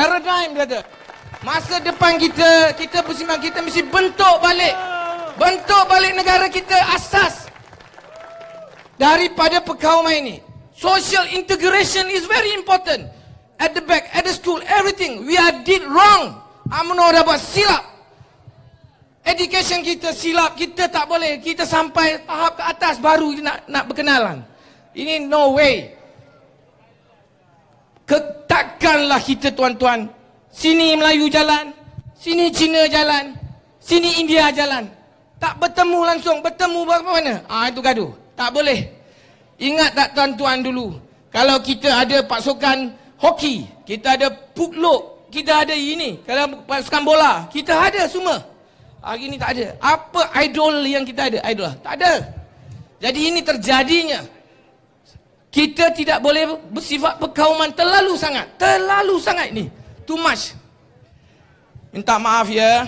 Paradigm dia kata. Masa depan kita, kita bersimbang, kita mesti bentuk balik. Bentuk balik negara kita asas. Daripada perkauman ini. Social integration is very important. At the back, at the school, everything. We are did wrong. UMNO dah buat silap. Education kita silap, kita tak boleh. Kita sampai tahap ke atas baru nak nak berkenalan. Ini no way. Ketakkanlah kita tuan-tuan. Sini Melayu jalan, sini Cina jalan, sini India jalan. Tak bertemu langsung, bertemu berapa mana? Ah itu gaduh. Tak boleh. Ingat tak tuan-tuan dulu, kalau kita ada pasukan hoki, kita ada pukluk, kita ada ini, kalau pasukan bola, kita ada semua. Hari ini tak ada. Apa idol yang kita ada? Idol. Tak ada. Jadi ini terjadinya. Kita tidak boleh bersifat perkauman terlalu sangat. Terlalu sangat ini. Too much. Minta maaf ya.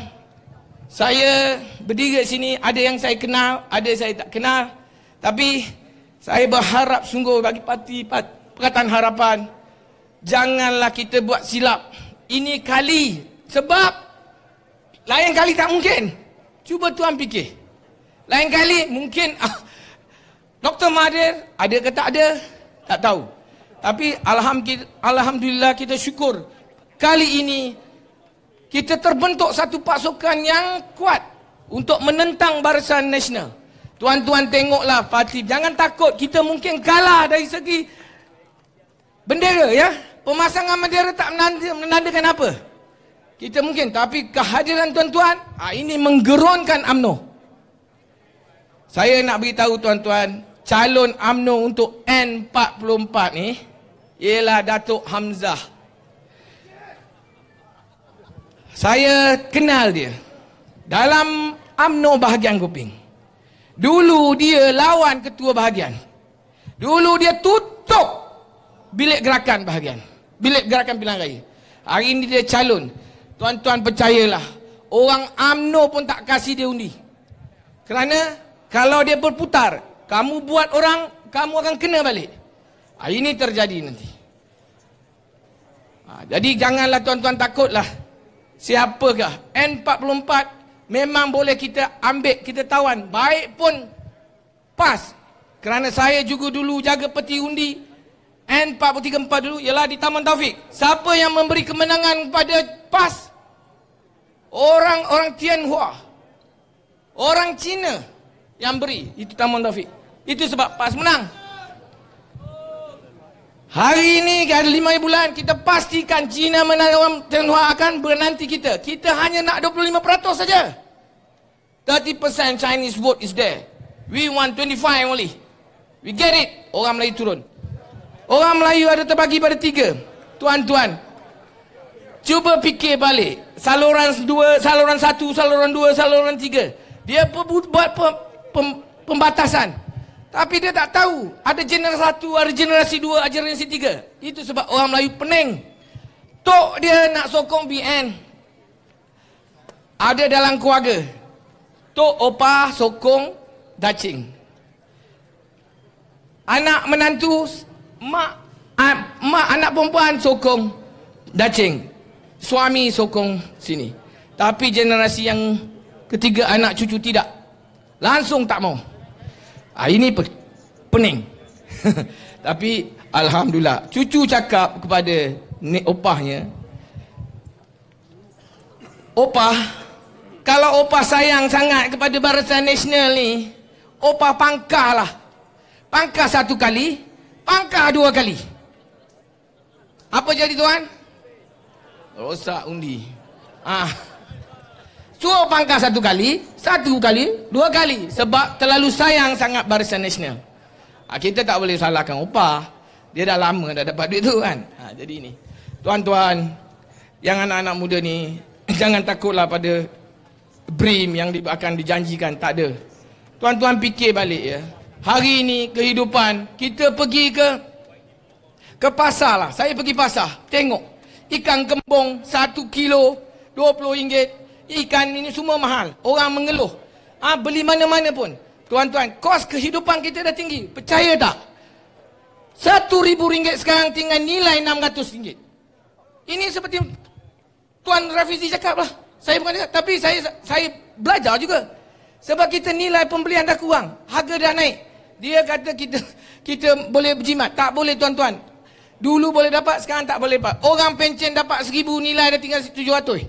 Saya berdiri di sini, ada yang saya kenal, ada yang saya tak kenal. Tapi saya berharap sungguh bagi parti Perkataan Harapan janganlah kita buat silap. Ini kali sebab lain kali tak mungkin. Cuba tuan fikir. Lain kali mungkin ah, Dr. Mahathir ada ke tak ada? Tak tahu. Tapi alhamdulillah kita syukur kali ini kita terbentuk satu pasukan yang kuat untuk menentang Barisan Nasional. Tuan-tuan tengoklah parti. Jangan takut. Kita mungkin kalah dari segi bendera ya. Pemasangan bendera tak menandakan apa. Kita mungkin. Tapi kehadiran tuan-tuan. Ah, ini menggerunkan UMNO. Saya nak beritahu tuan-tuan. Calon UMNO untuk N44 ni. Ialah Datuk Hamzah. Saya kenal dia. Dalam UMNO bahagian Kuping. Dulu dia lawan ketua bahagian. Dulu dia tutup bilik gerakan bahagian. Bilik gerakan pilihan raya. Hari ini dia calon. Tuan-tuan percayalah. Orang AMNO pun tak kasih dia undi. Kerana kalau dia berputar, kamu buat orang, kamu akan kena balik. Ha, ini terjadi nanti. Ha, jadi janganlah tuan-tuan takutlah. Siapakah? N44 memang boleh kita ambil, kita tawan. Baik pun PAS. Kerana saya juga dulu jaga peti undi N434 dulu ialah di Taman Taufik. Siapa yang memberi kemenangan kepada PAS? Orang-orang Tianhua. Orang Cina yang beri. Itu Taman Taufik. Itu sebab PAS menang. Hari ini ada lima bulan kita pastikan Cina menang Tianhua akan bernanti kita. Kita hanya nak 25% saja. 30% Chinese vote is there. We want 25 only. We get it. Orang Melayu turun. Orang Melayu ada terbagi pada tiga. Tuan-tuan. Cuba fikir balik. Saluran dua, saluran satu, saluran dua, saluran tiga. Dia buat pembatasan. Tapi dia tak tahu. Ada generasi satu, ada generasi dua, ada generasi tiga. Itu sebab orang Melayu pening. Tok dia nak sokong BN. Ada dalam keluarga. Tok opa sokong dacing. Anak menantu mak mak anak perempuan sokong dacing. Suami sokong sini. Tapi generasi yang ketiga anak cucu tidak. Langsung tak mau. Ha, ini pening. Tapi alhamdulillah cucu cakap kepada nek opahnya Opah kalau opa sayang sangat kepada Barisan Nasional ni, opa pangkahlah. Pangkah satu kali, pangkah dua kali. Apa jadi tuan? Rosak undi. Ah. Suruh pangkah satu kali, satu kali, dua kali. Sebab terlalu sayang sangat Barisan Nasional. Ah, kita tak boleh salahkan opa. Dia dah lama dah dapat duit tu kan. Ah, jadi ini. Tuan-tuan, yang anak-anak muda ni, jangan takutlah pada BRIM yang akan dijanjikan tak ada. Tuan-tuan fikir balik ya. Hari ini kehidupan kita pergi ke ke pasar lah. Saya pergi pasar, tengok ikan kembung satu kilo dua puluh ringgit. Ikan ini semua mahal. Orang mengeluh. Ah ha, beli mana-mana pun. Tuan-tuan, kos kehidupan kita dah tinggi. Percaya tak? Satu ribu ringgit sekarang tinggal nilai enam ratus ringgit. Ini seperti Tuan Rafizi cakap lah. Saya bukan cakap. Tapi saya saya belajar juga. Sebab kita nilai pembelian dah kurang. Harga dah naik. Dia kata kita kita boleh berjimat. Tak boleh tuan-tuan. Dulu boleh dapat, sekarang tak boleh dapat. Orang pencen dapat seribu nilai dah tinggal tujuh ratus.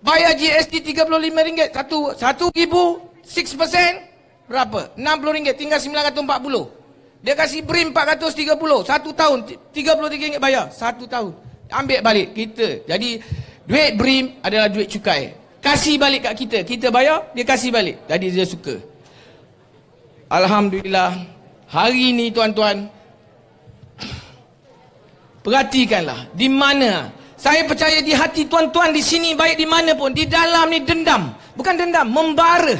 Bayar GST RM35. Satu, satu ribu, 6%, berapa? RM60, tinggal RM940. Dia kasih BRIM 430, satu tahun, RM33 bayar, satu tahun. Ambil balik kita. Jadi, duit BRIM adalah duit cukai. Kasih balik kat kita. Kita bayar, dia kasih balik. Jadi dia suka. Alhamdulillah. Hari ini tuan-tuan, Perhatikanlah di mana saya percaya di hati tuan-tuan di sini baik di mana pun di dalam ni dendam. Bukan dendam membara.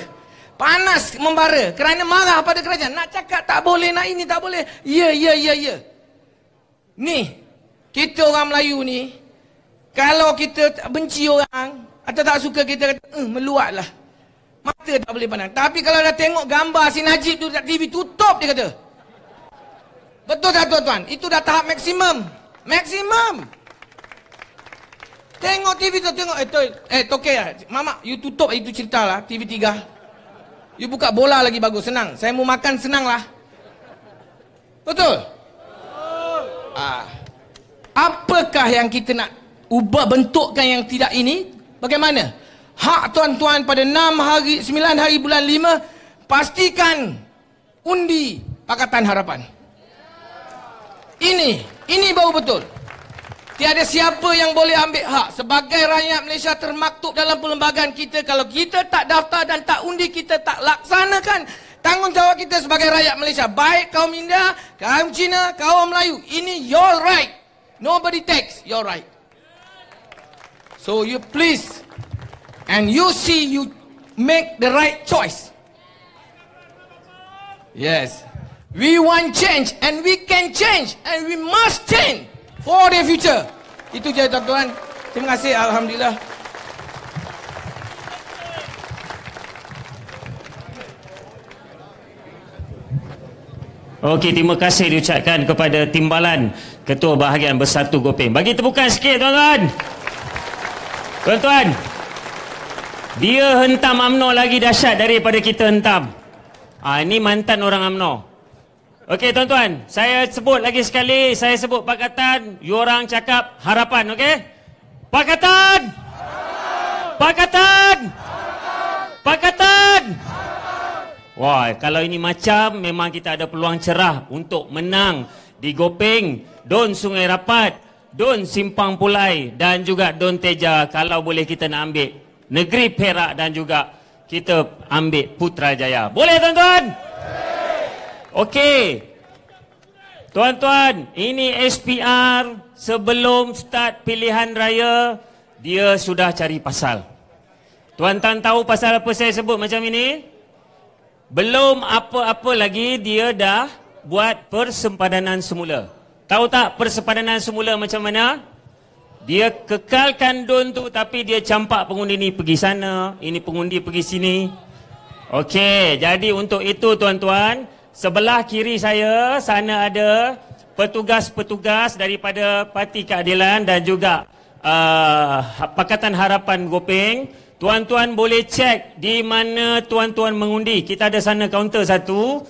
Panas membara. Kerana marah pada kerajaan. Nak cakap tak boleh nak ini tak boleh. Ya ya ya ya. Ni kita orang Melayu ni kalau kita benci orang atau tak suka kita kata eh, meluatlah mata tak boleh pandang. Tapi kalau dah tengok gambar si Najib tu dekat TV tutup dia kata. Betul tak tuan-tuan? Itu dah tahap maksimum. Maksimum. Tengok TV tu, tengok. Eh, tu, eh toke lah. Mama, you tutup itu cerita lah, TV 3. You buka bola lagi bagus, senang. Saya mau makan, senang lah. Betul? Betul. Ah. Apakah yang kita nak ubah bentukkan yang tidak ini? Bagaimana? Hak tuan-tuan pada 6 hari, 9 hari bulan 5, pastikan undi Pakatan Harapan. Ini, ini baru betul. Tiada siapa yang boleh ambil hak sebagai rakyat Malaysia termaktub dalam perlembagaan kita kalau kita tak daftar dan tak undi kita tak laksanakan tanggungjawab kita sebagai rakyat Malaysia baik kaum India, kaum Cina, kaum Melayu. Ini your right. Nobody takes your right. So you please and you see you make the right choice. Yes. We want change and we can change and we must change for the future. Itu je tuan-tuan. Terima kasih alhamdulillah. Okey, terima kasih diucapkan kepada timbalan Ketua Bahagian Bersatu Gopeng. Bagi tepukan sikit tuan-tuan. Tuan-tuan. Dia hentam UMNO lagi dahsyat daripada kita hentam. Ah ini mantan orang UMNO. Okey tuan-tuan, saya sebut lagi sekali, saya sebut pakatan, you orang cakap harapan, okey? Pakatan! Pakatan! Pakatan! Wah, kalau ini macam memang kita ada peluang cerah untuk menang di Gopeng, Don Sungai Rapat, Don Simpang Pulai dan juga Don Teja kalau boleh kita nak ambil negeri Perak dan juga kita ambil Putrajaya. Boleh tuan-tuan? Okey. Tuan-tuan, ini SPR sebelum start pilihan raya, dia sudah cari pasal. Tuan-tuan tahu pasal apa saya sebut macam ini? Belum apa-apa lagi dia dah buat persempadanan semula. Tahu tak persempadanan semula macam mana? Dia kekalkan don tu tapi dia campak pengundi ni pergi sana, ini pengundi pergi sini. Okey, jadi untuk itu tuan-tuan, Sebelah kiri saya, sana ada petugas-petugas daripada Parti Keadilan dan juga uh, Pakatan Harapan Gopeng. Tuan-tuan boleh cek di mana tuan-tuan mengundi. Kita ada sana kaunter satu.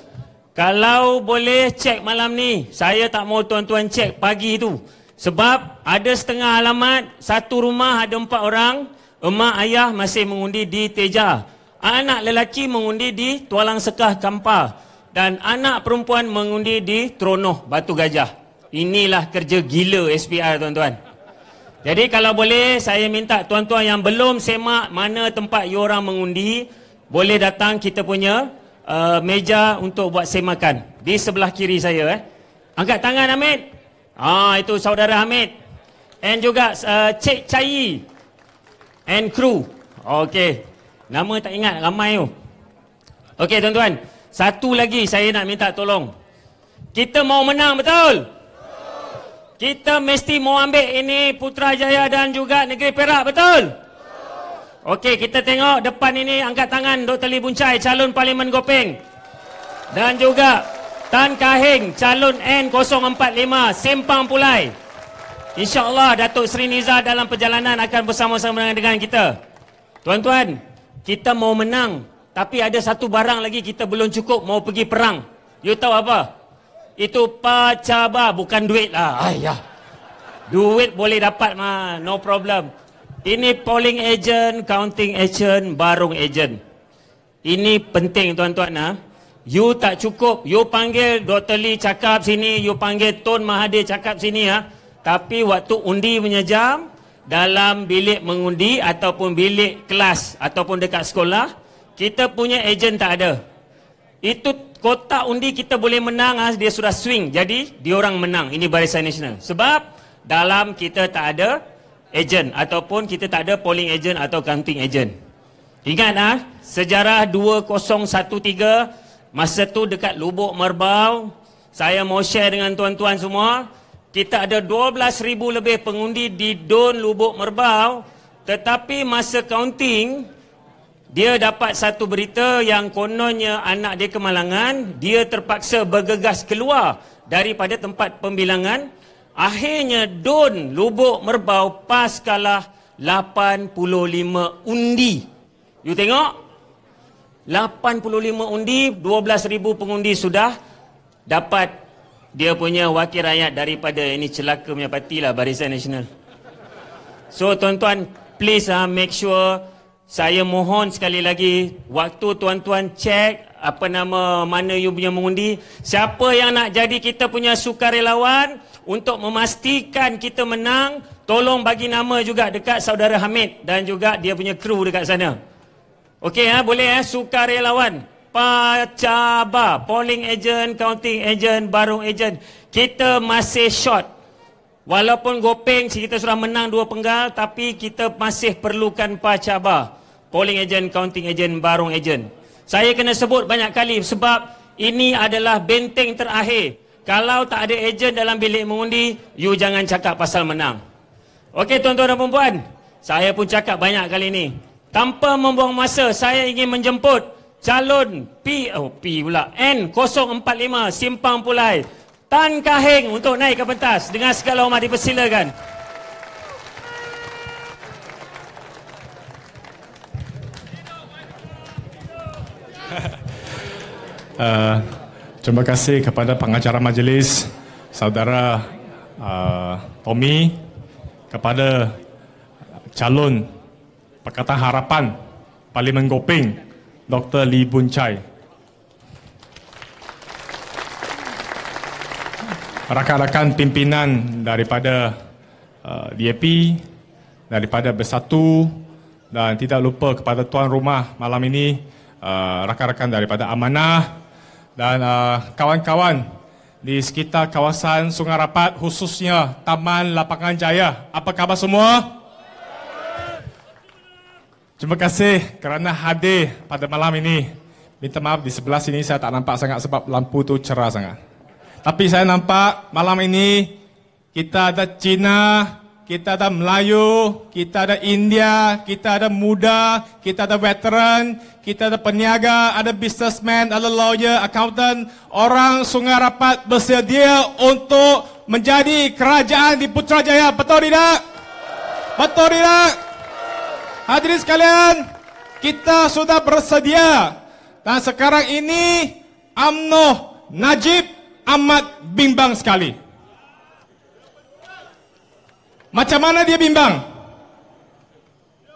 Kalau boleh cek malam ni, saya tak mau tuan-tuan cek pagi tu. Sebab ada setengah alamat, satu rumah ada empat orang, emak ayah masih mengundi di Teja. Anak lelaki mengundi di Tualang Sekah Kampar dan anak perempuan mengundi di Tronoh Batu Gajah. Inilah kerja gila SPR tuan-tuan. Jadi kalau boleh saya minta tuan-tuan yang belum semak mana tempat you orang mengundi boleh datang kita punya uh, meja untuk buat semakan di sebelah kiri saya eh. Angkat tangan Hamid. Ah itu saudara Hamid. And juga uh, Cik Cai and crew. Okey. Nama tak ingat ramai tu. Okey tuan-tuan. Satu lagi saya nak minta tolong. Kita mau menang betul? Kita mesti mau ambil ini Putrajaya dan juga Negeri Perak betul? Okey, kita tengok depan ini angkat tangan Dr. Lee Buncai calon Parlimen Gopeng. Dan juga Tan Kahing calon N045 Sempang Pulai. InsyaAllah Datuk Seri Niza dalam perjalanan akan bersama-sama dengan kita. Tuan-tuan, kita mau menang. Tapi ada satu barang lagi kita belum cukup mau pergi perang. You tahu apa? Itu pacaba, bukan duit lah. Ayah. Duit boleh dapat mah, no problem. Ini polling agent, counting agent, barung agent. Ini penting tuan-tuan. Ha? You tak cukup. You panggil Dr. Lee cakap sini. You panggil Tun Mahathir cakap sini. Ha? Tapi waktu undi punya jam, dalam bilik mengundi ataupun bilik kelas ataupun dekat sekolah, kita punya ejen tak ada. Itu kotak undi kita boleh menang, ha, dia sudah swing. Jadi, dia orang menang. Ini Barisan Nasional. Sebab, dalam kita tak ada ejen ataupun kita tak ada polling agent atau counting agent. Ingat ah, sejarah 2013 masa tu dekat Lubuk Merbau, saya mau share dengan tuan-tuan semua, kita ada 12,000 lebih pengundi di Don Lubuk Merbau tetapi masa counting dia dapat satu berita yang kononnya anak dia kemalangan dia terpaksa bergegas keluar daripada tempat pembilangan. Akhirnya Don Lubuk Merbau pas kalah 85 undi. You tengok? 85 undi 12,000 pengundi sudah dapat dia punya wakil rakyat daripada ini celaka punya parti lah Barisan Nasional. So tuan-tuan, please uh, make sure saya mohon sekali lagi waktu tuan-tuan cek apa nama mana you punya mengundi, siapa yang nak jadi kita punya sukarelawan untuk memastikan kita menang, tolong bagi nama juga dekat saudara Hamid dan juga dia punya kru dekat sana. Okey ha, boleh eh sukarelawan. Pacaba, polling agent, counting agent, barung agent. Kita masih short. Walaupun Gopeng kita sudah menang dua penggal, tapi kita masih perlukan Pacaba. Polling agent, counting agent, barung agent. Saya kena sebut banyak kali sebab ini adalah benteng terakhir. Kalau tak ada agent dalam bilik mengundi, you jangan cakap pasal menang. Okey tuan-tuan dan puan saya pun cakap banyak kali ini. Tanpa membuang masa, saya ingin menjemput calon P oh, P pula N045 Simpang Pulai Tan Kaheng untuk naik ke pentas dengan segala hormat dipersilakan. Uh, terima kasih kepada pengacara majlis saudara uh, Tommy kepada calon Pakatan Harapan Parlimen Gopeng Dr. Lee Boon Chai. Rakan-rakan pimpinan daripada uh, DAP, daripada Bersatu dan tidak lupa kepada tuan rumah malam ini, uh, rakan-rakan daripada Amanah dan uh, kawan-kawan di sekitar kawasan Sungai Rapat khususnya Taman Lapangan Jaya. Apa khabar semua? Terima kasih kerana hadir pada malam ini. Minta maaf di sebelah sini saya tak nampak sangat sebab lampu tu cerah sangat. Tapi saya nampak malam ini kita ada Cina, kita ada Melayu, kita ada India, kita ada muda, kita ada veteran, kita ada peniaga, ada businessman, ada lawyer, accountant, orang Sungai Rapat bersedia untuk menjadi kerajaan di Putrajaya. Betul tidak? Betul tidak? Hadirin sekalian, kita sudah bersedia dan sekarang ini UMNO Najib amat bimbang sekali. Macam mana dia bimbang?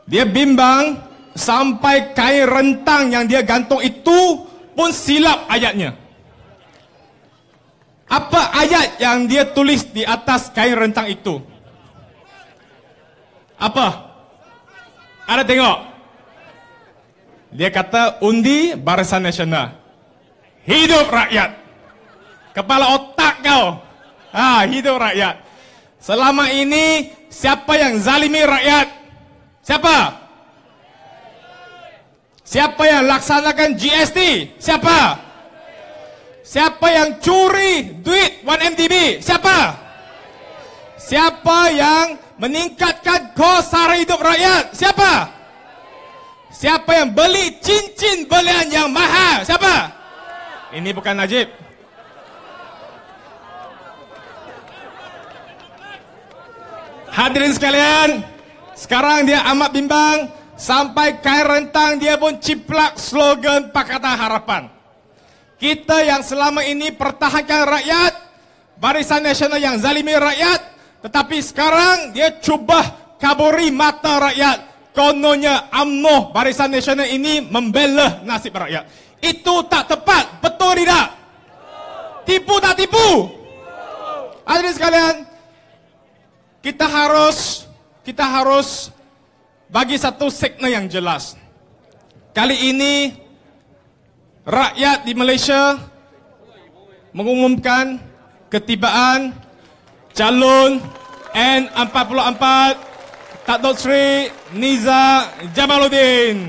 Dia bimbang sampai kain rentang yang dia gantung itu pun silap ayatnya. Apa ayat yang dia tulis di atas kain rentang itu? Apa? Ada tengok. Dia kata undi Barisan Nasional. Hidup rakyat. Kepala otak kau. Ha, hidup rakyat. Selama ini siapa yang zalimi rakyat? Siapa? Siapa yang laksanakan GST? Siapa? Siapa yang curi duit 1MDB? Siapa? Siapa yang meningkatkan kos sara hidup rakyat. Siapa? Siapa yang beli cincin belian yang mahal? Siapa? Ini bukan Najib. Hadirin sekalian, sekarang dia amat bimbang sampai kain rentang dia pun ciplak slogan Pakatan Harapan. Kita yang selama ini pertahankan rakyat, Barisan Nasional yang zalimi rakyat, tetapi sekarang dia cuba kaburi mata rakyat. Kononnya UMNO Barisan Nasional ini membela nasib rakyat. Itu tak tepat, betul tidak? Tipu tak tipu? Hadirin sekalian, kita harus kita harus bagi satu signal yang jelas. Kali ini rakyat di Malaysia mengumumkan ketibaan calon N44 Datuk Sri Niza Jamaluddin.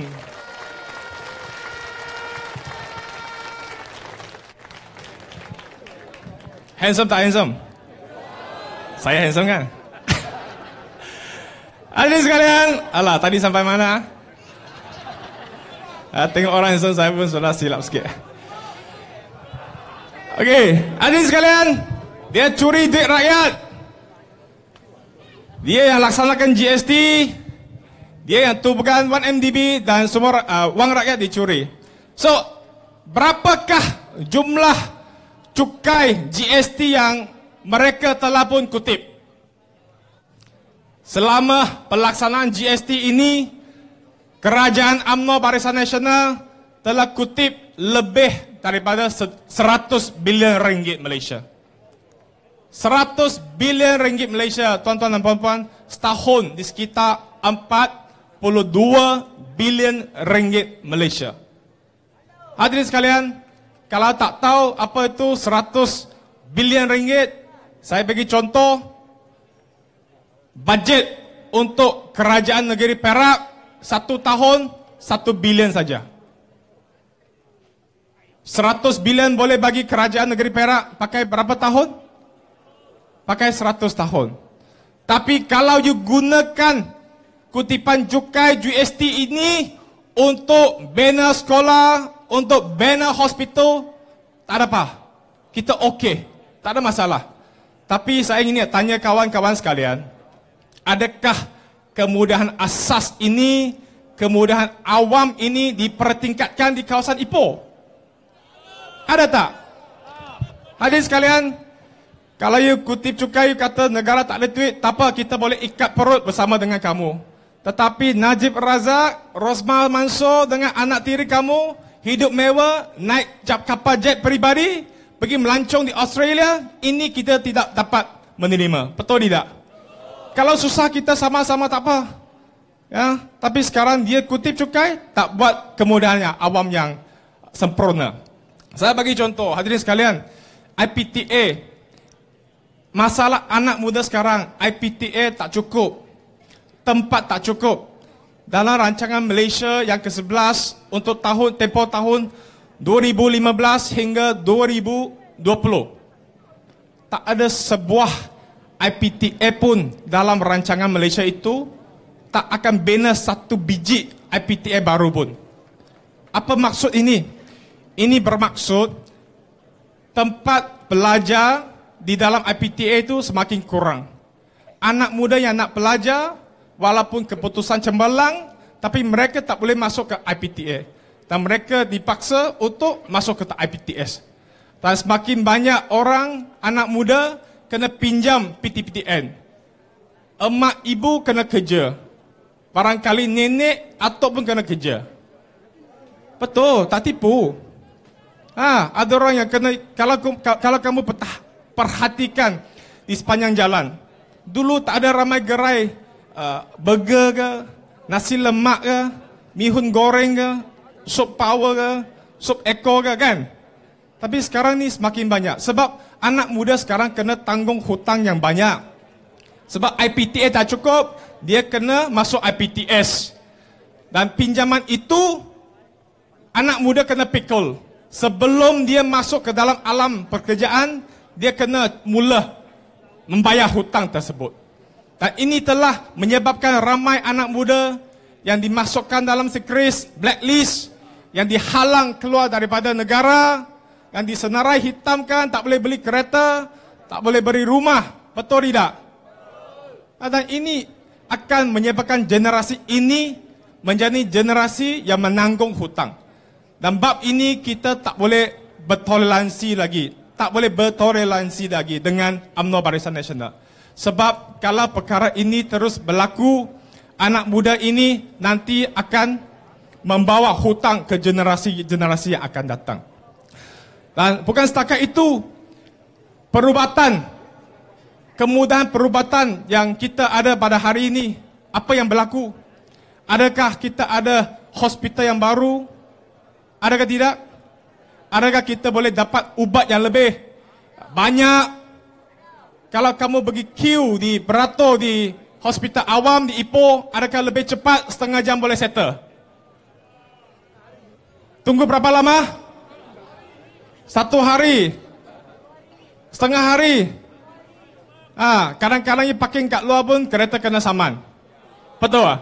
Handsome tak handsome? Saya handsome kan? Adik sekalian, alah tadi sampai mana? Ah, tengok orang handsome saya pun sudah silap sikit. Okey, adik sekalian, dia curi duit rakyat. Dia yang laksanakan GST, dia yang tubuhkan 1MDB dan semua uh, wang rakyat dicuri. So, berapakah jumlah cukai GST yang mereka telah pun kutip? Selama pelaksanaan GST ini, Kerajaan UMNO Barisan Nasional telah kutip lebih daripada 100 bilion ringgit Malaysia. 100 bilion ringgit Malaysia, tuan-tuan dan puan-puan, setahun di sekitar 42 bilion ringgit Malaysia. Hadirin sekalian, kalau tak tahu apa itu 100 bilion ringgit, saya bagi contoh bajet untuk kerajaan negeri Perak satu tahun satu bilion saja. 100 bilion boleh bagi kerajaan negeri Perak pakai berapa tahun? Pakai 100 tahun. Tapi kalau you gunakan kutipan cukai GST ini untuk bina sekolah, untuk bina hospital, tak ada apa. Kita okey. Tak ada masalah. Tapi saya ingin tanya kawan-kawan sekalian, adakah kemudahan asas ini, kemudahan awam ini dipertingkatkan di kawasan Ipoh? Ada tak? Hadir sekalian, kalau you kutip cukai, you kata negara tak ada duit, tak apa, kita boleh ikat perut bersama dengan kamu. Tetapi Najib Razak, Rosmal Mansur dengan anak tiri kamu, hidup mewah, naik jap kapal jet peribadi, pergi melancong di Australia, ini kita tidak dapat menerima. Betul tidak? Kalau susah kita sama-sama tak apa. Ya, tapi sekarang dia kutip cukai, tak buat kemudahannya awam yang sempurna. Saya bagi contoh, hadirin sekalian, IPTA, masalah anak muda sekarang, IPTA tak cukup, tempat tak cukup. Dalam rancangan Malaysia yang ke-11 untuk tahun tempoh tahun 2015 hingga 2020, tak ada sebuah IPTA pun dalam rancangan Malaysia itu tak akan bina satu biji IPTA baru pun. Apa maksud ini? Ini bermaksud tempat belajar di dalam IPTA itu semakin kurang. Anak muda yang nak belajar walaupun keputusan cembalang tapi mereka tak boleh masuk ke IPTA dan mereka dipaksa untuk masuk ke IPTS. Dan semakin banyak orang anak muda kena pinjam PTPTN. Emak ibu kena kerja. Barangkali nenek ataupun kena kerja. Betul, tak tipu. Ha, ada orang yang kena kalau kalau kamu petah, perhatikan di sepanjang jalan. Dulu tak ada ramai gerai uh, burger ke, nasi lemak ke, mihun goreng ke, sup power ke, sup ekor ke kan? Tapi sekarang ni semakin banyak sebab anak muda sekarang kena tanggung hutang yang banyak. Sebab IPTA tak cukup, dia kena masuk IPTS. Dan pinjaman itu anak muda kena pikul sebelum dia masuk ke dalam alam pekerjaan, dia kena mula membayar hutang tersebut. Dan ini telah menyebabkan ramai anak muda yang dimasukkan dalam sekris blacklist, yang dihalang keluar daripada negara, yang disenarai hitamkan, tak boleh beli kereta, tak boleh beri rumah. Betul tidak? Dan ini akan menyebabkan generasi ini menjadi generasi yang menanggung hutang. Dan bab ini kita tak boleh bertoleransi lagi. Tak boleh bertoleransi lagi dengan UMNO Barisan Nasional. Sebab kalau perkara ini terus berlaku, anak muda ini nanti akan membawa hutang ke generasi-generasi yang akan datang. Dan bukan setakat itu, perubatan, kemudahan perubatan yang kita ada pada hari ini, apa yang berlaku? Adakah kita ada hospital yang baru? Adakah tidak? Adakah kita boleh dapat ubat yang lebih banyak? Kalau kamu pergi queue di beratur di hospital awam di Ipoh, adakah lebih cepat setengah jam boleh settle? Tunggu berapa lama? Satu hari. Setengah hari. Ah, kadang-kadang you parking kat luar pun kereta kena saman. Betul ah?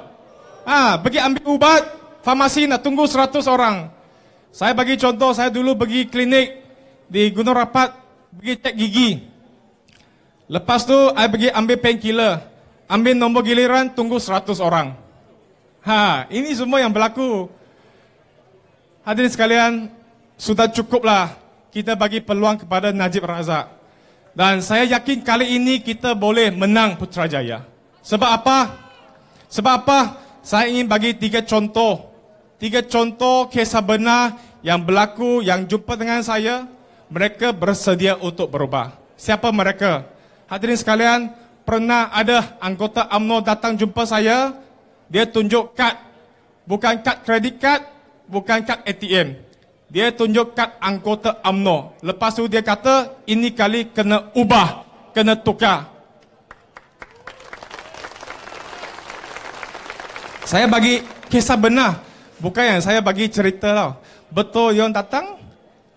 Ah, pergi ambil ubat, farmasi nak tunggu 100 orang. Saya bagi contoh, saya dulu pergi klinik di Gunung Rapat, pergi cek gigi. Lepas tu, saya pergi ambil painkiller. Ambil nombor giliran, tunggu 100 orang. Ha, ini semua yang berlaku. Hadirin sekalian, sudah cukuplah kita bagi peluang kepada Najib Razak. Dan saya yakin kali ini kita boleh menang Putrajaya. Sebab apa? Sebab apa? Saya ingin bagi tiga contoh. Tiga contoh kisah benar yang berlaku, yang jumpa dengan saya. Mereka bersedia untuk berubah. Siapa mereka? Hadirin sekalian, pernah ada anggota UMNO datang jumpa saya. Dia tunjuk kad. Bukan kad kredit kad, bukan kad ATM. Dia tunjuk kad anggota UMNO. Lepas tu dia kata, ini kali kena ubah, kena tukar. Saya bagi kisah benar. Bukan yang saya bagi cerita tau. Betul yang datang,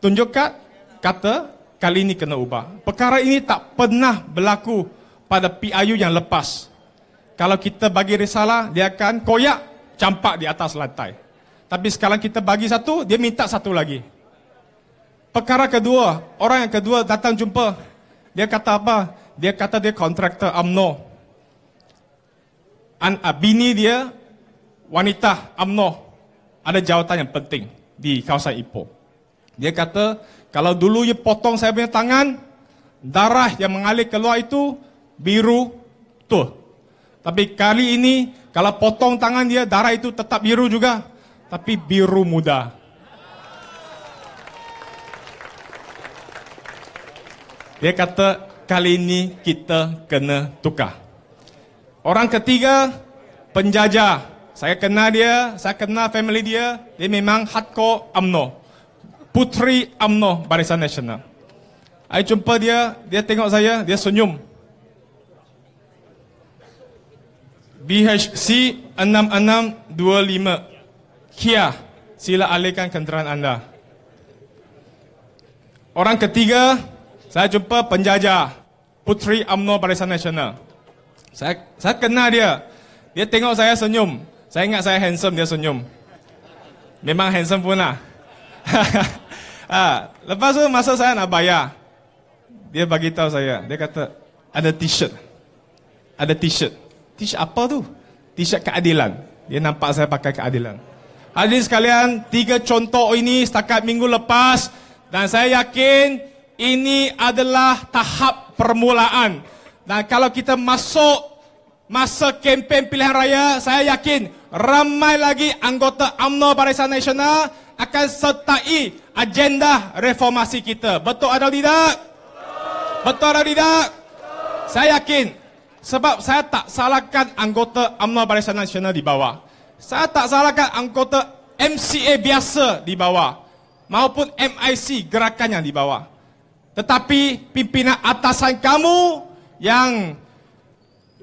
tunjuk kad, kata kali ini kena ubah. Perkara ini tak pernah berlaku pada PIU yang lepas. Kalau kita bagi risalah, dia akan koyak, campak di atas lantai. Tapi sekarang kita bagi satu, dia minta satu lagi. Perkara kedua, orang yang kedua datang jumpa. Dia kata apa? Dia kata dia kontraktor UMNO. An, uh, bini dia, wanita UMNO, ada jawatan yang penting di kawasan Ipoh. Dia kata, kalau dulu dia potong saya punya tangan, darah yang mengalir keluar itu biru tuh. Tapi kali ini, kalau potong tangan dia, darah itu tetap biru juga tapi biru muda. Dia kata kali ini kita kena tukar. Orang ketiga penjajah. Saya kenal dia, saya kenal family dia. Dia memang hardcore UMNO. Putri UMNO Barisan Nasional. Saya jumpa dia, dia tengok saya, dia senyum. BHC 6625 Kia, sila alihkan kenderaan anda. Orang ketiga, saya jumpa penjajah Putri UMNO Barisan Nasional. Saya saya kenal dia. Dia tengok saya senyum. Saya ingat saya handsome, dia senyum. Memang handsome pun lah. ha, lepas tu masa saya nak bayar, dia bagi tahu saya. Dia kata, ada t-shirt. Ada t-shirt. T-shirt apa tu? T-shirt keadilan. Dia nampak saya pakai keadilan. Hadirin sekalian, tiga contoh ini setakat minggu lepas dan saya yakin ini adalah tahap permulaan. Dan kalau kita masuk masa kempen pilihan raya, saya yakin ramai lagi anggota UMNO Barisan Nasional akan sertai agenda reformasi kita. Betul atau tidak? Betul atau tidak? Saya yakin sebab saya tak salahkan anggota UMNO Barisan Nasional di bawah. Saya tak salahkan anggota MCA biasa di bawah maupun MIC gerakan yang di bawah. Tetapi pimpinan atasan kamu yang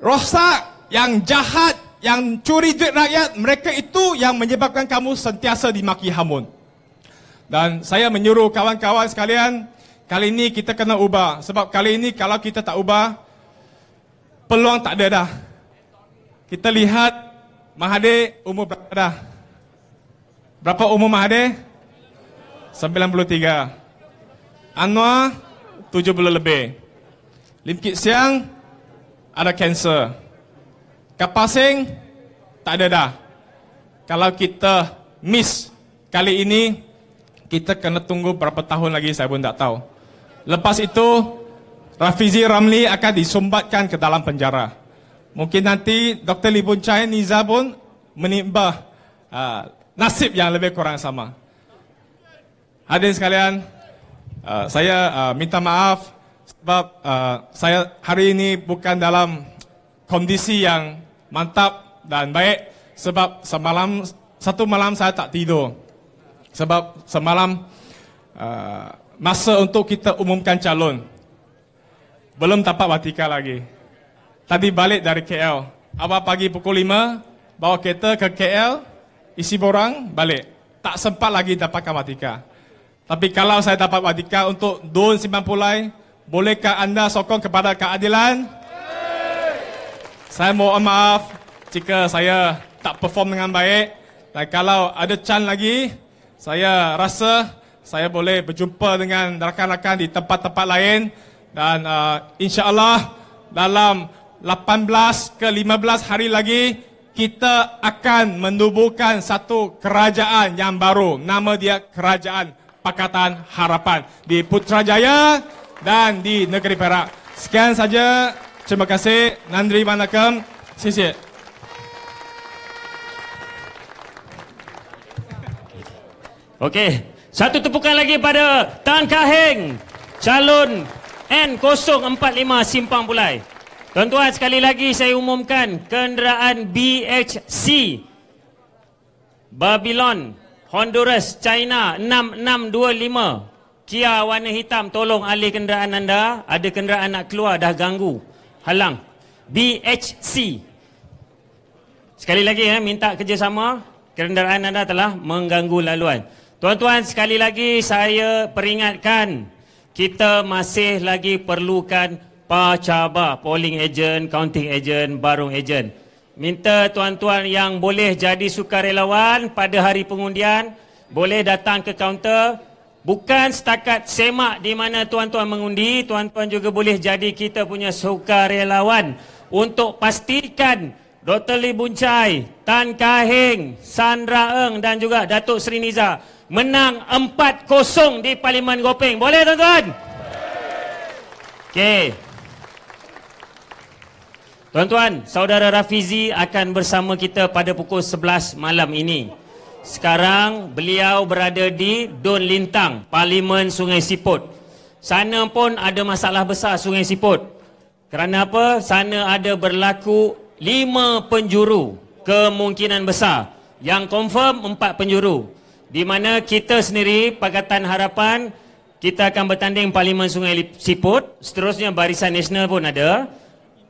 rosak, yang jahat, yang curi duit rakyat, mereka itu yang menyebabkan kamu sentiasa dimaki hamun. Dan saya menyuruh kawan-kawan sekalian, kali ini kita kena ubah. Sebab kali ini kalau kita tak ubah, peluang tak ada dah. Kita lihat Mahathir umur berapa dah? Berapa umur Mahathir? 93. Anwar 70 lebih. Lim Kit Siang ada kanser. Kapasing tak ada dah. Kalau kita miss kali ini, kita kena tunggu berapa tahun lagi saya pun tak tahu. Lepas itu, Rafizi Ramli akan disumbatkan ke dalam penjara. Mungkin nanti Dr. Lee Boon Chai Niza pun menimba uh, nasib yang lebih kurang sama. Hadirin sekalian, uh, saya uh, minta maaf sebab uh, saya hari ini bukan dalam kondisi yang mantap dan baik sebab semalam satu malam saya tak tidur. Sebab semalam uh, masa untuk kita umumkan calon belum dapat watika lagi. Tadi balik dari KL. Awal pagi pukul 5 bawa kereta ke KL isi borang balik. Tak sempat lagi dapatkan watika. Tapi kalau saya dapat watika untuk Dun Simpan Pulai, bolehkah anda sokong kepada keadilan? Saya mohon maaf jika saya tak perform dengan baik. Dan kalau ada chance lagi, saya rasa saya boleh berjumpa dengan rakan-rakan di tempat-tempat lain dan uh, insya-Allah dalam 18 ke 15 hari lagi kita akan menubuhkan satu kerajaan yang baru nama dia Kerajaan Pakatan Harapan di Putrajaya dan di Negeri Perak. Sekian saja. Terima kasih. Nandri Manakam. Sisi. Okey, satu tepukan lagi pada Tan Kaheng, calon N045 Simpang Pulai. Tuan-tuan, sekali lagi saya umumkan kenderaan BHC Babylon Honduras China 6625 Kia warna hitam tolong alih kenderaan anda. Ada kenderaan nak keluar dah ganggu. Halang. BHC Sekali lagi ya minta kerjasama. Kenderaan anda telah mengganggu laluan. Tuan-tuan sekali lagi saya peringatkan kita masih lagi perlukan pacabar polling agent, counting agent, barung agent. Minta tuan-tuan yang boleh jadi sukarelawan pada hari pengundian boleh datang ke kaunter bukan setakat semak di mana tuan-tuan mengundi, tuan-tuan juga boleh jadi kita punya sukarelawan untuk pastikan Dr. Lee Buncai, Tan Kaheng, Sandra Eng dan juga Datuk Seri Niza menang 4-0 di Parlimen Gopeng. Boleh tuan-tuan? Okey. Tuan-tuan, saudara Rafizi akan bersama kita pada pukul 11 malam ini. Sekarang beliau berada di Don Lintang, Parlimen Sungai Siput. Sana pun ada masalah besar Sungai Siput. Kerana apa? Sana ada berlaku lima penjuru kemungkinan besar. Yang confirm empat penjuru di mana kita sendiri Pakatan Harapan kita akan bertanding Parlimen Sungai Siput, seterusnya Barisan Nasional pun ada,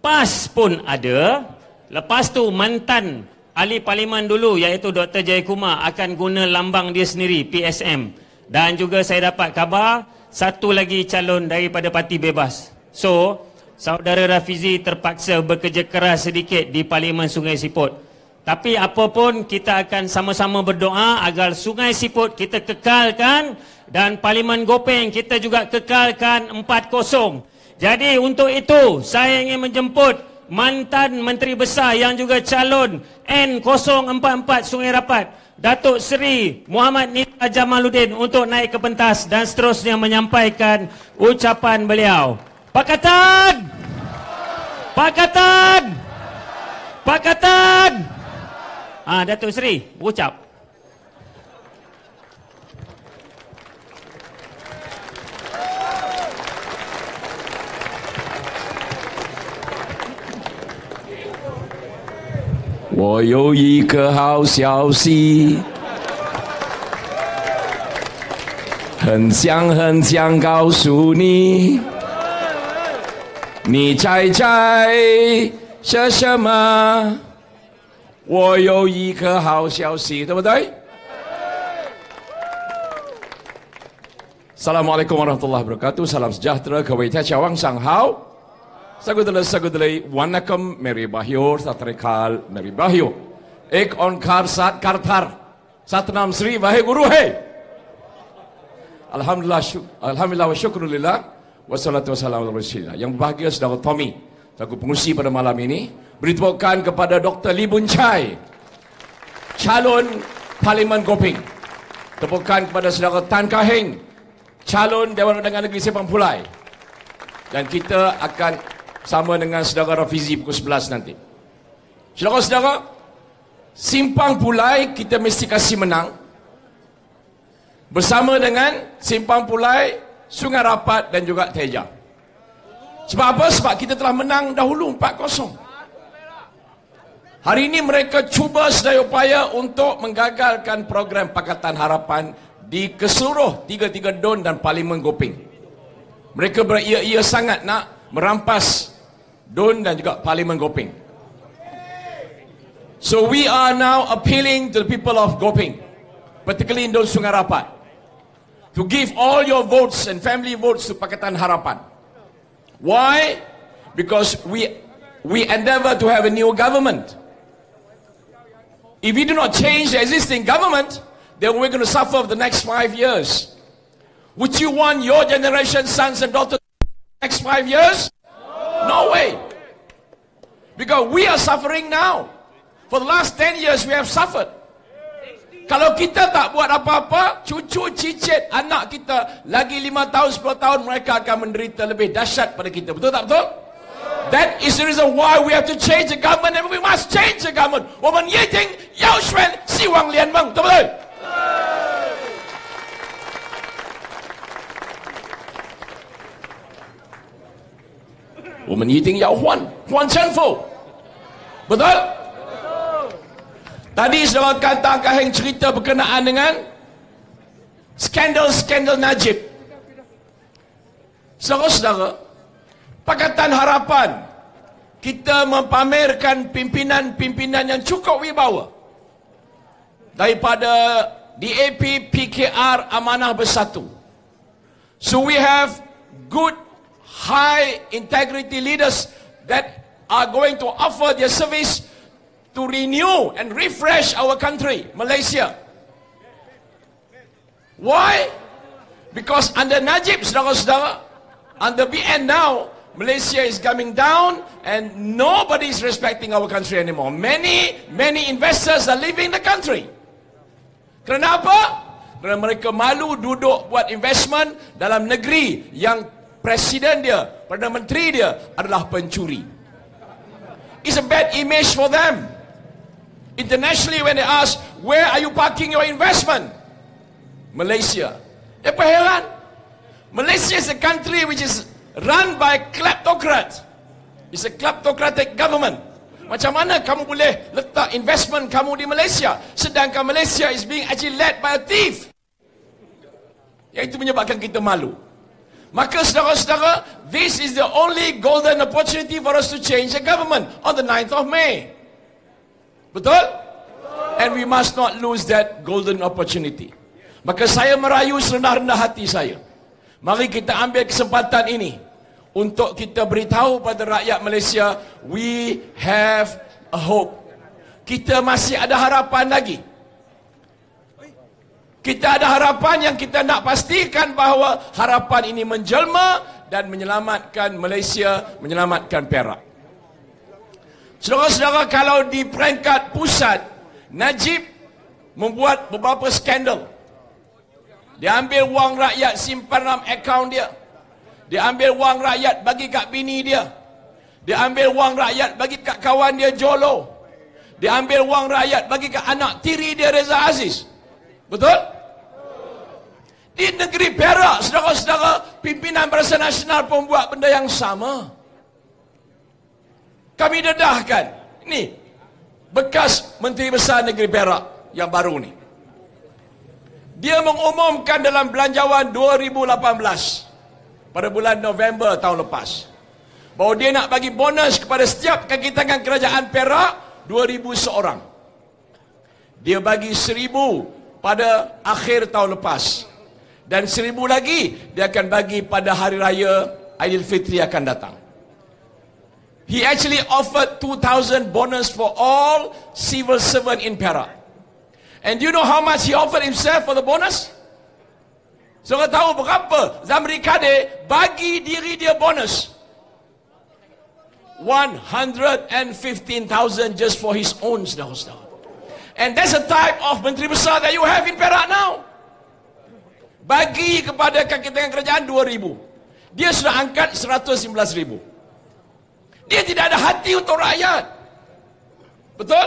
PAS pun ada. Lepas tu mantan ahli parlimen dulu iaitu Dr. Jayakumar akan guna lambang dia sendiri PSM. Dan juga saya dapat khabar satu lagi calon daripada Parti Bebas. So, saudara Rafizi terpaksa bekerja keras sedikit di Parlimen Sungai Siput. Tapi apapun kita akan sama-sama berdoa agar Sungai Siput kita kekalkan dan Parlimen Gopeng kita juga kekalkan 4-0. Jadi untuk itu saya ingin menjemput mantan Menteri Besar yang juga calon N044 Sungai Rapat Datuk Seri Muhammad Nita Jamaluddin untuk naik ke pentas dan seterusnya menyampaikan ucapan beliau. Pakatan! Pakatan! Pakatan! Ah, Datuk Seri, berucap. 我有一个好消息，很想很想告诉你，你猜猜是什么？我有一个好消息，对不对？Assalamualaikum warahmatullahi wabarakatuh. Salam sejahtera, kewaitan cawang sang hao. Sagudala sagudala wanakam meri bahyor satrekal meri bahyo. Ek on kar sat kartar. Satnam Sri Wahai Guru hai. Alhamdulillah alhamdulillah wa syukrulillah wassalatu wassalamu ala rasulillah. Yang bahagia saudara Tommy, selaku pengusi pada malam ini Beri tepukan kepada Boon Chai, calon Parlimen Goping. Tepukan kepada saudara Tan Kah Heng, calon Dewan Undangan Negeri Sepang Pulai. Dan kita akan sama dengan saudara Rafizi pukul 11 nanti. Saudara-saudara, Simpang Pulai kita mesti kasih menang. Bersama dengan Simpang Pulai, Sungai Rapat dan juga Teja. Sebab apa? Sebab kita telah menang dahulu 4-0. Hari ini mereka cuba sedaya upaya untuk menggagalkan program Pakatan Harapan di keseluruh tiga-tiga don dan Parlimen Goping. Mereka beria-ia sangat nak merampas don dan juga Parlimen Goping. So we are now appealing to the people of Goping, particularly in Don Sungai Rapat, to give all your votes and family votes to Pakatan Harapan. Why? Because we we endeavor to have a new government. If we do not change the existing government, then we're going to suffer for the next five years. Would you want your generation, sons and daughters, next five years? No way. Because we are suffering now. For the last 10 years, we have suffered. Kalau kita tak buat apa-apa, cucu cicit anak kita lagi 5 tahun, 10 tahun mereka akan menderita lebih dahsyat pada kita. Betul tak betul? That is the reason why we have to change the government and we must change the government. 我们一定要选希望联盟，对不对？ 我们一定要换换政府，betul? Tadi saudara kata Kaheng cerita berkenaan dengan skandal-skandal Najib. Saudara-saudara, Pakatan Harapan kita mempamerkan pimpinan-pimpinan yang cukup wibawa daripada DAP PKR Amanah Bersatu. So we have good high integrity leaders that are going to offer their service to renew and refresh our country, Malaysia. Why? Because under Najib, saudara-saudara, under BN now, Malaysia is coming down and nobody is respecting our country anymore. Many, many investors are leaving the country. Kenapa? Kerana mereka malu duduk buat investment dalam negeri yang presiden dia, Perdana Menteri dia adalah pencuri. It's a bad image for them. Internationally when they ask, where are you parking your investment? Malaysia. Apa heran? Malaysia is a country which is run by kleptocrat. It's a kleptocratic government. Macam mana kamu boleh letak investment kamu di Malaysia sedangkan Malaysia is being actually led by a thief? Yang itu menyebabkan kita malu. Maka saudara-saudara, this is the only golden opportunity for us to change the government on the 9th of May. Betul? And we must not lose that golden opportunity. Maka saya merayu serendah-rendah hati saya. Mari kita ambil kesempatan ini untuk kita beritahu pada rakyat Malaysia, we have a hope. Kita masih ada harapan lagi. Kita ada harapan yang kita nak pastikan bahawa harapan ini menjelma dan menyelamatkan Malaysia, menyelamatkan Perak. Saudara-saudara, kalau di peringkat pusat, Najib membuat beberapa skandal. Dia ambil wang rakyat simpan dalam akaun dia. Dia ambil wang rakyat bagi kat bini dia. Dia ambil wang rakyat bagi kat kawan dia Jolo. Dia ambil wang rakyat bagi kat anak tiri dia Reza Aziz. Betul? Di negeri Perak, saudara-saudara, pimpinan Barisan Nasional pun buat benda yang sama. Kami dedahkan. Ini, bekas Menteri Besar Negeri Perak yang baru ni. Dia mengumumkan dalam belanjawan 2018 pada bulan November tahun lepas bahawa dia nak bagi bonus kepada setiap kaki tangan kerajaan Perak 2000 seorang. Dia bagi 1000 pada akhir tahun lepas. Dan 1000 lagi dia akan bagi pada hari raya Aidilfitri akan datang. He actually offered 2000 bonus for all civil servant in Perak. And do you know how much he offered himself for the bonus? So kau tahu berapa Zamri Kadir bagi diri dia bonus? 1 115,000 just for his own saudara-saudara. And that's the type of Menteri Besar that you have in Perak now. Bagi kepada kaki tangan kerajaan 2,000. Dia sudah angkat 111,000. Dia tidak ada hati untuk rakyat. Betul?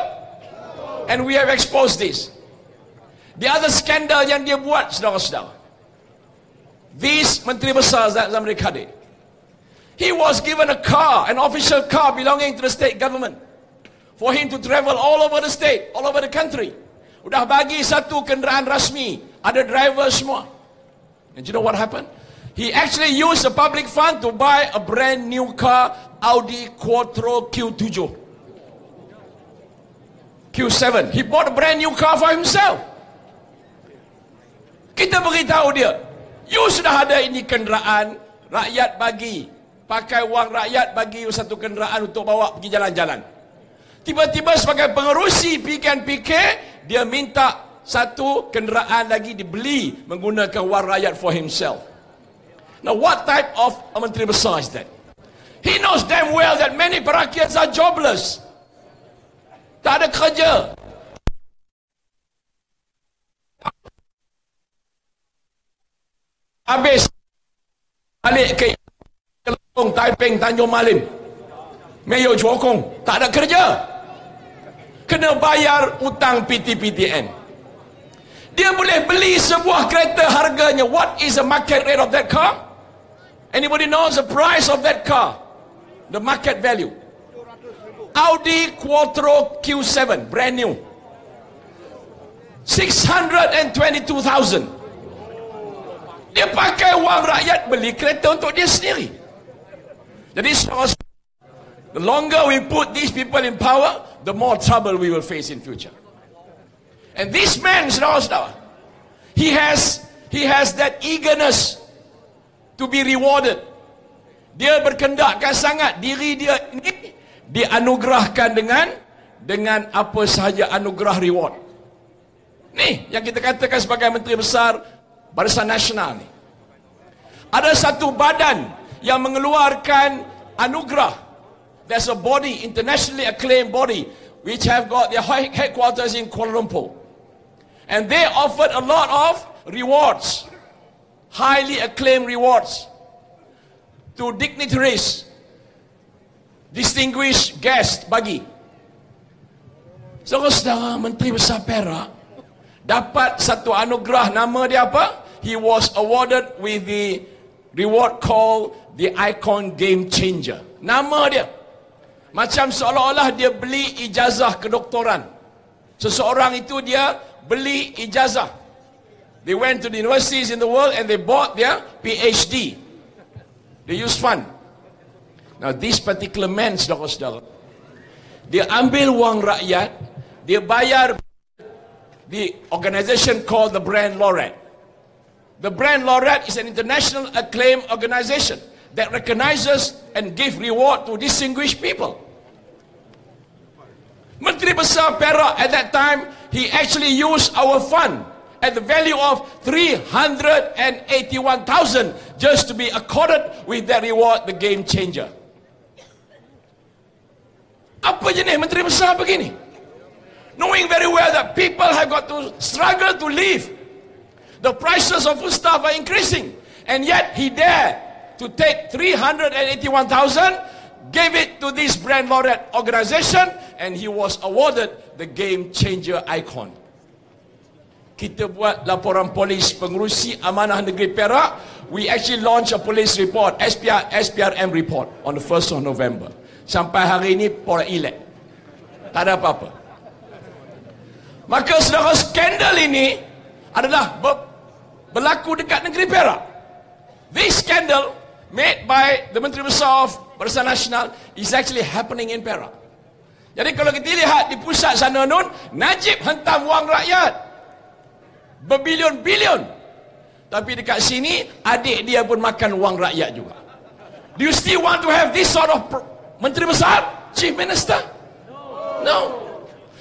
And we have exposed this. The other scandal yang dia buat, saudara-saudara. This Menteri Besar Zamri Kadir. He was given a car, an official car belonging to the state government. For him to travel all over the state, all over the country. Udah bagi satu kenderaan rasmi. Ada driver semua. And you know what happened? He actually used the public fund to buy a brand new car, Audi Quattro Q7. Q7. He bought a brand new car for himself. Kita beritahu dia, you sudah ada ini kenderaan, rakyat bagi. Pakai wang rakyat bagi you satu kenderaan untuk bawa pergi jalan-jalan. Tiba-tiba sebagai pengerusi PKNPK, dia minta satu kenderaan lagi dibeli menggunakan wang rakyat for himself. Now what type of a menteri besar is that? He knows damn well that many perakyat are jobless. Tak ada kerja. Habis balik ke Kelong, Taiping, Tanjung Malim. Mayo Jokong, tak ada kerja. Kena bayar utang PT-PTN. Dia boleh beli sebuah kereta harganya. What is the market rate of that car? Anybody knows the price of that car? The market value. Audi Quattro Q7, brand new. 622,000. Dia pakai wang rakyat beli kereta untuk dia sendiri. Jadi the longer we put these people in power, the more trouble we will face in future. And this man, saudara he has he has that eagerness to be rewarded. Dia berkendakkan sangat diri dia ini dianugerahkan dengan dengan apa sahaja anugerah reward. Ni yang kita katakan sebagai menteri besar Barisan Nasional ni. Ada satu badan yang mengeluarkan anugerah. There's a body, internationally acclaimed body, which have got their headquarters in Kuala Lumpur. And they offered a lot of rewards, highly acclaimed rewards, to dignitaries, distinguished guests bagi. Saudara-saudara Menteri Besar Perak dapat satu anugerah nama dia apa? he was awarded with the reward called the Icon Game Changer. Nama dia. Macam seolah-olah dia beli ijazah kedoktoran. Seseorang itu dia beli ijazah. They went to the universities in the world and they bought their PhD. They use fund. Now this particular man, saudara-saudara, dia ambil wang rakyat, dia bayar the organization called the Brand Laureate. The Brand Laureate is an international acclaimed organization that recognizes and give reward to distinguished people. Menteri Besar Perak at that time, he actually used our fund at the value of 381,000 just to be accorded with that reward, the game changer. Apa jenis Menteri Besar begini? Knowing very well that people have got to struggle to live The prices of foodstuff are increasing. And yet he dared to take 381,000, gave it to this brand laureate organization, and he was awarded the game changer icon. Kita buat laporan polis pengurusi amanah negeri Perak. We actually launch a police report, SPR, SPRM report on the 1st of November. Sampai hari ini, pola elek. Tak ada apa-apa. Maka saudara skandal ini adalah berlaku dekat negeri Perak. This scandal made by the Menteri Besar of Barisan Nasional is actually happening in Perak. Jadi kalau kita lihat di pusat sana nun, Najib hentam wang rakyat. Berbilion-bilion. Tapi dekat sini, adik dia pun makan wang rakyat juga. Do you still want to have this sort of Menteri Besar? Chief Minister? No.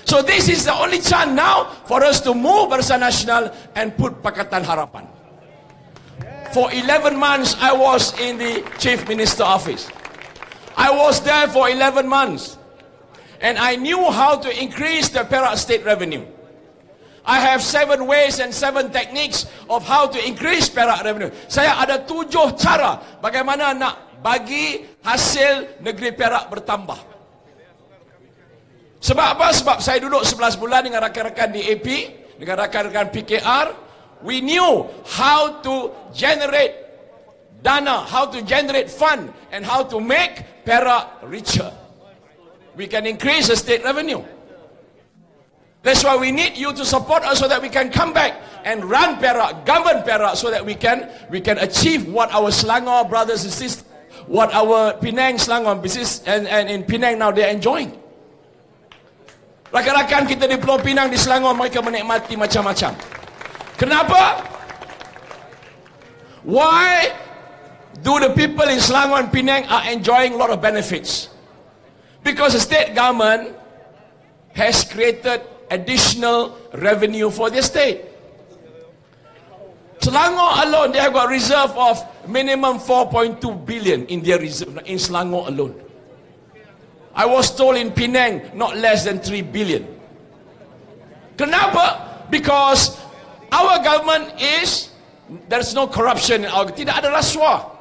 So this is the only chance now for us to move Barisan Nasional and put Pakatan Harapan. For 11 months I was in the Chief Minister office. I was there for 11 months. And I knew how to increase the Perak state revenue. I have seven ways and seven techniques of how to increase Perak revenue. Saya ada tujuh cara bagaimana nak bagi hasil negeri Perak bertambah. Sebab apa? Sebab saya duduk 11 bulan dengan rakan-rakan di AP, dengan rakan-rakan PKR. We knew how to generate dana, how to generate fund and how to make Perak richer. We can increase the state revenue. That's why we need you to support us so that we can come back and run Perak, govern Perak so that we can we can achieve what our Selangor brothers and sisters, what our Penang Selangor business and, and in Penang now they're enjoying. Rakan-rakan kita di Pulau Pinang di Selangor mereka menikmati macam-macam. Kenapa? Why do the people in Selangor and Penang are enjoying a lot of benefits? Because the state government has created additional revenue for the state. Selangor alone, they have got reserve of minimum 4.2 billion in their reserve in Selangor alone. I was told in Penang, not less than 3 billion. Kenapa? Because our government is, there's no corruption in our, tidak ada rasuah.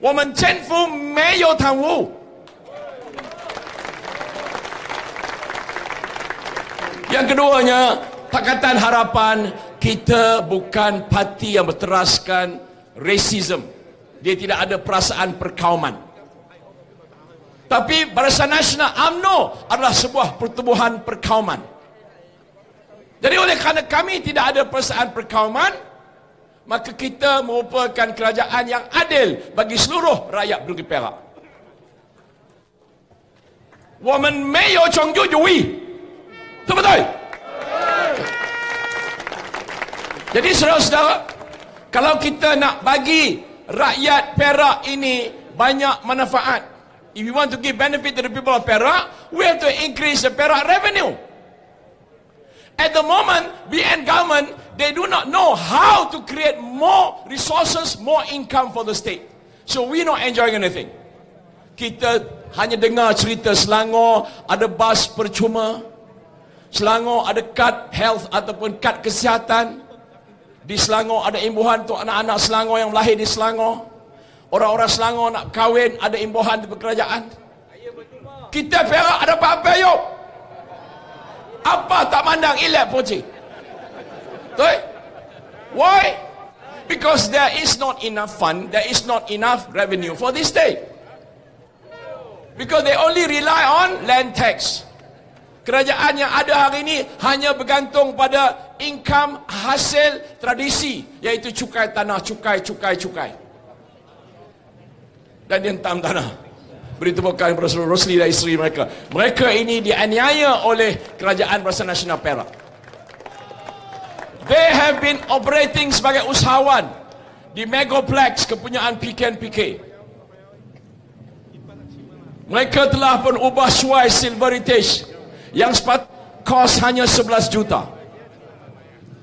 我们政府没有贪污。 Yang keduanya, Pakatan Harapan kita bukan parti yang berteraskan racism. Dia tidak ada perasaan perkauman. Tapi Barisan Nasional AMNO adalah sebuah pertubuhan perkauman. Jadi oleh kerana kami tidak ada perasaan perkauman, maka kita merupakan kerajaan yang adil bagi seluruh rakyat negeri Perak. 我们没有穷就有义。 Itu betul? Jadi saudara-saudara, kalau kita nak bagi rakyat Perak ini banyak manfaat, if you want to give benefit to the people of Perak, we have to increase the Perak revenue. At the moment, BN government, they do not know how to create more resources, more income for the state. So we not enjoying anything. Kita hanya dengar cerita Selangor, ada bas percuma. Selangor ada kad health ataupun kad kesihatan. Di Selangor ada imbuhan untuk anak-anak Selangor yang lahir di Selangor. Orang-orang Selangor nak kahwin ada imbuhan di kerajaan. Kita Perak ada apa-apa yuk? Apa tak mandang ilek poci? Betul? Why? Because there is not enough fund, there is not enough revenue for this state. Because they only rely on land tax. Kerajaan yang ada hari ini hanya bergantung pada income hasil tradisi iaitu cukai tanah, cukai, cukai, cukai. Dan dia tanah. Beri tepukan kepada seluruh Rosli dan isteri mereka. Mereka ini dianiaya oleh Kerajaan Barisan Nasional Perak. They have been operating sebagai usahawan di Megaplex kepunyaan PKN-PK. Mereka telah pun ubah suai Silver Heritage yang sepat kos hanya 11 juta.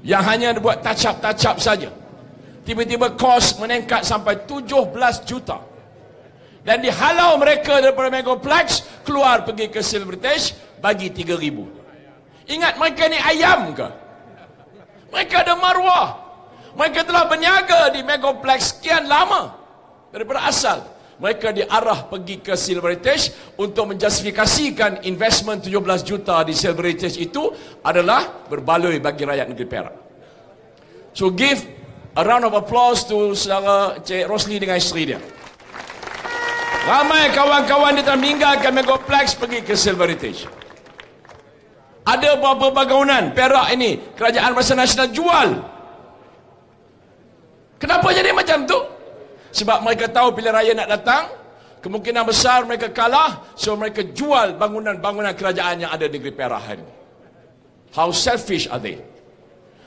Yang hanya buat up saja. Tiba-tiba kos meningkat sampai 17 juta. Dan dihalau mereka daripada Megaplex keluar pergi ke Silvertage bagi 3000 ingat mereka ni ayam ke? Mereka ada maruah mereka telah berniaga di Megaplex sekian lama daripada asal mereka diarah pergi ke Silver Heritage untuk menjustifikasikan investment 17 juta di Silver Heritage itu adalah berbaloi bagi rakyat negeri Perak. So give a round of applause to saudara Cik Rosli dengan isteri dia. Ramai kawan-kawan dia telah meninggalkan Megaplex pergi ke Silver Heritage. Ada beberapa bangunan Perak ini kerajaan masa nasional jual. Kenapa jadi macam tu? Sebab mereka tahu pilihan raya nak datang, kemungkinan besar mereka kalah, so mereka jual bangunan-bangunan kerajaan yang ada di negeri Perak hari ini. How selfish are they?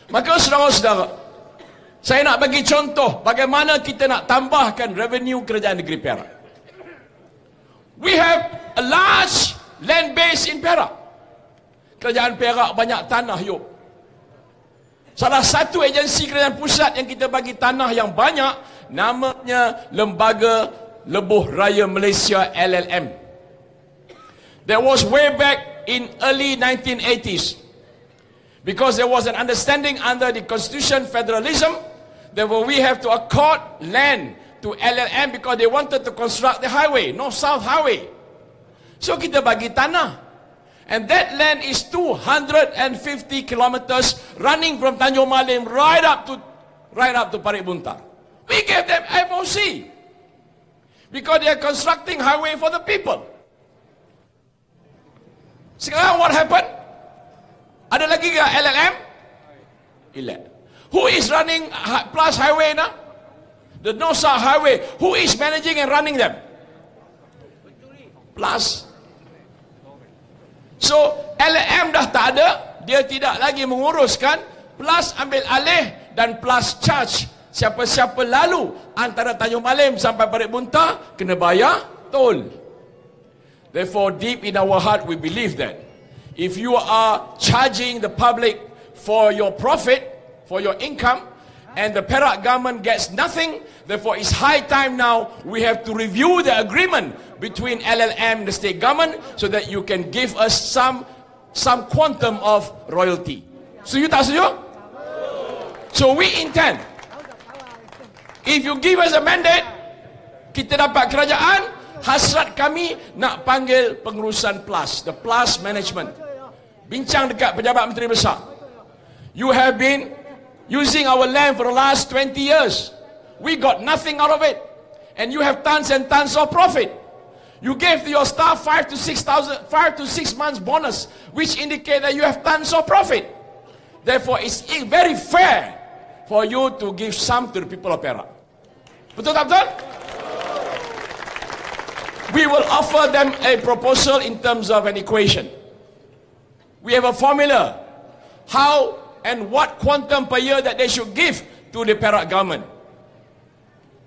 Maka saudara-saudara, saya nak bagi contoh bagaimana kita nak tambahkan revenue kerajaan negeri Perak. We have a large land base in Perak. Kerajaan Perak banyak tanah yuk. Salah satu agensi kerajaan pusat yang kita bagi tanah yang banyak namanya Lembaga Lebuh Raya Malaysia LLM. That was way back in early 1980s. Because there was an understanding under the Constitution federalism that we have to accord land to LLM because they wanted to construct the highway, north-south highway. So kita bagi tanah. And that land is 250 kilometers running from Tanjung Malim right up to right up to Parit Buntar. We gave them FOC because they are constructing highway for the people. Sekarang what happened? Ada lagi ke LLM? Elect. Who is running Plus Highway now? The South Highway. Who is managing and running them? Plus. So LM dah tak ada, dia tidak lagi menguruskan, Plus ambil alih dan Plus charge siapa-siapa lalu antara Tanjung Malim sampai Parit Bunta kena bayar tol. Therefore deep in our heart we believe that if you are charging the public for your profit, for your income, and the Perak government gets nothing, therefore it's high time now we have to review the agreement between LLM and the state government so that you can give us some some quantum of royalty. So you tak setuju? So we intend if you give us a mandate kita dapat kerajaan hasrat kami nak panggil pengurusan plus the plus management. Bincang dekat pejabat menteri besar. You have been using our land for the last 20 years. We got nothing out of it. And you have tons and tons of profit. You gave your staff 5 to 6,000 5 to 6 months bonus which indicate that you have tons of profit. Therefore it's very fair for you to give some to the people of Perak betul tak betul we will offer them a proposal in terms of an equation we have a formula how and what quantum per year that they should give to the Perak government.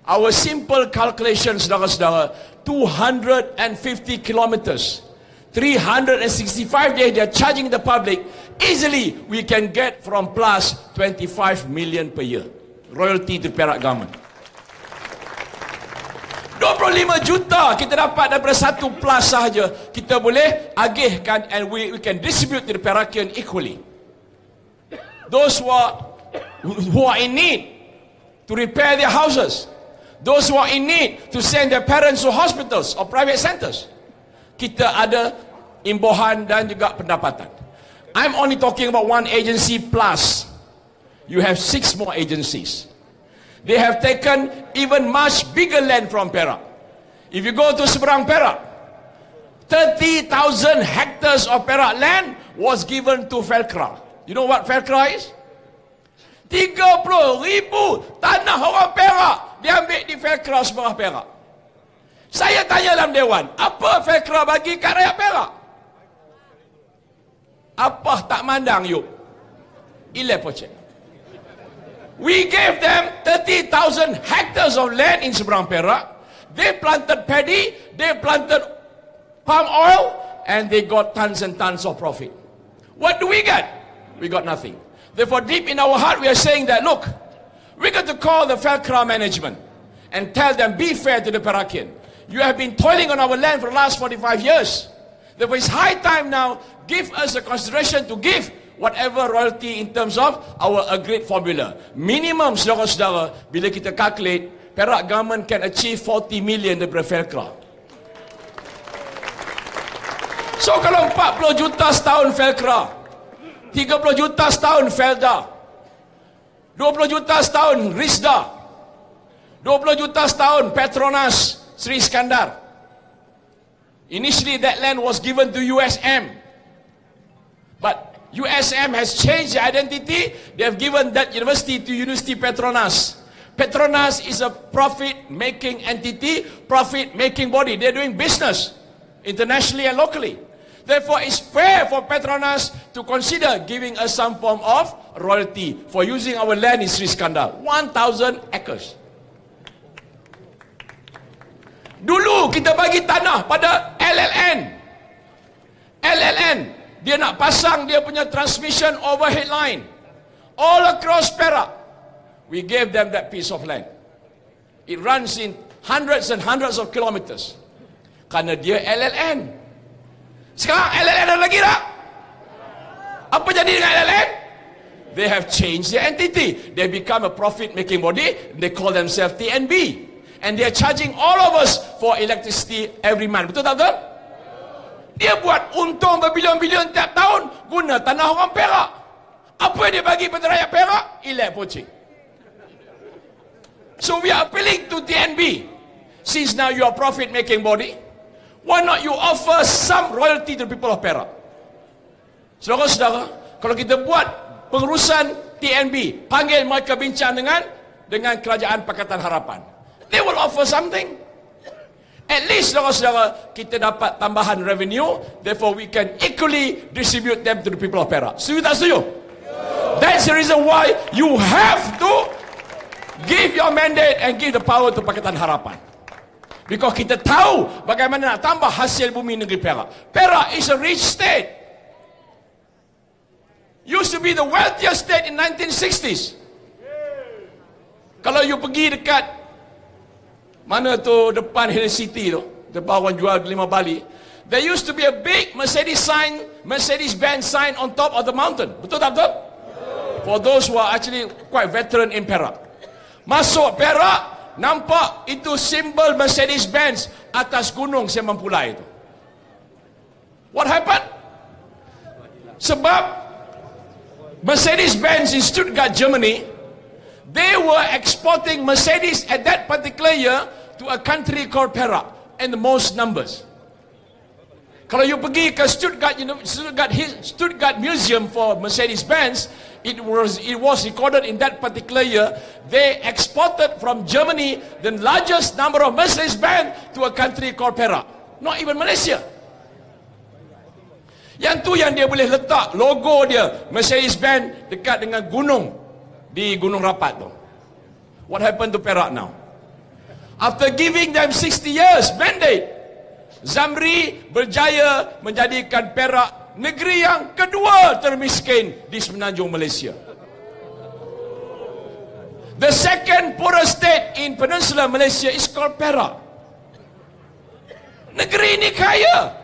Our simple calculation, saudara-saudara, 250 kilometers, 365 days they are charging the public. Easily we can get from plus 25 million per year. Royalty to Perak government. 25 juta kita dapat daripada satu plus sahaja. Kita boleh agihkan and we, we can distribute to the Perakian equally. Those who are, who are in need to repair their houses. Those who are in need to send their parents to hospitals or private centers. Kita ada imbuhan dan juga pendapatan. I'm only talking about one agency plus. You have six more agencies. They have taken even much bigger land from Perak. If you go to Seberang Perak, 30,000 hectares of Perak land was given to Felkra. You know what Felkra is? 30 ribu tanah orang Perak diambil di Felkra Seberang Perak. Saya tanya dalam Dewan, apa Felkra bagi kat rakyat Perak? Apa tak mandang yuk? Ile pocek. We gave them 30,000 hectares of land in Seberang Perak. They planted paddy, they planted palm oil, and they got tons and tons of profit. What do we get? We got nothing. Therefore, deep in our heart, we are saying that, look, we got to call the Felkra management and tell them, be fair to the Perakian. You have been toiling on our land for the last 45 years. Therefore, it's high time now, give us a consideration to give whatever royalty in terms of our agreed formula. Minimum, saudara-saudara, bila kita calculate, Perak government can achieve 40 million daripada Felkra. So kalau 40 juta setahun Felkra, 30 juta setahun Felda, 20 juta setahun Risda, 20 juta setahun Petronas Sri Iskandar. Initially that land was given to USM. But USM has changed the identity. They have given that university to University Petronas. Petronas is a profit-making entity, profit-making body. They're doing business internationally and locally. Therefore, it's fair for Petronas to consider giving us some form of royalty for using our land in Sri Skandar. 1,000 acres. Dulu kita bagi tanah pada LLN. LLN dia nak pasang dia punya transmission overhead line all across Perak. We gave them that piece of land. It runs in hundreds and hundreds of kilometers. Karena dia LLN. Sekarang LLN ada lagi tak? Apa jadi dengan LLN? They have changed their entity. They become a profit making body. They call themselves TNB. And they are charging all of us for electricity every month. Betul tak betul? Dia buat untung berbilion-bilion tiap tahun guna tanah orang Perak. Apa yang dia bagi pada rakyat Perak? Elek poching. So we are appealing to TNB. Since now you are profit making body, why not you offer some royalty to the people of Perak? Saudara-saudara, kalau kita buat pengurusan TNB, panggil mereka bincang dengan dengan kerajaan Pakatan Harapan. They will offer something. At least saudara-saudara kita dapat tambahan revenue, therefore we can equally distribute them to the people of Perak. Setuju tak setuju? That's the reason why you have to give your mandate and give the power to Pakatan Harapan. Because kita tahu bagaimana nak tambah hasil bumi negeri Perak. Perak is a rich state. Used to be the wealthiest state in 1960s. Kalau you pergi dekat mana tu depan Hill City tu, depan orang jual lima Bali, there used to be a big Mercedes sign, Mercedes-Benz sign on top of the mountain. Betul tak betul? For those who are actually quite veteran in Perak. Masuk Perak, nampak itu simbol Mercedes-Benz atas gunung Semampulai itu. What happened? Sebab Mercedes-Benz in Stuttgart, Germany, they were exporting Mercedes at that particular year to a country called Perak and the most numbers. Kalau you pergi ke Stuttgart, you know, Stuttgart, Stuttgart Museum for Mercedes-Benz, it was, it was recorded in that particular year, they exported from Germany the largest number of Mercedes-Benz to a country called Perak. Not even Malaysia. Yang tu yang dia boleh letak logo dia Mercedes-Benz dekat dengan gunung di Gunung Rapat tu. What happened to Perak now? After giving them 60 years mandate, Zamri berjaya menjadikan Perak negeri yang kedua termiskin di semenanjung Malaysia. The second poorest state in Peninsula Malaysia is called Perak. Negeri ini kaya.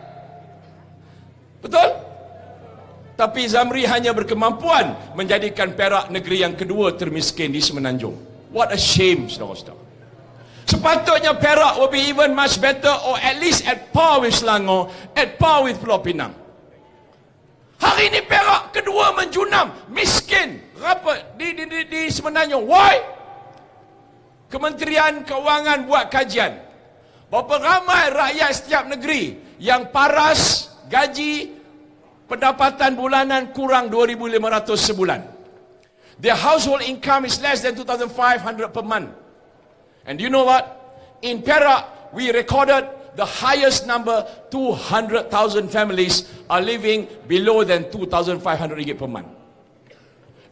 Betul? Tapi Zamri hanya berkemampuan menjadikan Perak negeri yang kedua termiskin di Semenanjung. What a shame, saudara-saudara. Sepatutnya Perak will be even much better or at least at par with Selangor, at par with Pulau Pinang. Hari ini Perak kedua menjunam, miskin, rapat di, di, di, di Semenanjung. Why? Kementerian Keuangan buat kajian. Berapa ramai rakyat setiap negeri yang paras gaji pendapatan bulanan kurang 2500 sebulan. Their household income is less than 2500 per month. And you know what? In Perak, we recorded the highest number 200,000 families are living below than 2500 ringgit per month.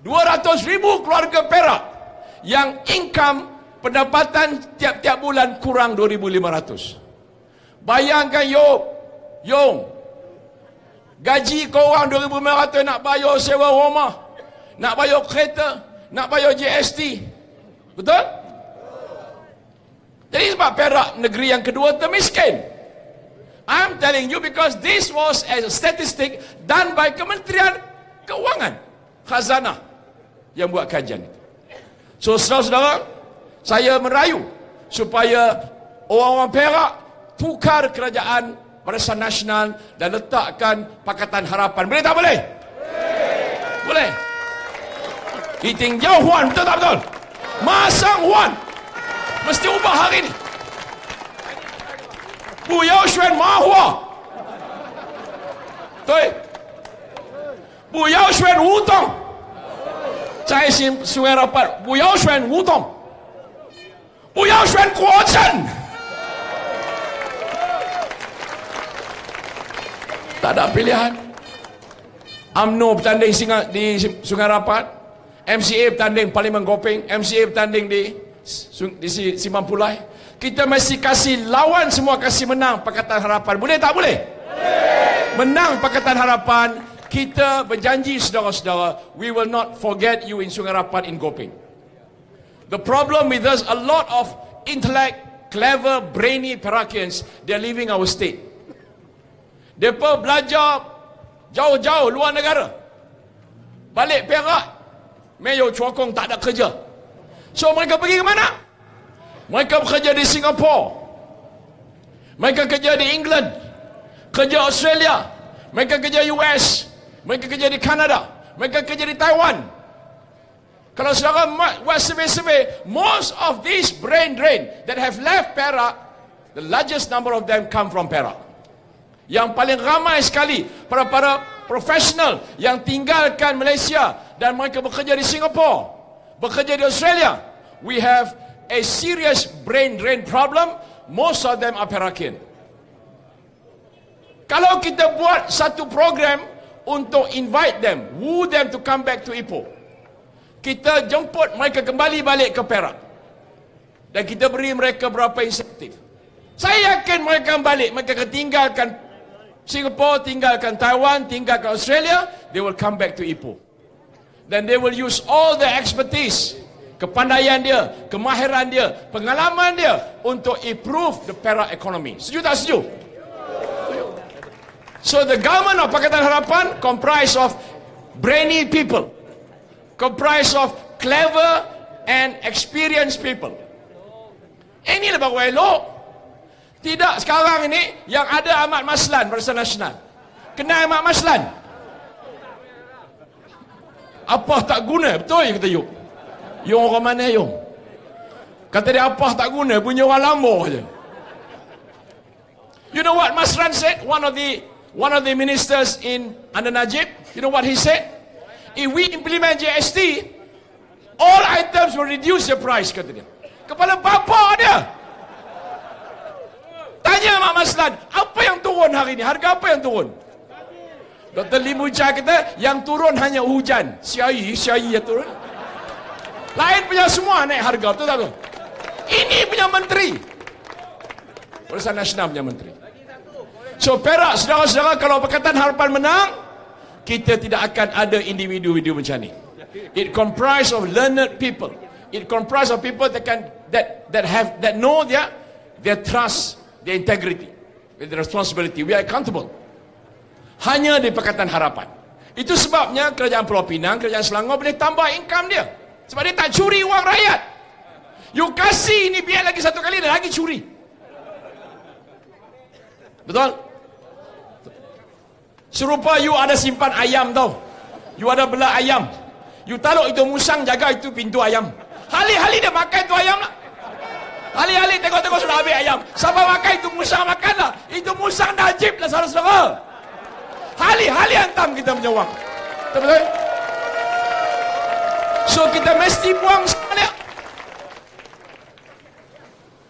200 ribu keluarga Perak yang income pendapatan tiap-tiap bulan kurang 2500. Bayangkan yo, Yong, Gaji kau orang 2,500 nak bayar sewa rumah. Nak bayar kereta. Nak bayar GST. Betul? Jadi sebab Perak negeri yang kedua termiskin. I'm telling you because this was a statistic done by Kementerian Keuangan. Khazanah yang buat kajian itu. So saudara-saudara, saya merayu supaya orang-orang Perak tukar kerajaan Barisan Nasional dan letakkan Pakatan Harapan. Boleh tak boleh? Boleh. Eating Yao Huan, betul tak betul? Masang Huan. Mesti ubah hari ini. Bu Yao Xuan Ma Hua. Betul? Bu Yao Xuan Wu Tong. Zai Xin Sungai Rapat. Bu Yao Xuan Wu Tong. Bu Yao Xuan Guo Chen. Tak ada pilihan. UMNO bertanding singa, di Sungai Rapat. MCA bertanding Parlimen Gopeng. MCA bertanding di, di Simang Pulai. Kita mesti kasih lawan semua kasih menang Pakatan Harapan. Boleh tak boleh? Menang Pakatan Harapan. Kita berjanji saudara-saudara. We will not forget you in Sungai Rapat in Gopeng. The problem with us, a lot of intellect, clever, brainy Perakians, they're leaving our state. Mereka belajar jauh-jauh luar negara. Balik Perak, Mayo Chua Kong tak ada kerja. So mereka pergi ke mana? Mereka bekerja di Singapura. Mereka kerja di England. Kerja Australia. Mereka kerja US. Mereka kerja di Kanada. Mereka kerja di Taiwan. Kalau saudara buat survey-survey, most of these brain drain that have left Perak, the largest number of them come from Perak. Yang paling ramai sekali para para profesional yang tinggalkan Malaysia dan mereka bekerja di Singapura, bekerja di Australia. We have a serious brain drain problem. Most of them are Perakian. Kalau kita buat satu program untuk invite them, woo them to come back to Ipoh kita jemput mereka kembali balik ke Perak. Dan kita beri mereka berapa insentif. Saya yakin mereka balik, mereka akan tinggalkan Singapore, tinggalkan Taiwan, tinggalkan Australia, they will come back to Ipoh. Then they will use all the expertise, kepandaian dia, kemahiran dia, pengalaman dia untuk improve the Perak economy. Setuju tak setuju? So the government of Pakatan Harapan comprise of brainy people comprised of clever and experienced people. Ini lebih elok. Tidak sekarang ini yang ada Ahmad Maslan Barisan Nasional. Kenal Ahmad Maslan? Apa tak guna? Betul ya kata Yuk? Yung orang mana Yung? Kata dia apa tak guna? Punya orang lama je. You know what Maslan said? One of the one of the ministers in under Najib. You know what he said? if we implement GST, all items will reduce the price, kata dia. Kepala bapa dia. Tanya Mak Maslan, apa yang turun hari ini? Harga apa yang turun? Dr. Limu Chai kata, yang turun hanya hujan. Siai, siai yang turun. Lain punya semua naik harga, betul tak tu? Ini punya menteri. Perusahaan Nasional punya menteri. So Perak, saudara-saudara, kalau Pakatan Harapan menang, kita tidak akan ada individu-individu macam ni. It comprise of learned people. It comprise of people that can that that have that know their their trust, their integrity, their responsibility. We are accountable. Hanya di Pakatan Harapan. Itu sebabnya kerajaan Pulau Pinang, kerajaan Selangor boleh tambah income dia. Sebab dia tak curi wang rakyat. You kasih ini biar lagi satu kali dan lagi curi. Betul? Serupa you ada simpan ayam tau. You ada belah ayam. You taruh itu musang jaga itu pintu ayam. Hali-hali dia makan itu ayam lah. Hali-hali tengok-tengok sudah habis ayam. Siapa makan itu musang makan lah. Itu musang najib lah saudara-saudara. Hali-hali hantam kita wang. Betul-betul? So kita mesti buang sekali.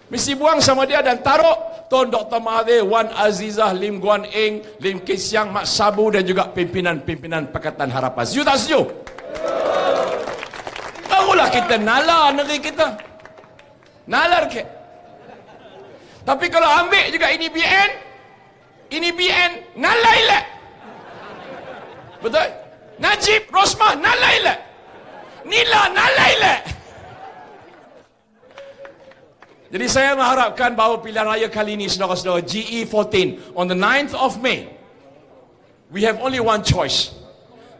Mesti buang sama dia dan taruh Tuan Dr. Mahathir, Wan Azizah, Lim Guan Eng, Lim Kit Siang, Mak Sabu dan juga pimpinan-pimpinan Pakatan Harapan. Setuju tak setuju? Barulah kita nalar negeri kita. Nalar ke? Tapi kalau ambil juga ini BN, ini BN, nalai lah. Betul? Najib, Rosmah, nalai lah. Nila, nalai lah. Jadi saya mengharapkan bahawa pilihan raya kali ini saudara-saudara GE14 on the 9th of May we have only one choice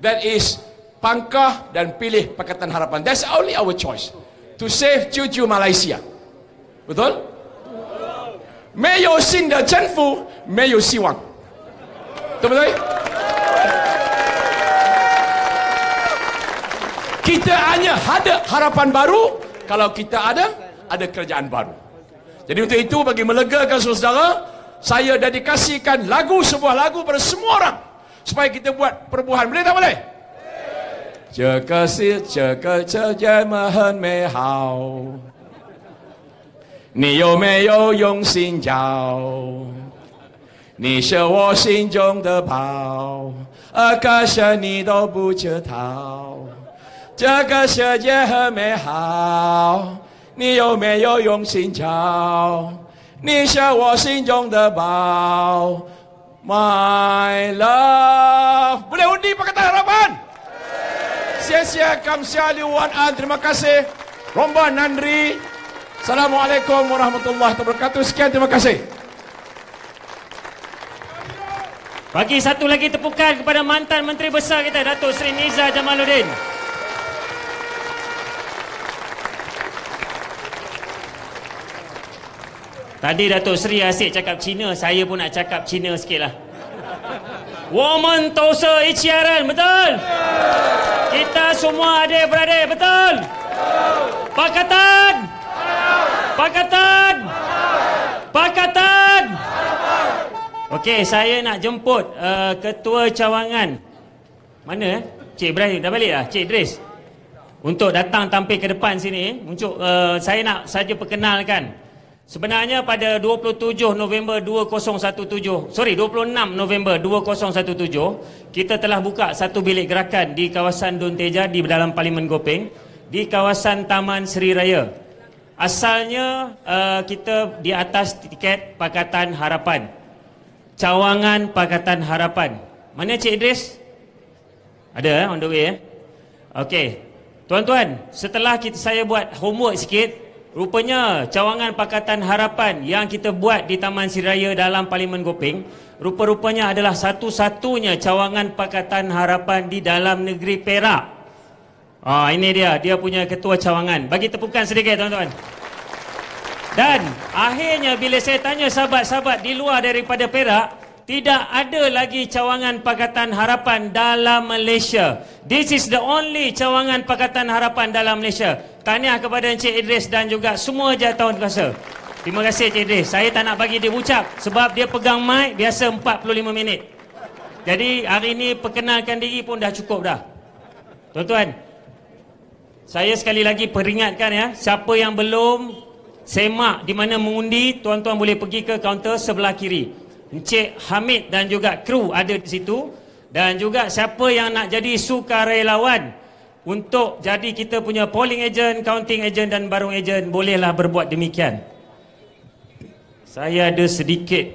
that is pangkah dan pilih Pakatan Harapan that's only our choice to save cucu Malaysia betul? Mayo Sin de Chenfu Mayo Siwang betul betul? kita hanya ada harapan baru kalau kita ada ada kerajaan baru. Jadi untuk itu bagi melegakan saudara, saya dedikasikan lagu sebuah lagu pada semua orang supaya kita buat perubahan. Boleh tak boleh? 这个是这个这这么很美好， 你有没有用心找？你是我心中的宝，而可是你都不知道。这个世界很美好，你有没有用心找？你是我心中的宝，My love。布达乌迪巴克达哈罗班，谢谢感谢你，One and Terima kasih，Romba Nandri。Assalamualaikum warahmatullahi wabarakatuh. Sekian terima kasih. Bagi satu lagi tepukan kepada mantan Menteri Besar kita Datuk Seri Niza Jamaluddin. Tadi Datuk Seri asyik cakap Cina, saya pun nak cakap Cina sikit lah. Woman tosa iciaran, betul? Kita semua adik-beradik, betul? Pakatan! Pakatan! Pakatan! Okey, saya nak jemput uh, ketua cawangan. Mana eh? Cik Ibrahim dah balik dah? Cik Idris. Untuk datang tampil ke depan sini, untuk uh, saya nak saja perkenalkan. Sebenarnya pada 27 November 2017, sorry 26 November 2017, kita telah buka satu bilik gerakan di kawasan Dun Teja di dalam Parlimen Gopeng di kawasan Taman Seri Raya. Asalnya uh, kita di atas tiket Pakatan Harapan. Cawangan Pakatan Harapan. Mana Cik Idris? Ada eh, on the way eh. Okey. Tuan-tuan, setelah kita saya buat homework sikit, rupanya cawangan Pakatan Harapan yang kita buat di Taman Siraya dalam Parlimen Gopeng, rupa-rupanya adalah satu-satunya cawangan Pakatan Harapan di dalam negeri Perak. Ah, ini dia, dia punya ketua cawangan. Bagi tepukan sedikit tuan-tuan. Dan akhirnya bila saya tanya sahabat-sahabat di luar daripada Perak, tidak ada lagi cawangan Pakatan Harapan dalam Malaysia. This is the only cawangan Pakatan Harapan dalam Malaysia. Tahniah kepada Encik Idris dan juga semua jawatan kuasa. Terima kasih Encik Idris. Saya tak nak bagi dia ucap sebab dia pegang mic biasa 45 minit. Jadi hari ini perkenalkan diri pun dah cukup dah. Tuan-tuan, saya sekali lagi peringatkan ya, siapa yang belum semak di mana mengundi, tuan-tuan boleh pergi ke kaunter sebelah kiri. Encik Hamid dan juga kru ada di situ dan juga siapa yang nak jadi sukarelawan untuk jadi kita punya polling agent, counting agent dan barung agent bolehlah berbuat demikian. Saya ada sedikit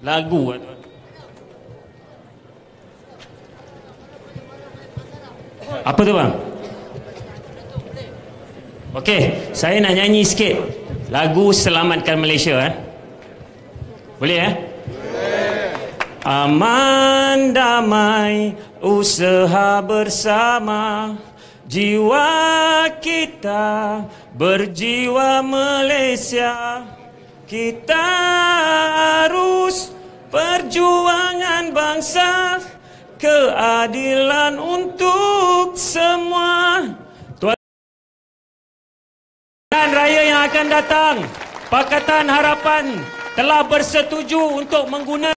lagu Apa tu bang? Okey, saya nak nyanyi sikit lagu Selamatkan Malaysia eh. Boleh eh? Aman damai usaha bersama Jiwa kita berjiwa Malaysia Kita harus perjuangan bangsa Keadilan untuk semua. Tuan Raya yang akan datang Pakatan Harapan telah bersetuju untuk menggunakan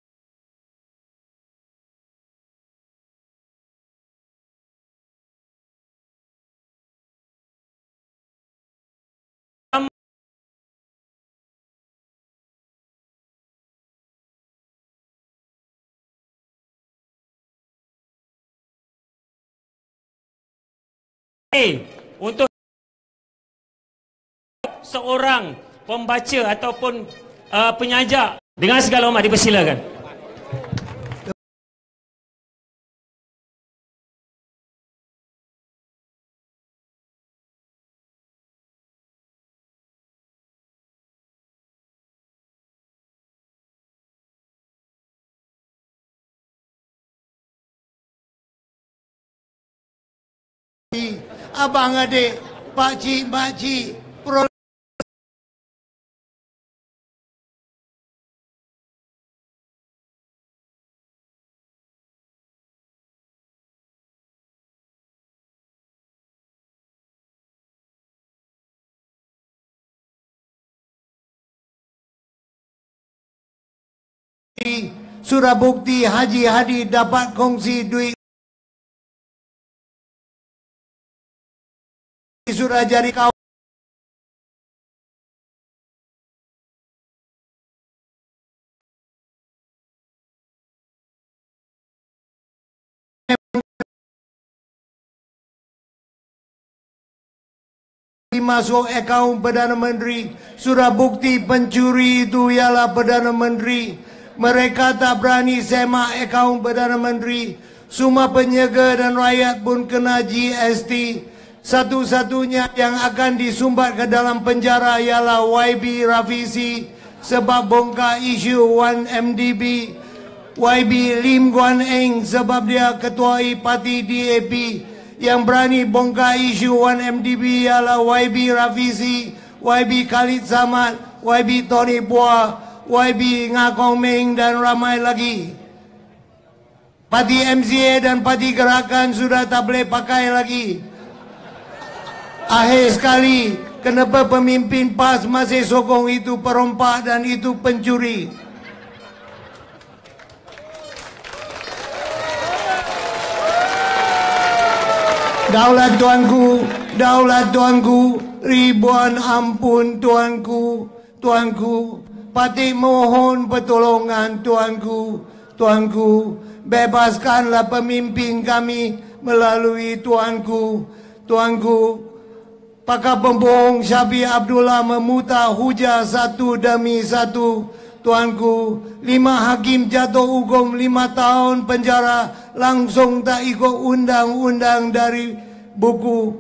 untuk seorang pembaca ataupun uh, penyajak dengan segala hormat dipersilakan. Abang adik, pak cik, mak cik, Surah bukti Haji Hadi dapat kongsi duit Surah jari kau masuk akaun Perdana Menteri Surah bukti pencuri itu ialah Perdana Menteri mereka tak berani semak akaun Perdana Menteri. Semua penjaga dan rakyat pun kena GST. Satu-satunya yang akan disumbat ke dalam penjara ialah YB Rafizi sebab bongkar isu 1MDB. YB Lim Guan Eng sebab dia ketuai parti DAP yang berani bongkar isu 1MDB ialah YB Rafizi, YB Khalid Samad, YB Tony Bua, YB Ngakong Meng dan ramai lagi. Parti MCA dan parti gerakan sudah tak boleh pakai lagi. Akhir sekali, kenapa pemimpin PAS masih sokong itu perompak dan itu pencuri? Daulat tuanku, daulat tuanku, ribuan ampun tuanku, tuanku. Pati mohon pertolongan tuanku, tuanku. Bebaskanlah pemimpin kami melalui tuanku, tuanku. Pakar pembohong Syafi Abdullah memutar hujah satu demi satu. Tuanku, lima hakim jatuh hukum lima tahun penjara langsung tak ikut undang-undang dari buku.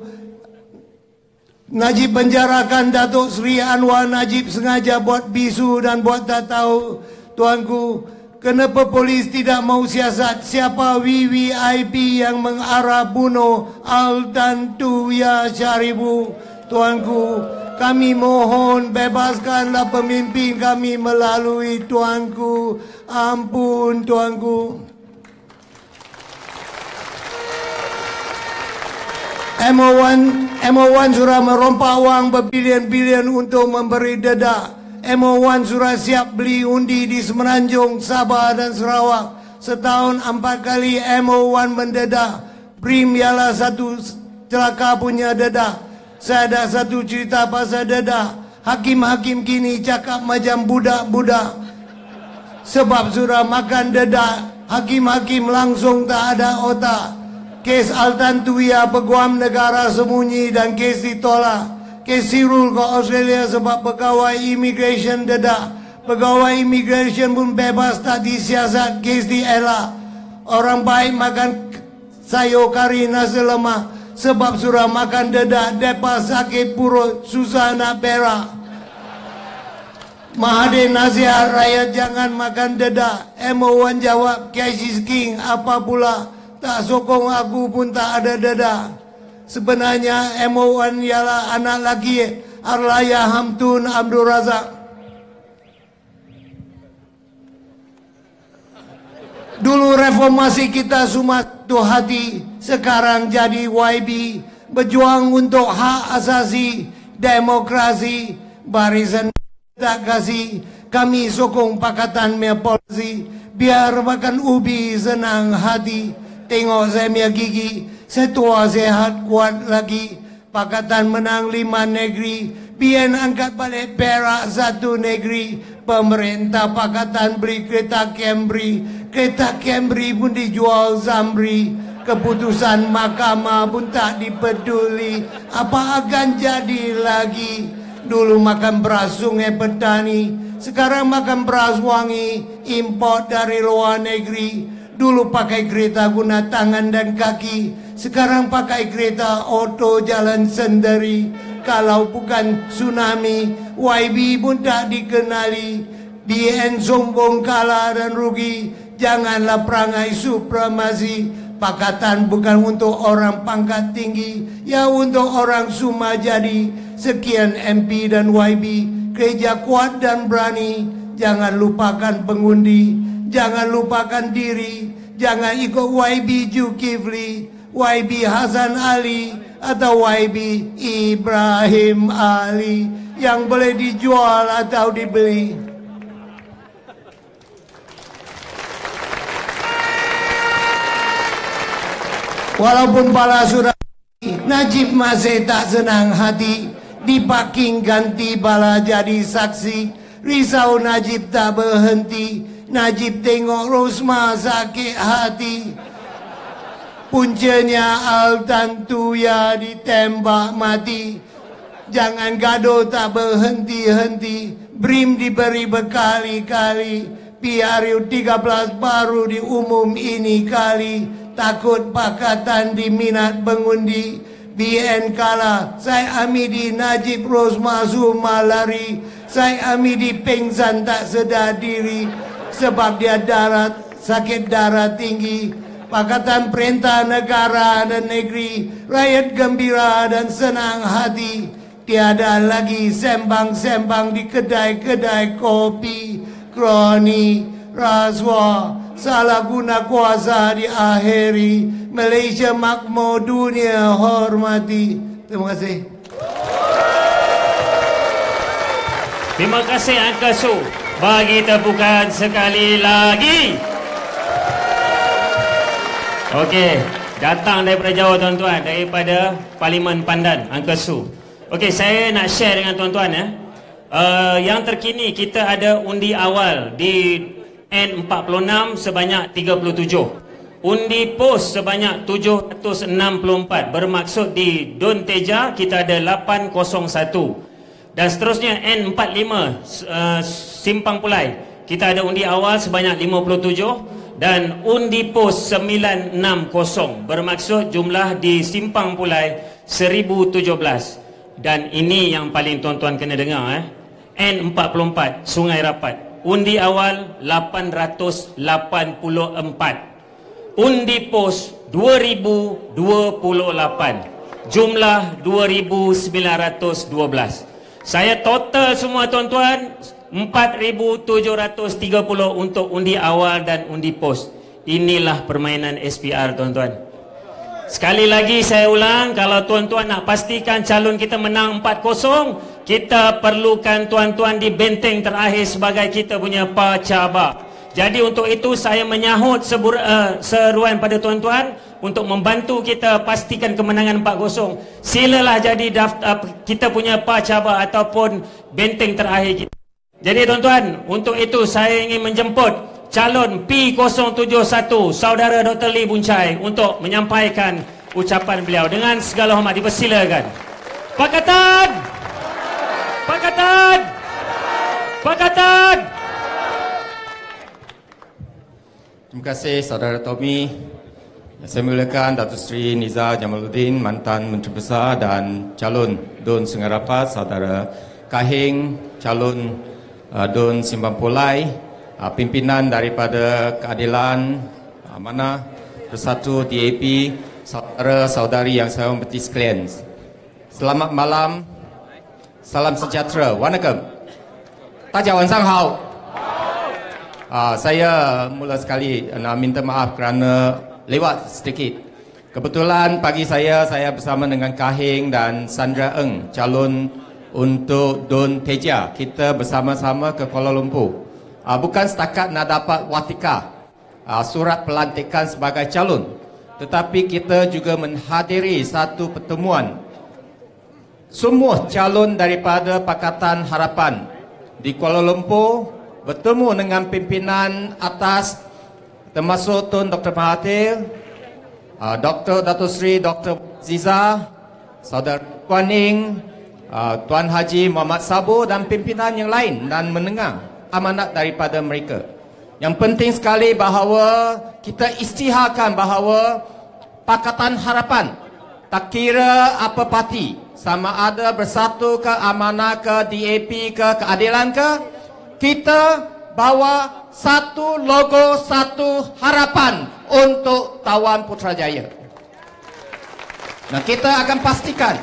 Najib penjarakan Datuk Seri Anwar Najib sengaja buat bisu dan buat tak tahu. Tuanku, kenapa polis tidak mau siasat siapa VVIP yang mengarah bunuh Altan Tuya Syaribu? Tuanku kami mohon bebaskanlah pemimpin kami melalui Tuanku. Ampun Tuanku. MO1 MO1 sudah merompak wang berbilion-bilion untuk memberi dedak MO1 sudah siap beli undi di Semenanjung, Sabah dan Sarawak. Setahun empat kali MO1 mendedah. Brim ialah satu celaka punya dedah. Saya ada satu cerita pasal dedah. Hakim-hakim kini cakap macam budak-budak. Sebab sudah makan dedah. Hakim-hakim langsung tak ada otak. Kes Altan Tuya peguam negara sembunyi dan kes ditolak. Kes Sirul ke Australia sebab pegawai immigration dedak. Pegawai immigration pun bebas tak disiasat kes Ella. Orang baik makan sayur kari nasi lemak. Sebab surah makan dedak, depa sakit perut, susah nak berak. Mahathir nasihat rakyat jangan makan dedak. MO1 jawab, cash is king, apa pula. Tak sokong aku pun tak ada dedak. Sebenarnya MO1 ialah anak lagi Arlaya Hamtun Abdul Razak. Dulu reformasi kita semua tu hati, sekarang jadi YB berjuang untuk hak asasi, demokrasi, barisan tak kasih. Kami sokong pakatan mea polisi, biar makan ubi senang hati. Tengok saya gigi, saya tua sehat kuat lagi. Pakatan menang lima negeri, biar angkat balik perak satu negeri. Pemerintah pakatan beri kereta Camry, kereta Camry pun dijual Zamri. Keputusan mahkamah pun tak dipeduli. Apa akan jadi lagi? Dulu makan beras sungai petani, sekarang makan beras wangi import dari luar negeri. Dulu pakai kereta guna tangan dan kaki, sekarang pakai kereta auto jalan sendiri. Kalau bukan tsunami, YB pun tak dikenali. DN sombong kalah dan rugi, janganlah perangai supremasi. Pakatan bukan untuk orang pangkat tinggi, ya untuk orang semua jadi. Sekian MP dan YB, kerja kuat dan berani. Jangan lupakan pengundi, jangan lupakan diri, jangan ikut YB Zulkifli, YB Hasan Ali atau YB Ibrahim Ali. Yang boleh dijual atau dibeli. Walaupun pala sudah Najib masih tak senang hati Dipaking ganti bala jadi saksi. Risau Najib tak berhenti. Najib tengok Rosma sakit hati Puncanya Altan Tuya ditembak mati. Jangan gaduh tak berhenti-henti. Brim diberi berkali-kali. PRU 13 baru diumum ini kali. Takut pakatan diminat pengundi. BN Kala, saya Amidi Najib Rosmazu Malari, saya Amidi pingsan tak sedar diri. Sebab dia darat sakit darah tinggi. Pakatan Perintah Negara dan Negeri, rakyat gembira dan senang hati. Tiada lagi sembang-sembang di kedai-kedai kopi, kroni, rasuah, salah guna kuasa diakhiri. Malaysia makmur dunia hormati. Terima kasih. Terima kasih Uncle Su. Bagi tepukan sekali lagi. Okey, datang daripada jauh tuan-tuan daripada Parlimen Pandan, Uncle Su. Okey, saya nak share dengan tuan-tuan ya. Uh, yang terkini kita ada undi awal di N46 sebanyak 37. Undi pos sebanyak 764 bermaksud di Don Teja kita ada 801. Dan seterusnya N45 uh, Simpang Pulai kita ada undi awal sebanyak 57 dan undi pos 960 bermaksud jumlah di Simpang Pulai 1017 dan ini yang paling tuan-tuan kena dengar eh. N44 Sungai Rapat. Undi awal 884 undi pos 2028 jumlah 2912 saya total semua tuan-tuan 4,730 untuk undi awal dan undi pos. Inilah permainan SPR tuan-tuan. Sekali lagi saya ulang, kalau tuan-tuan nak pastikan calon kita menang 4-0, kita perlukan tuan-tuan di benteng terakhir sebagai kita punya pacabar. Jadi untuk itu saya menyahut sebur, uh, seruan pada tuan-tuan untuk membantu kita pastikan kemenangan 4-0. Silalah jadi daftar, uh, kita punya pacabar ataupun benteng terakhir kita. Jadi tuan-tuan, untuk itu saya ingin menjemput calon P071 saudara Dr. Lee Buncai untuk menyampaikan ucapan beliau dengan segala hormat dipersilakan. Pakatan! Pakatan! Pakatan! Terima kasih saudara Tommy. Saya mulakan Datuk Seri Nizar Jamaluddin, mantan Menteri Besar dan calon Dun Sungai Rapat, saudara Kahing, calon uh, Dun Simbang Pulai, uh, pimpinan daripada keadilan uh, mana Bersatu DAP, saudara-saudari yang saya hormati sekalian. Selamat malam, salam sejahtera, wanakam. Tajak wansang hao. Uh, saya mula sekali nak minta maaf kerana lewat sedikit. Kebetulan pagi saya saya bersama dengan Kahing dan Sandra Eng calon untuk Don Teja. Kita bersama-sama ke Kuala Lumpur. Uh, bukan setakat nak dapat watika, uh, surat pelantikan sebagai calon. Tetapi kita juga menghadiri satu pertemuan semua calon daripada Pakatan Harapan di Kuala Lumpur bertemu dengan pimpinan atas termasuk Tun Dr. Mahathir, uh, Dr. Datuk Seri Dr. Ziza, Saudara Kuan Ning, uh, Tuan Haji Muhammad Sabo dan pimpinan yang lain dan mendengar amanat daripada mereka. Yang penting sekali bahawa kita istiharkan bahawa Pakatan Harapan tak kira apa parti sama ada bersatu ke amanah ke DAP ke keadilan ke kita bawa satu logo satu harapan untuk Tawan Putrajaya. Nah kita akan pastikan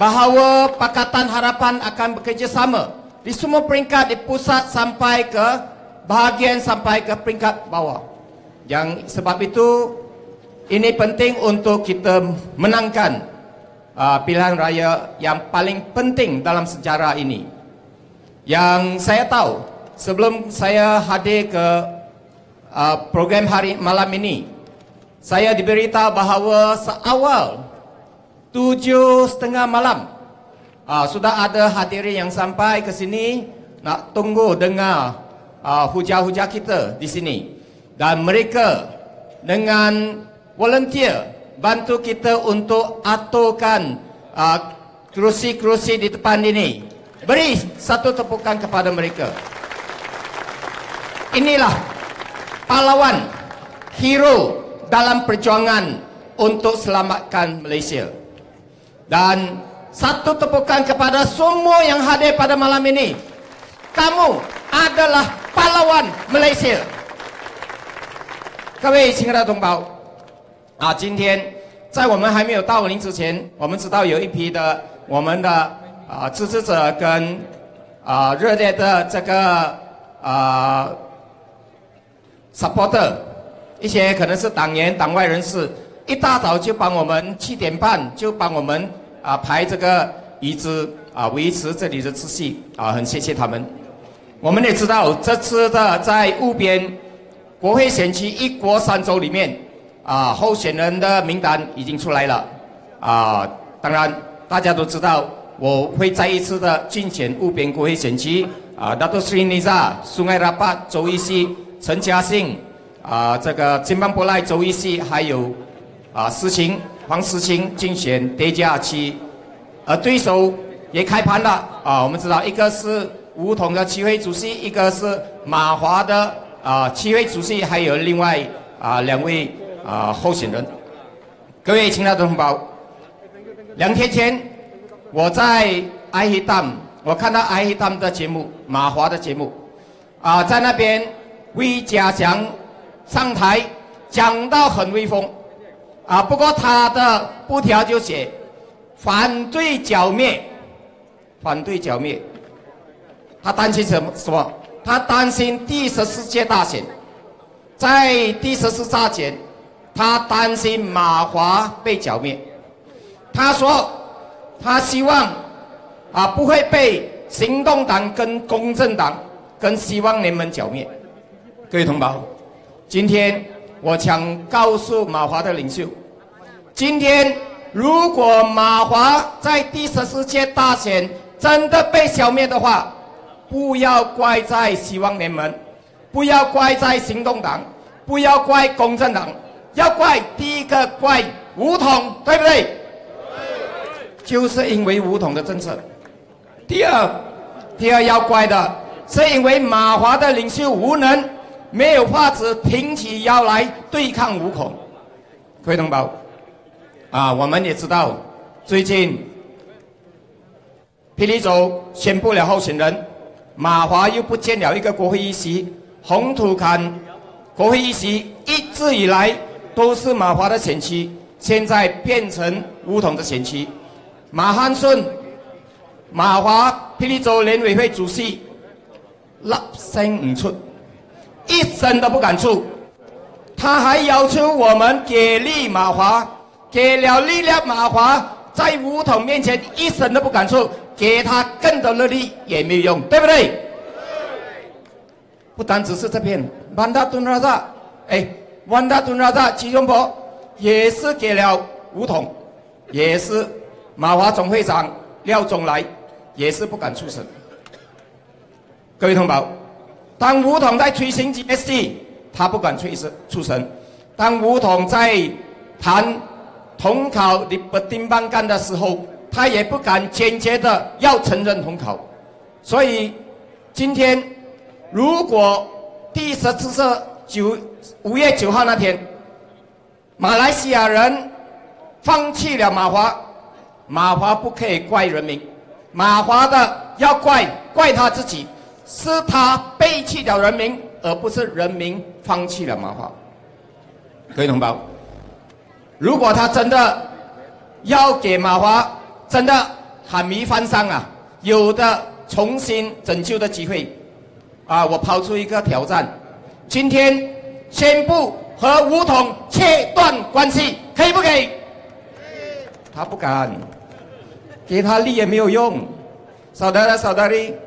bahawa Pakatan Harapan akan bekerjasama di semua peringkat di pusat sampai ke bahagian sampai ke peringkat bawah. Yang sebab itu ini penting untuk kita menangkan uh, pilihan raya yang paling penting dalam sejarah ini. Yang saya tahu sebelum saya hadir ke uh, program hari malam ini, saya diberitahu bahawa seawal tujuh setengah malam. Uh, sudah ada hadirin yang sampai ke sini nak tunggu dengar uh, hujah-hujah kita di sini. Dan mereka dengan volunteer bantu kita untuk aturkan uh, kerusi-kerusi di depan ini. Beri satu tepukan kepada mereka. Inilah pahlawan, hero dalam perjuangan untuk selamatkan Malaysia. Dan satu tepukan kepada semua yang hadir pada malam ini. Kamu adalah pahlawan Malaysia. 各位亲爱的同胞，啊，今天在我们还没有到临之前，我们知道有一批的我们的啊支持者跟啊热烈的这个啊 supporter，一些可能是党员、党外人士，一大早就帮我们七点半就帮我们啊排这个椅子啊，维持这里的秩序啊，很谢谢他们。我们也知道这次的在务边国会选区一国三州里面啊，候选人的名单已经出来了啊。当然大家都知道，我会再一次的竞选务边国会选区啊，Dato Sri Niza Sungai Rapat 周一西、陈嘉信啊，这个金邦波赖周一西，还有啊思晴黄思清竞选叠加期，而对手也开盘了啊。我们知道一个是吴统的区会主席，一个是马华的啊区会主席，还有另外啊两位啊候选人。各位亲爱的同胞，两天前我在爱希丹，我看到爱希丹的节目，马华的节目啊，在那边魏家祥上台讲到很威风啊，不过他的布条就写反对剿灭，反对剿灭。他担心什么？什么？他担心第十四届大选，在第十四大选，他担心马华被剿灭。他说，他希望啊不会被行动党跟公正党跟希望联盟剿灭。各位同胞，今天我想告诉马华的领袖，今天如果马华在第十四届大选真的被消灭的话，不要怪在希望联盟，不要怪在行动党，不要怪公正党，要怪第一个怪吴统，对不对？就是因为吴统的政策。第二，第二要怪的是因为马华的领袖无能，没有法子挺起腰来对抗吴统。各位同胞，啊，我们也知道，最近霹雳州宣布了候选人，马华又不见了一个国会议席，红土坎国会议席一直以来都是马华的选区，现在变成吴统的选区。马汉顺，马华霹雳州联委会主席，立声唔出，一声都不敢出。他还要求我们给力马华，给了力量马华，在吴统面前一声都不敢出，给他更多的力也没有用，对不对？不单只是这片万达敦拉萨，哎，万达敦拉萨吉隆坡也是给了吴统，也是。马华总会长廖总来也是不敢出声。各位同胞，当吴统在推行 GST，他不敢出声出声；当吴统在谈统考你不丁班干的时候，他也不敢坚决的要承认统考。所以今天，如果第十次是九五月九号那天，马来西亚人放弃了马华。马华不可以怪人民，马华的要怪怪他自己，是他背弃了人民，而不是人民放弃了马华。各位同胞，如果他真的要给马华真的喊迷翻身啊，有的重新拯救的机会，啊，我抛出一个挑战，今天宣布和吴统切断关系，可以不可以？他不敢。给他力也没有用。Saudara-saudari,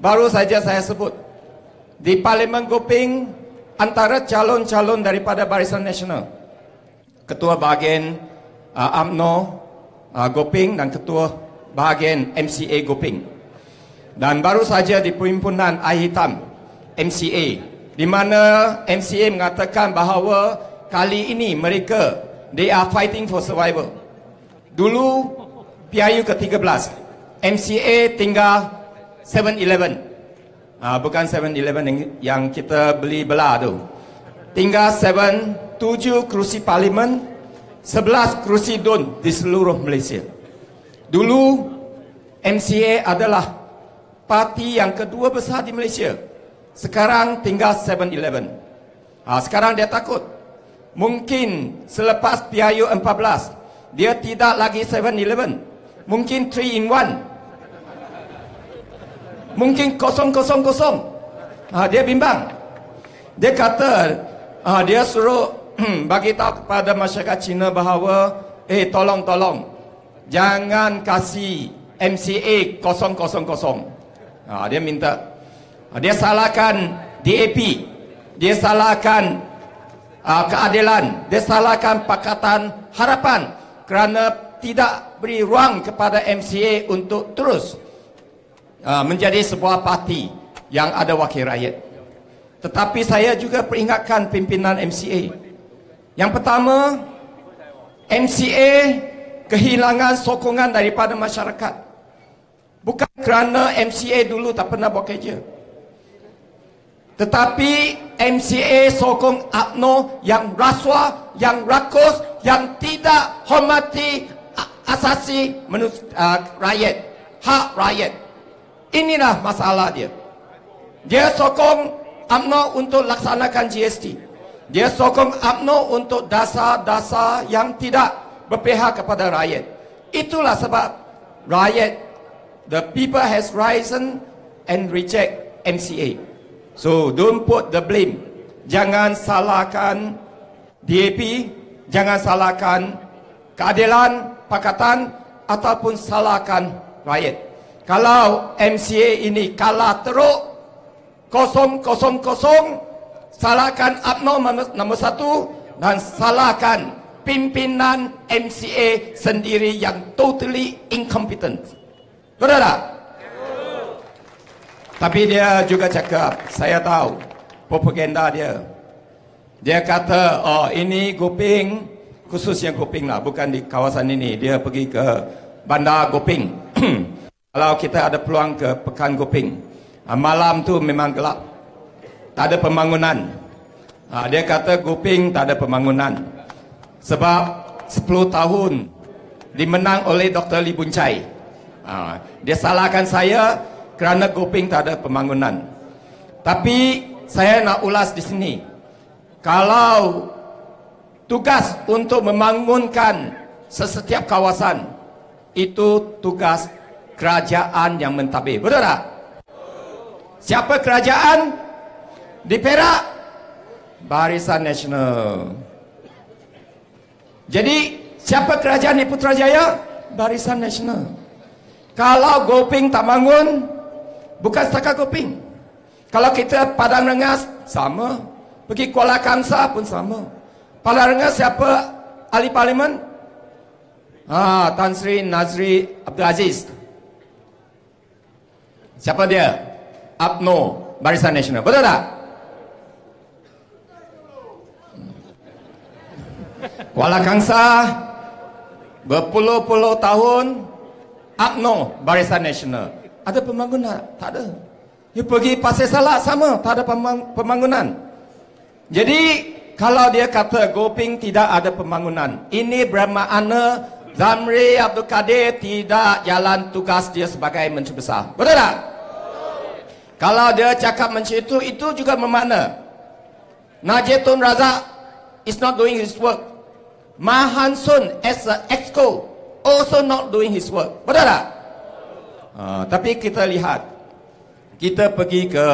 baru saja saya sebut di Parlimen Goping antara calon-calon daripada Barisan Nasional, Ketua Bahagian uh, AMNO uh, Goping dan Ketua Bahagian MCA Goping. Dan baru saja di Perhimpunan Air Hitam MCA, di mana MCA mengatakan bahawa kali ini mereka they are fighting for survival. Dulu PIU ke-13 MCA tinggal 7-Eleven uh, Bukan 7-Eleven yang, yang kita beli belah tu Tinggal 7, 7 kerusi parlimen 11 kerusi DUN di seluruh Malaysia Dulu MCA adalah parti yang kedua besar di Malaysia. Sekarang tinggal 7-Eleven. Ha, sekarang dia takut. Mungkin selepas PIU 14, dia tidak lagi 7-Eleven. Mungkin 3 in 1. Mungkin kosong kosong kosong. Ha, dia bimbang. Dia kata, ha, dia suruh bagi tahu kepada masyarakat Cina bahawa, eh tolong tolong, jangan kasih MCA kosong kosong kosong. Ha, dia minta, ha, dia salahkan DAP, dia salahkan uh, keadilan, dia salahkan Pakatan Harapan kerana tidak beri ruang kepada MCA untuk terus uh, menjadi sebuah parti yang ada wakil rakyat. Tetapi saya juga peringatkan pimpinan MCA. Yang pertama, MCA kehilangan sokongan daripada masyarakat. Bukan kerana MCA dulu tak pernah buat kerja. Tetapi MCA sokong UMNO yang rasuah, yang rakus, yang tidak hormati asasi menus, uh, rakyat, hak rakyat. Inilah masalah dia. Dia sokong UMNO untuk laksanakan GST. Dia sokong UMNO untuk dasar-dasar yang tidak berpihak kepada rakyat. Itulah sebab rakyat, the people has risen and reject MCA. So don't put the blame. Jangan salahkan DAP, jangan salahkan keadilan pakatan ataupun salahkan rakyat. Kalau MCA ini kalah teruk kosong kosong kosong salahkan UMNO nombor satu dan salahkan pimpinan MCA sendiri yang totally incompetent. Betul tak? Tapi dia juga cakap, saya tahu propaganda dia. Dia kata, oh ini Goping, khusus yang Goping lah, bukan di kawasan ini. Dia pergi ke bandar Goping. Kalau kita ada peluang ke Pekan Goping, ah, malam tu memang gelap. Tak ada pembangunan. Ah, dia kata Goping tak ada pembangunan. Sebab 10 tahun dimenang oleh Dr. Lee Bun Chai. Ah, dia salahkan saya, kerana Goping tak ada pembangunan. Tapi saya nak ulas di sini. Kalau tugas untuk membangunkan sesetiap kawasan itu tugas kerajaan yang mentadbir. Betul tak? Siapa kerajaan di Perak? Barisan Nasional. Jadi siapa kerajaan di Putrajaya? Barisan Nasional. Kalau Goping tak bangun, Bukan setakat Kuping. Kalau kita Padang Rengas, sama. Pergi Kuala Kamsa pun sama. Padang Rengas siapa ahli parlimen? Ah, Tan Sri Nazri Abdul Aziz. Siapa dia? UPNO, Barisan Nasional. Betul tak? Kuala Kangsa berpuluh-puluh tahun UPNO, Barisan Nasional. Ada pembangunan? Tak ada. You pergi Pasir Salak sama, tak ada pembangunan. Jadi kalau dia kata Goping tidak ada pembangunan, ini bermakna Zamri Abdul Kadir tidak jalan tugas dia sebagai Menteri Besar. Betul tak? Kalau dia cakap macam itu, itu juga bermakna Najib Tun Razak is not doing his work. Mahan Sun as a exco also not doing his work. Betul tak? Uh, tapi kita lihat, kita pergi ke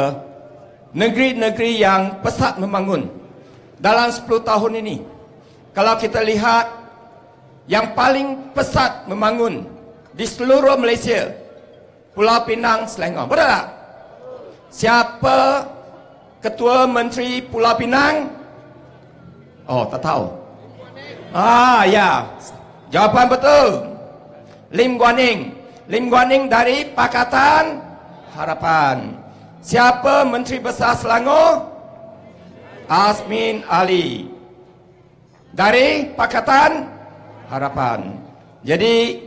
negeri-negeri yang pesat membangun dalam 10 tahun ini. Kalau kita lihat, yang paling pesat membangun di seluruh Malaysia, Pulau Pinang, Selangor. Betul tak? Siapa Ketua Menteri Pulau Pinang? Oh, tak tahu. Ah, ya. Jawapan betul. Lim Guan Eng. Lim Guan Eng dari Pakatan Harapan. Siapa Menteri Besar Selangor? Asmin Ali. Dari Pakatan Harapan. Jadi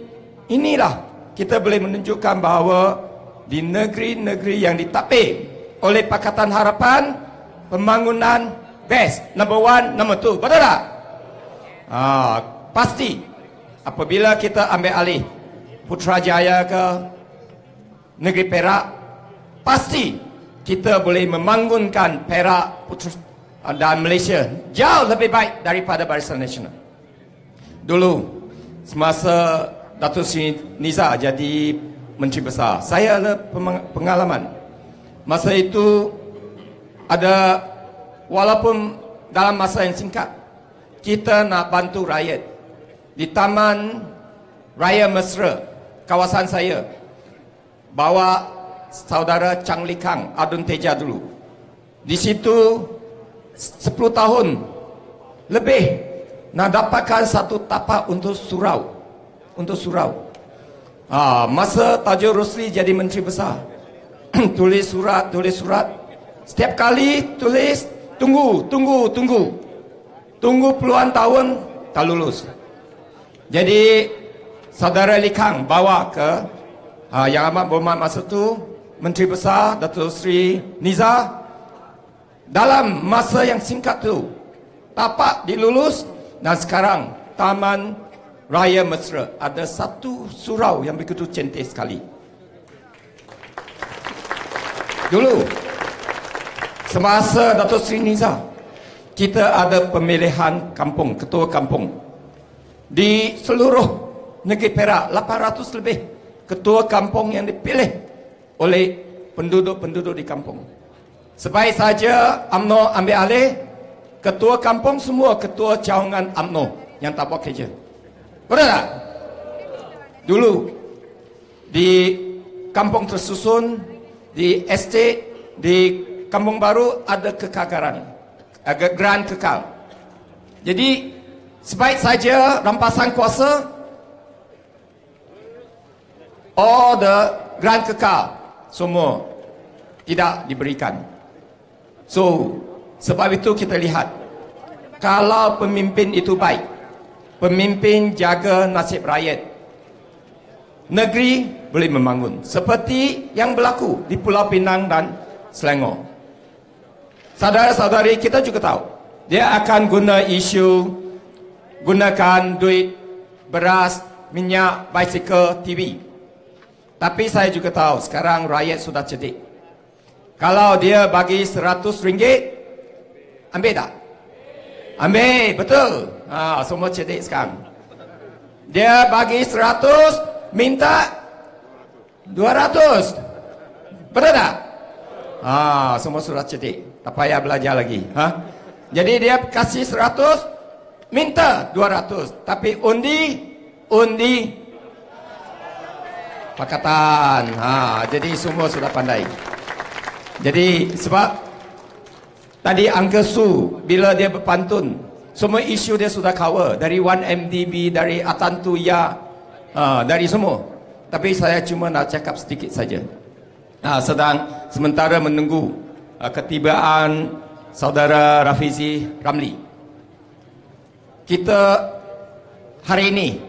inilah kita boleh menunjukkan bahawa di negeri-negeri yang ditapik oleh Pakatan Harapan pembangunan best number one number two betul tak? Ah, pasti apabila kita ambil alih Putrajaya ke negeri Perak, pasti kita boleh membangunkan Perak Putra, dan Malaysia jauh lebih baik daripada Barisan Nasional. Dulu, semasa Datuk Seri Niza jadi Menteri Besar, saya ada pengalaman. Masa itu ada walaupun dalam masa yang singkat kita nak bantu rakyat. Di Taman Raya Mesra kawasan saya bawa saudara Chang Li Kang Adun Teja dulu. Di situ 10 tahun lebih nak dapatkan satu tapak untuk surau untuk surau ah, masa Tajul Rosli jadi menteri besar tulis surat tulis surat Setiap kali tulis tunggu, tunggu, tunggu. Tunggu puluhan tahun tak lulus. Jadi saudara Likang bawa ke uh, yang amat berhormat masa tu Menteri Besar Datuk Seri Niza dalam masa yang singkat tu tapak dilulus dan sekarang Taman Raya Mesra ada satu surau yang begitu cantik sekali. Dulu Semasa Datuk Seri Niza kita ada pemilihan kampung, ketua kampung. Di seluruh negeri Perak 800 lebih ketua kampung yang dipilih oleh penduduk-penduduk di kampung. Sebaik saja AMNO ambil alih ketua kampung semua ketua cawangan AMNO yang tak buat kerja. Betul tak? Dulu di kampung tersusun di estate di kampung baru ada kekakaran. Agak grant kekal. Jadi, sebaik saja rampasan kuasa, all the grant kekal semua tidak diberikan. So, sebab itu kita lihat, kalau pemimpin itu baik, pemimpin jaga nasib rakyat, negeri boleh membangun. Seperti yang berlaku di Pulau Pinang dan Selangor. Saudara-saudari kita juga tahu dia akan guna isu gunakan duit beras, minyak, bicycle, TV. Tapi saya juga tahu sekarang rakyat sudah cerdik. Kalau dia bagi 100 ringgit, ambil tak? Ambil, betul. Ha, semua cerdik sekarang. Dia bagi 100, minta 200. Betul tak? Ha, semua sudah cerdik. Tak payah belajar lagi. Ha? Jadi dia kasih 100, minta 200. Tapi undi, undi pakatan. Ha, jadi semua sudah pandai. Jadi sebab tadi Uncle Su bila dia berpantun, semua isu dia sudah cover dari 1MDB, dari Atantu Ya, uh, dari semua. Tapi saya cuma nak cakap sedikit saja. Uh, sedang sementara menunggu uh, ketibaan saudara Rafizi Ramli. Kita hari ini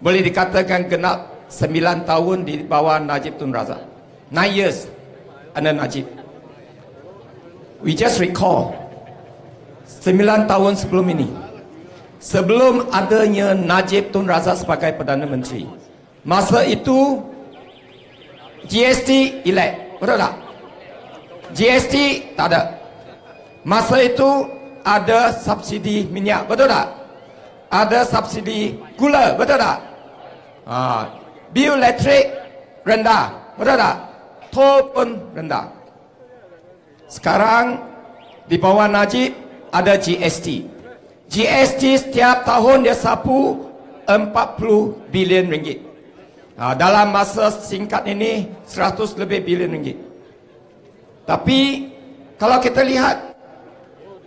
boleh dikatakan genap 9 tahun di bawah Najib Tun Razak. 9 years under Najib. We just recall 9 tahun sebelum ini. Sebelum adanya Najib Tun Razak sebagai Perdana Menteri. Masa itu GST elect. Betul tak? GST tak ada. Masa itu ada subsidi minyak, betul tak? Ada subsidi gula, betul tak? Ha, bil elektrik rendah, betul tak? Tol pun rendah. Sekarang di bawah Najib ada GST. GST setiap tahun dia sapu 40 bilion ringgit. Ha, dalam masa singkat ini 100 lebih bilion ringgit. Tapi kalau kita lihat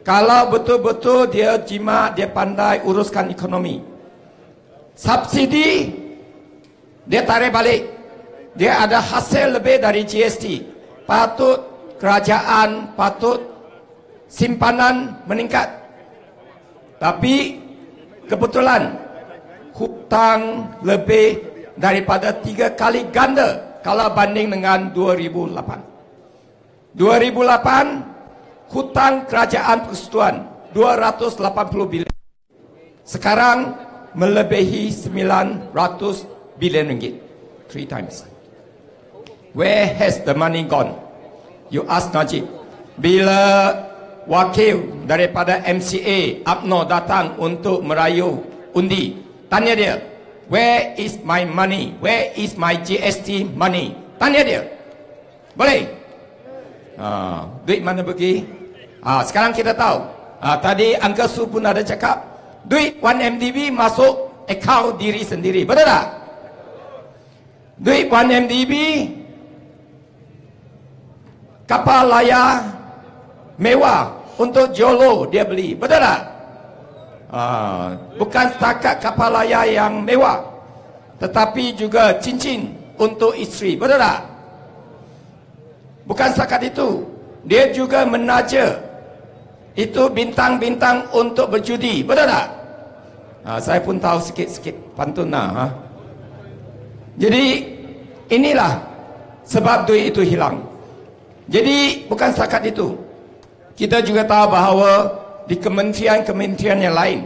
kalau betul-betul dia jimat, dia pandai uruskan ekonomi. Subsidi dia tarik balik. Dia ada hasil lebih dari GST. Patut kerajaan, patut simpanan meningkat. Tapi kebetulan hutang lebih daripada tiga kali ganda kalau banding dengan 2008. 2008 hutang kerajaan persekutuan 280 bilion. Sekarang melebihi 900 billion ringgit. Three times. Where has the money gone? You ask Najib. Bila wakil daripada MCA UPNO datang untuk merayu undi, tanya dia, where is my money? Where is my GST money? Tanya dia. Boleh? Ha, duit mana pergi? Ha, sekarang kita tahu. Ha, tadi Uncle Su pun ada cakap, duit 1MDB masuk akaun diri sendiri. Betul tak? Duit 1MDB kapal layar mewah untuk Jolo dia beli. Betul tak? Ha, bukan setakat kapal layar yang mewah tetapi juga cincin untuk isteri. Betul tak? Bukan setakat itu. Dia juga menaja itu bintang-bintang untuk berjudi. Betul tak? Ha, saya pun tahu sikit-sikit pantun lah. Ha? Jadi inilah sebab duit itu hilang. Jadi bukan setakat itu. Kita juga tahu bahawa di kementerian-kementerian yang lain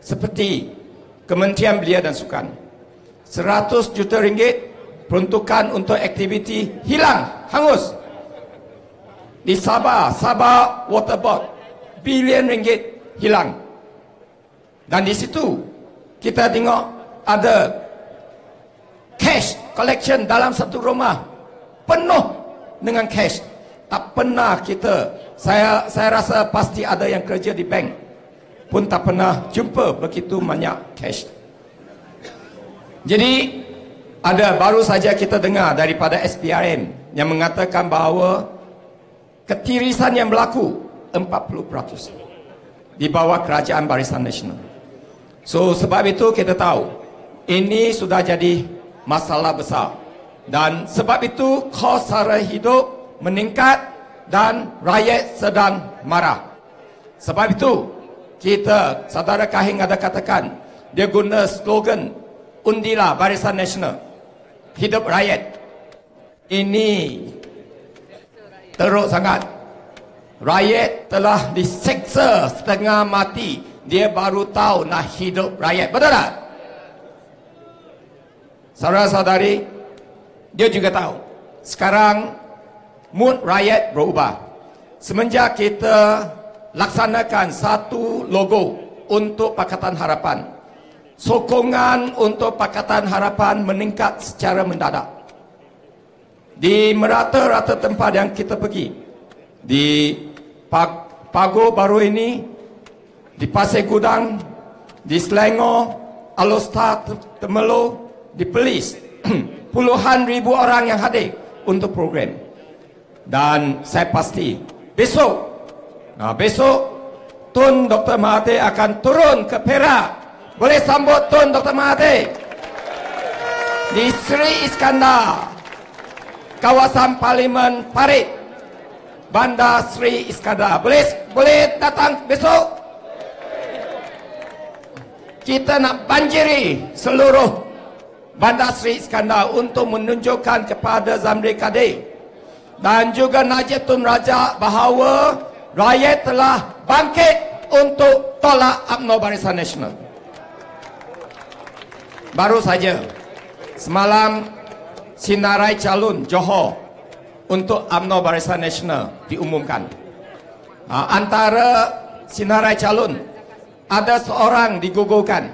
seperti Kementerian Belia dan Sukan 100 juta ringgit peruntukan untuk aktiviti hilang, hangus. Di Sabah, Sabah Waterboard bilion ringgit hilang. Dan di situ kita tengok ada cash collection dalam satu rumah penuh dengan cash. Tak pernah kita saya saya rasa pasti ada yang kerja di bank pun tak pernah jumpa begitu banyak cash. Jadi ada baru saja kita dengar daripada SPRM yang mengatakan bahawa ketirisan yang berlaku 40% di bawah kerajaan Barisan Nasional. So sebab itu kita tahu ini sudah jadi masalah besar dan sebab itu kos sara hidup meningkat dan rakyat sedang marah. Sebab itu kita saudara Kahing ada katakan dia guna slogan undilah Barisan Nasional hidup rakyat. Ini teruk sangat. Rakyat telah diseksa setengah mati. Dia baru tahu nak hidup rakyat. Betul tak? Saudara-saudari dia juga tahu. Sekarang mood rakyat berubah. Semenjak kita laksanakan satu logo untuk Pakatan Harapan sokongan untuk Pakatan Harapan meningkat secara mendadak. Di merata-rata tempat yang kita pergi di Pago baru ini di Pasir Gudang di Selangor Alostar Temelo di Perlis puluhan ribu orang yang hadir untuk program dan saya pasti besok nah, besok Tun Dr. Mahathir akan turun ke Perak boleh sambut Tun Dr. Mahathir di Sri Iskandar kawasan Parlimen Parit Bandar Sri Iskandar boleh boleh datang besok kita nak banjiri seluruh Bandar Sri Iskandar untuk menunjukkan kepada Zamri Kadir dan juga Najib Tun Raja bahawa rakyat telah bangkit untuk tolak UMNO Barisan Nasional. Baru saja semalam Sinarai Calon Johor untuk UMNO Barisan Nasional diumumkan. Ha, antara sinarai calon ada seorang digugurkan.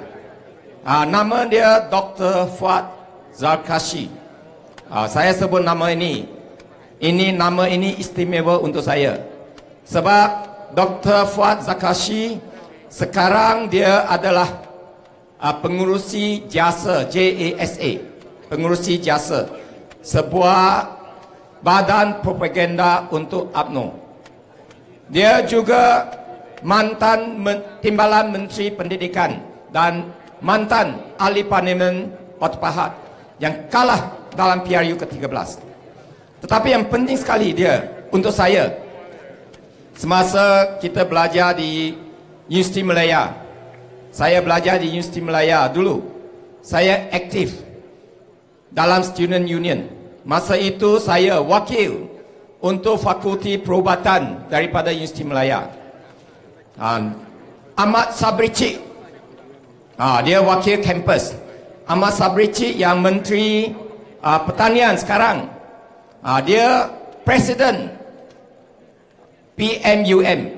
Ha, nama dia Dr. Fuad Zarkashi. Ha, saya sebut nama ini. Ini nama ini istimewa untuk saya. Sebab Dr. Fuad Zarkashi sekarang dia adalah uh, pengurusi jasa JASA. Pengurusi jasa. Sebuah badan propaganda untuk UMNO. Dia juga mantan timbalan Menteri Pendidikan dan mantan ahli parlimen Watu Pahat yang kalah dalam PRU ke-13. Tetapi yang penting sekali dia untuk saya semasa kita belajar di Universiti Malaya. Saya belajar di Universiti Malaya dulu. Saya aktif dalam student union Masa itu saya wakil untuk Fakulti Perubatan daripada Universiti Melaya. Ha, Ahmad Sabrici. Ha, dia wakil kampus. Ahmad Sabrici yang Menteri uh, Pertanian sekarang. Uh, dia Presiden PMUM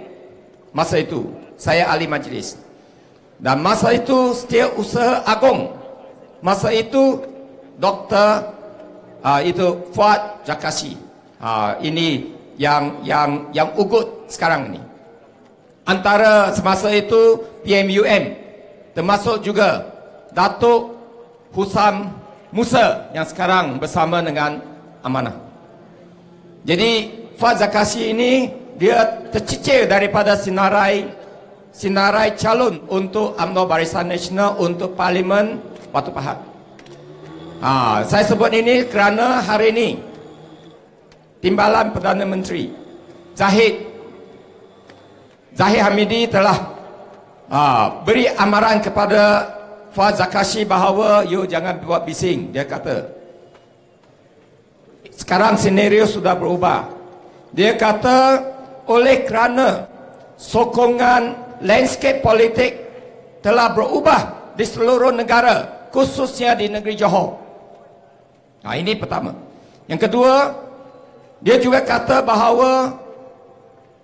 masa itu. Saya ahli majlis. Dan masa itu Setiausaha Agong. Masa itu Dr. Uh, itu Fuad Jakasi. Uh, ini yang yang yang ugut sekarang ini. Antara semasa itu PMUM termasuk juga Datuk Husam Musa yang sekarang bersama dengan Amanah. Jadi Fuad Zakasi ini dia tercicir daripada sinarai sinarai calon untuk UMNO Barisan Nasional untuk Parlimen Batu Pahat. Ha, saya sebut ini kerana hari ini Timbalan Perdana Menteri Zahid Zahid Hamidi telah uh, beri amaran kepada Fuad Zakashi bahawa you jangan buat bising dia kata sekarang senario sudah berubah. Dia kata oleh kerana sokongan landscape politik telah berubah di seluruh negara khususnya di negeri Johor. Nah ini pertama. Yang kedua dia juga kata bahawa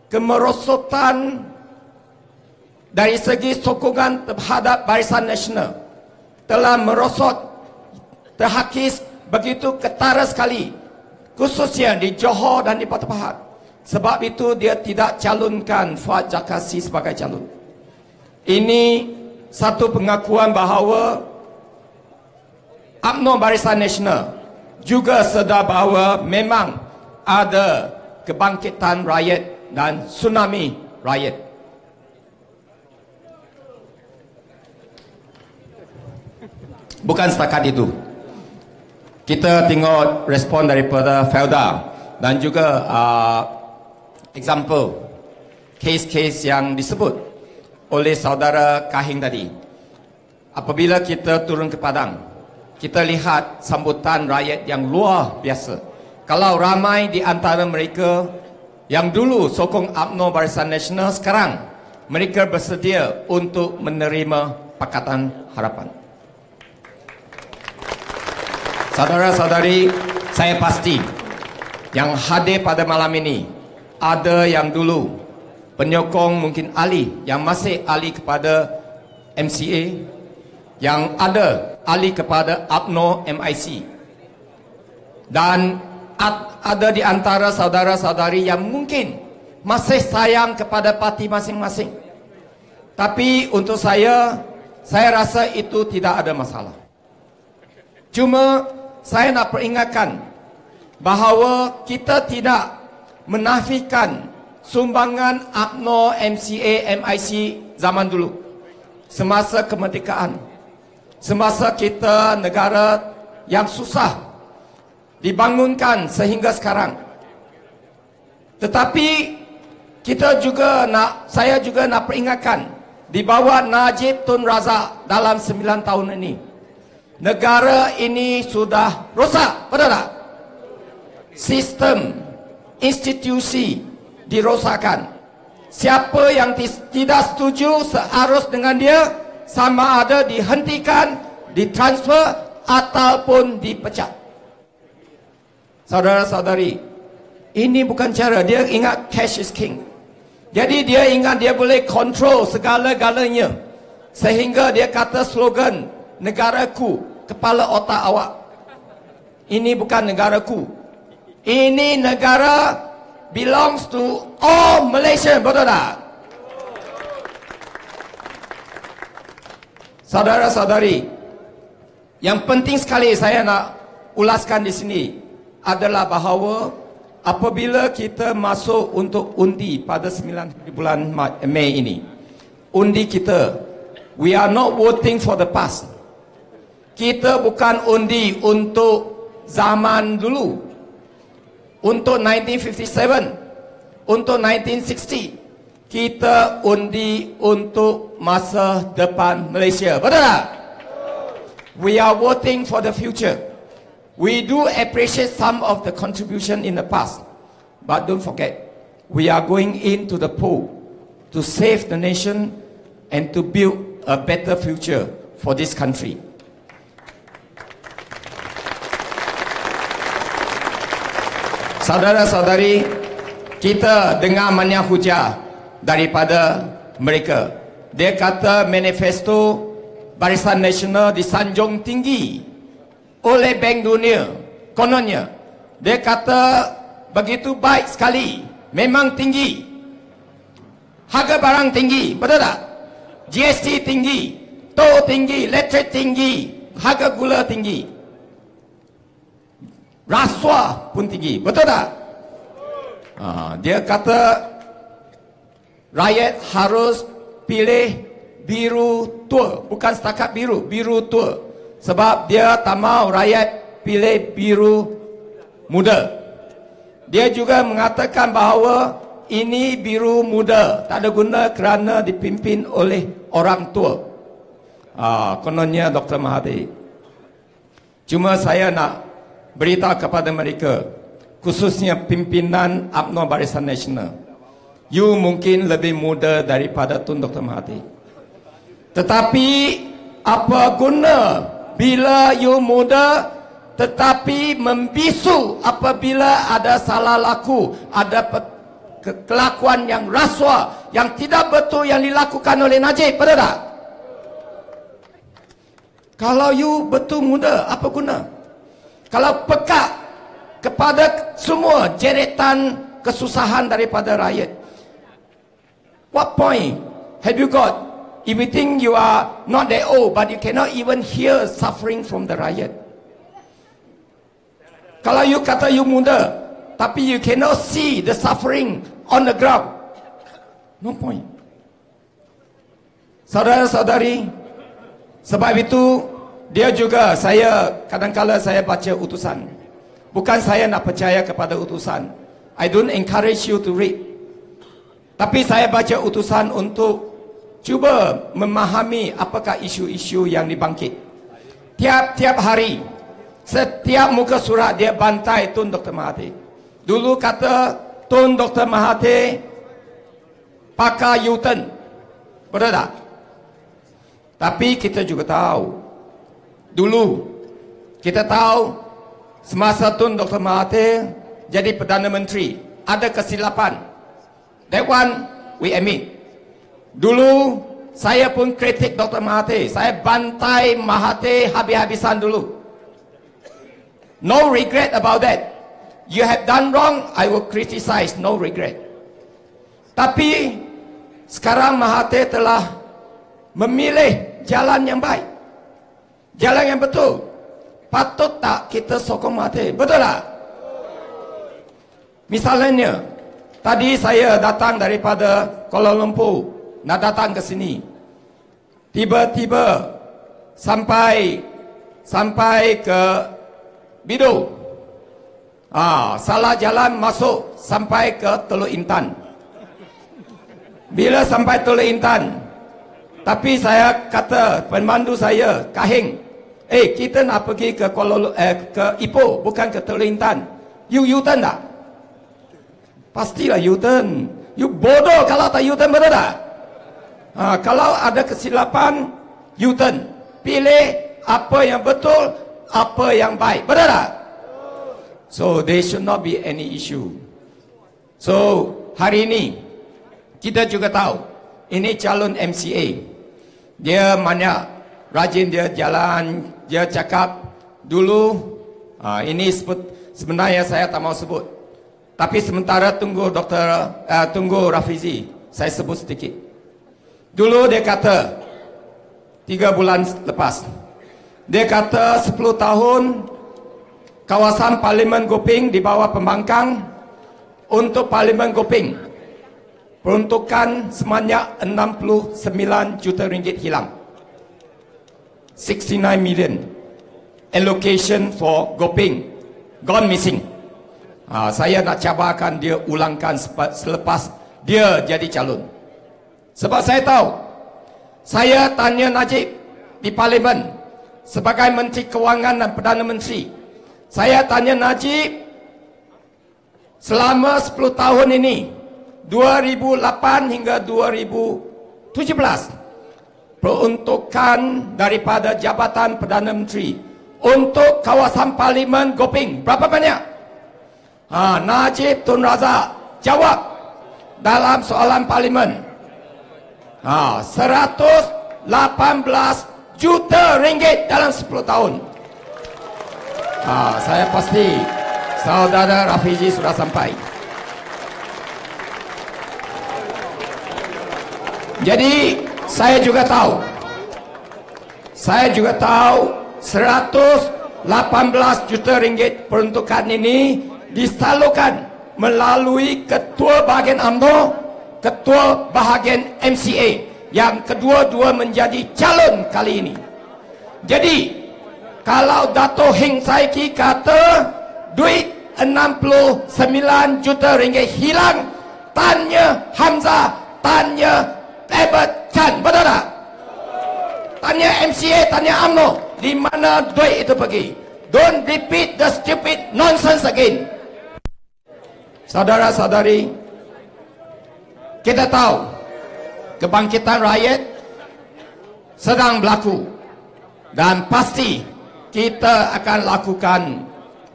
kemerosotan dari segi sokongan terhadap Barisan Nasional telah merosot terhakis begitu ketara sekali khususnya di Johor dan di Batu Pahat sebab itu dia tidak calonkan Fuad Jakasi sebagai calon ini satu pengakuan bahawa UMNO Barisan Nasional juga sedar bahawa memang ada kebangkitan rakyat dan tsunami rakyat. Bukan setakat itu. Kita tengok respon daripada Felda dan juga uh, example case-case yang disebut oleh saudara Kahing tadi. Apabila kita turun ke Padang, kita lihat sambutan rakyat yang luar biasa. Kalau ramai di antara mereka yang dulu sokong UMNO Barisan Nasional sekarang mereka bersedia untuk menerima Pakatan Harapan. Saudara-saudari, saya pasti yang hadir pada malam ini ada yang dulu penyokong mungkin ahli yang masih ahli kepada MCA yang ada ahli kepada UMNO MIC dan ada di antara saudara-saudari yang mungkin masih sayang kepada parti masing-masing. Tapi untuk saya, saya rasa itu tidak ada masalah. Cuma saya nak peringatkan bahawa kita tidak menafikan sumbangan UMNO, MCA, MIC zaman dulu. Semasa kemerdekaan. Semasa kita negara yang susah dibangunkan sehingga sekarang. Tetapi kita juga nak saya juga nak peringatkan di bawah Najib Tun Razak dalam 9 tahun ini. Negara ini sudah rosak, betul tak? Sistem institusi dirosakkan. Siapa yang tidak setuju seharus dengan dia sama ada dihentikan, ditransfer ataupun dipecat. Saudara-saudari, ini bukan cara dia ingat cash is king. Jadi dia ingat dia boleh control segala-galanya. Sehingga dia kata slogan negaraku, kepala otak awak. Ini bukan negaraku. Ini negara belongs to all Malaysia, betul tak? Saudara-saudari, yang penting sekali saya nak ulaskan di sini adalah bahawa apabila kita masuk untuk undi pada 9 bulan Mei ini undi kita we are not voting for the past kita bukan undi untuk zaman dulu. Untuk 1957 untuk 1960 kita undi untuk masa depan Malaysia. Betul tak? We are voting for the future. We do appreciate some of the contribution in the past, but don't forget, we are going into the pool to save the nation and to build a better future for this country. Saudara-saudari, kita dengar banyak hujah daripada mereka. Dia kata manifesto Barisan Nasional disanjung tinggi oleh Bank Dunia. Kononnya, dia kata begitu baik sekali. Memang tinggi. Harga barang tinggi, betul tak? GST tinggi, tol tinggi, elektrik tinggi, harga gula tinggi. Rasuah pun tinggi, betul tak? Ha, dia kata rakyat harus pilih biru tua, bukan setakat biru, biru tua. Sebab dia tak mau rakyat pilih biru muda. Dia juga mengatakan bahawa ini biru muda, tak ada guna kerana dipimpin oleh orang tua. Ah, kononnya Dr. Mahathir. Cuma saya nak beritahu kepada mereka, khususnya pimpinan UMNO Barisan Nasional. You mungkin lebih muda daripada Tun Dr. Mahathir. Tetapi apa guna bila you muda tetapi membisu apabila ada salah laku, ada ke- kelakuan yang rasuah, yang tidak betul yang dilakukan oleh Najib, betul tak? Kalau you betul muda, apa guna? Kalau pekat kepada semua jeretan kesusahan daripada rakyat. What point have you got if you think you are not that old but you cannot even hear suffering from the rakyat? Kalau you kata you muda tapi you cannot see the suffering on the ground. No point. Saudara-saudari, sebab itu dia juga saya kadang-kala saya baca utusan. Bukan saya nak percaya kepada utusan. I don't encourage you to read. Tapi saya baca utusan untuk cuba memahami apakah isu-isu yang dibangkit. Tiap-tiap hari, setiap muka surat dia bantai Tun Dr. Mahathir. Dulu kata Tun Dr. Mahathir pakai U-turn. Betul tak? Tapi kita juga tahu Dulu kita tahu semasa Tun Dr. Mahathir jadi Perdana Menteri ada kesilapan. That one we admit. Dulu saya pun kritik Dr. Mahathir. Saya bantai Mahathir habis-habisan dulu. No regret about that. You have done wrong, I will criticize, no regret. Tapi sekarang Mahathir telah memilih jalan yang baik. Jalan yang betul. Patut tak kita sokong mati? Betul tak? Misalnya, tadi saya datang daripada Kuala Lumpur, nak datang ke sini. Tiba-tiba sampai sampai ke Bido. Ah, salah jalan masuk sampai ke Teluk Intan. Bila sampai Teluk Intan, tapi saya kata pemandu saya, Kahing, eh kita nak pergi ke Kuala eh, ke Ipoh, bukan ke Teluk Intan. You U-turn tak? Pastilah U-turn. You bodoh kalau tak U-turn betul tak? Ha, kalau ada kesilapan, U-turn. Pilih apa yang betul, apa yang baik. Betul tak? So, there should not be any issue. So, hari ini, kita juga tahu, ini calon MCA. Dia banyak rajin dia jalan, dia cakap dulu, ha, ini sebenarnya saya tak mau sebut. Tapi sementara tunggu doktor, uh, tunggu Rafizi, saya sebut sedikit. Dulu dia kata, tiga bulan lepas, dia kata 10 tahun kawasan Parlimen Goping di bawah pembangkang untuk Parlimen Goping. Peruntukan sebanyak 69 juta ringgit hilang. 69 million allocation for Goping gone missing. Ha, saya nak cabarkan dia ulangkan selepas dia jadi calon. Sebab saya tahu, saya tanya Najib di Parlimen sebagai Menteri Kewangan dan Perdana Menteri. Saya tanya Najib selama 10 tahun ini 2008 hingga 2017 peruntukan daripada Jabatan Perdana Menteri untuk kawasan Parlimen Goping berapa banyak? Ha, Najib Tun Razak jawab dalam soalan parlimen. Ha, 118 juta ringgit dalam 10 tahun. Ha, saya pasti saudara Rafizi sudah sampai. Jadi saya juga tahu saya juga tahu 118 juta ringgit peruntukan ini disalurkan melalui ketua bahagian UMNO, ketua bahagian MCA yang kedua-dua menjadi calon kali ini. Jadi, kalau Dato' Heng Saiki kata duit 69 juta ringgit hilang, tanya Hamzah, tanya Ebert Chan, betul tak? Tanya MCA, tanya UMNO, di mana duit itu pergi? Don't repeat the stupid nonsense again. Saudara-saudari, kita tahu kebangkitan rakyat sedang berlaku dan pasti kita akan lakukan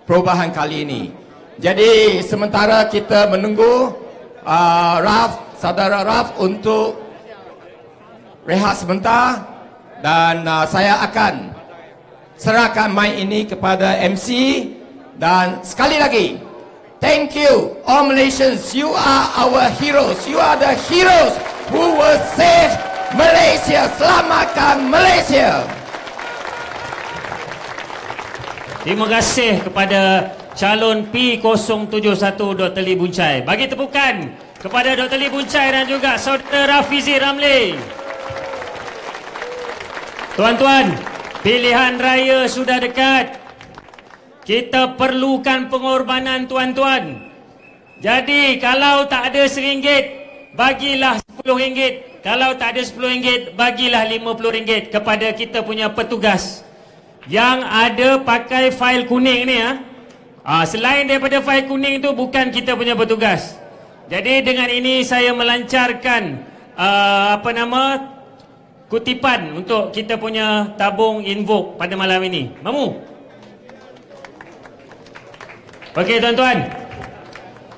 perubahan kali ini. Jadi sementara kita menunggu uh, Raf, saudara Raf untuk rehat sebentar dan uh, saya akan serahkan mic ini kepada MC dan sekali lagi Thank you, all Malaysians. You are our heroes. You are the heroes who will save Malaysia. Selamatkan Malaysia. Terima kasih kepada calon P071 Dr. Lee Buncai. Bagi tepukan kepada Dr. Lee Buncai dan juga saudara Rafizi Ramli. Tuan-tuan, pilihan raya sudah dekat. Kita perlukan pengorbanan tuan-tuan. Jadi kalau tak ada seringgit, bagilah sepuluh ringgit. Kalau tak ada sepuluh ringgit, bagilah lima puluh ringgit kepada kita punya petugas. Yang ada pakai fail kuning ni ha? Ah, selain daripada fail kuning itu bukan kita punya petugas. Jadi dengan ini saya melancarkan uh, apa nama kutipan untuk kita punya tabung invoke pada malam ini. Mamu? Okey tuan-tuan.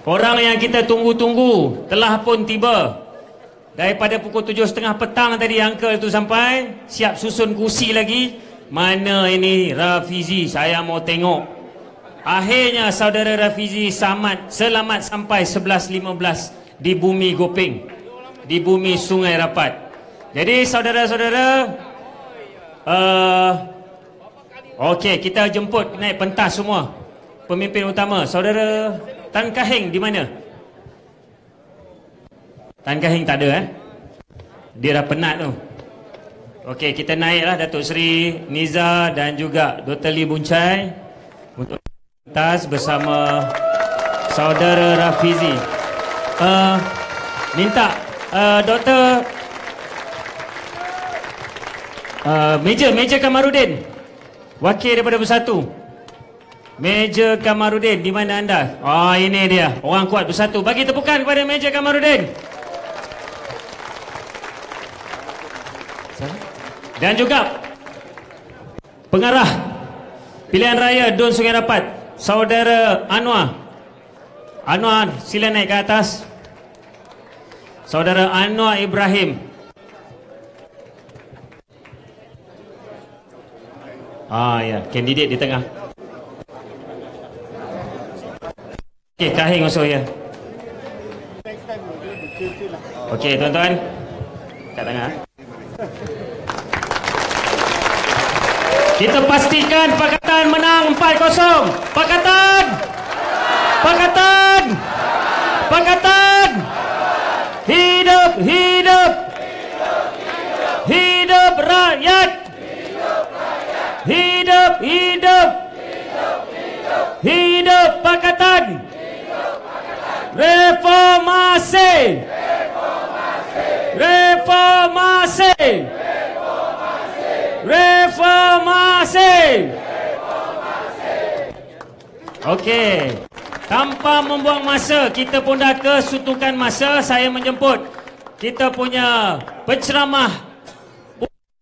Orang yang kita tunggu-tunggu telah pun tiba. Daripada pukul tujuh setengah petang tadi uncle tu sampai. Siap susun kursi lagi. Mana ini Rafizi? Saya mau tengok. Akhirnya saudara Rafizi selamat, selamat sampai 11.15 di bumi Gopeng. Di bumi Sungai Rapat. Jadi saudara-saudara. Uh, Okey, kita jemput naik pentas semua pemimpin utama saudara Tan Kaheng di mana? Tan Kaheng tak ada eh? Dia dah penat tu. Okey, kita naiklah Datuk Seri Niza dan juga Dr. Lee Buncai untuk tas bersama saudara Rafizi. Uh, minta uh, Dr. Uh, Major, Major Kamarudin. Wakil daripada Bersatu. Meja Kamarudin, di mana anda? Oh, ini dia. Orang kuat bersatu. Bagi tepukan kepada Meja Kamarudin. Dan juga pengarah pilihan raya Dun Sungai Rapat, Saudara Anwar. Anwar, sila naik ke atas. Saudara Anwar Ibrahim. Ah ya, kandidat di tengah. Okey, kahing masuk ya. Okey, tuan-tuan. Kat tengah. Kita pastikan Pakatan menang 4-0. Pakatan! Pakatan! Pakatan! Hidup, hidup! Hidup rakyat! Hidup, hidup! Hidup Pakatan! Reformasi. Reformasi. Reformasi. Okey. Tanpa membuang masa, kita pun dah ke sutukan masa. Saya menjemput kita punya penceramah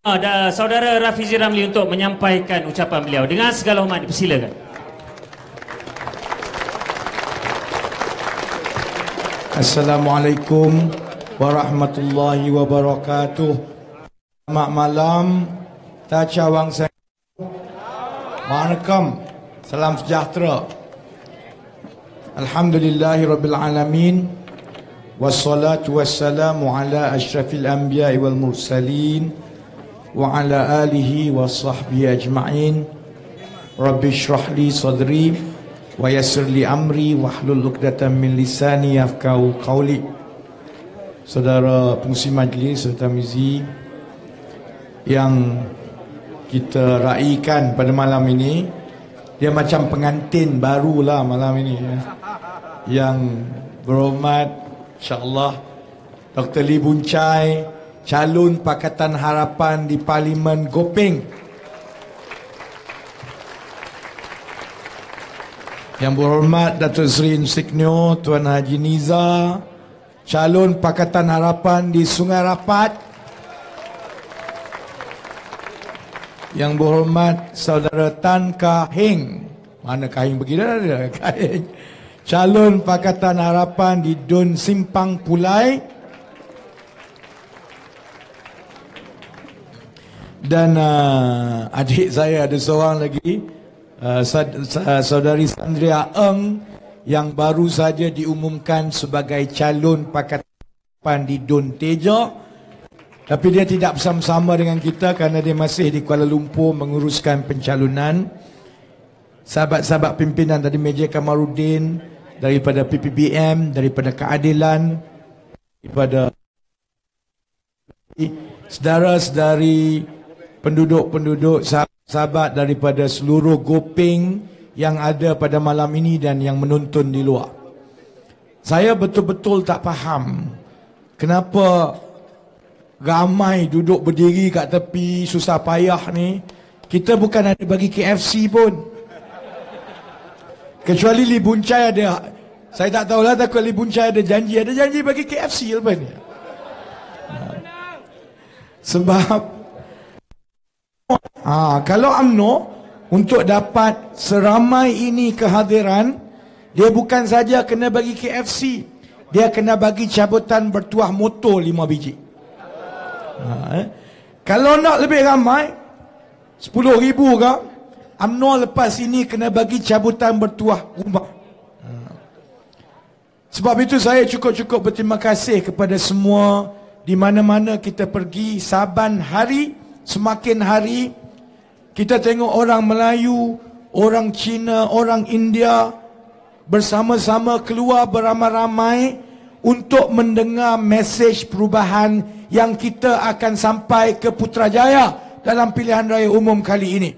uh, saudara Rafizi Ramli untuk menyampaikan ucapan beliau. Dengan segala hormat, dipersilakan. Assalamualaikum warahmatullahi wabarakatuh. Selamat malam. Tacawang saya. Waalaikum. Salam sejahtera. Alhamdulillahi rabbil alamin. Wassalatu wassalamu ala ashrafil anbiya wal mursalin wa ala alihi wa sahbihi ajma'in. Rabbi shrah li sadri wa yassir li amri wahlul 'uqdatam min lisani yafqahu qawli. Saudara pengusi majlis serta mizi yang kita raikan pada malam ini dia macam pengantin barulah malam ini ya. yang berhormat insyaallah Dr. Lee Buncai calon Pakatan Harapan di Parlimen Gopeng. Yang berhormat Datuk Seri Insignio Tuan Haji Niza calon Pakatan Harapan di Sungai Rapat. Yang berhormat Saudara Tan Kahing Mana Kahing pergi dah ada Kahing Calon Pakatan Harapan di Dun Simpang Pulai Dan uh, adik saya ada seorang lagi uh, Saudari Sandria Eng Yang baru saja diumumkan sebagai calon Pakatan di Dun Teja tapi dia tidak bersama-sama dengan kita kerana dia masih di Kuala Lumpur menguruskan pencalonan. Sahabat-sahabat pimpinan dari Meja Kamarudin, daripada PPBM, daripada keadilan, daripada sedara-sedari penduduk-penduduk sahabat daripada seluruh goping yang ada pada malam ini dan yang menonton di luar. Saya betul-betul tak faham kenapa Ramai duduk berdiri kat tepi susah payah ni. Kita bukan ada bagi KFC pun. Kecuali Li Buncai ada. Saya tak tahulah takut Li Buncai ada janji. Ada janji bagi KFC lepas ni. Sebab ha, kalau UMNO untuk dapat seramai ini kehadiran dia bukan saja kena bagi KFC dia kena bagi cabutan bertuah motor lima biji Ha, eh. Kalau nak lebih ramai 10 ribu ke UMNO lepas ini kena bagi cabutan bertuah rumah ha. Sebab itu saya cukup-cukup berterima kasih kepada semua Di mana-mana kita pergi Saban hari Semakin hari Kita tengok orang Melayu Orang Cina Orang India Bersama-sama keluar beramai-ramai Untuk mendengar mesej perubahan yang kita akan sampai ke Putrajaya dalam pilihan raya umum kali ini.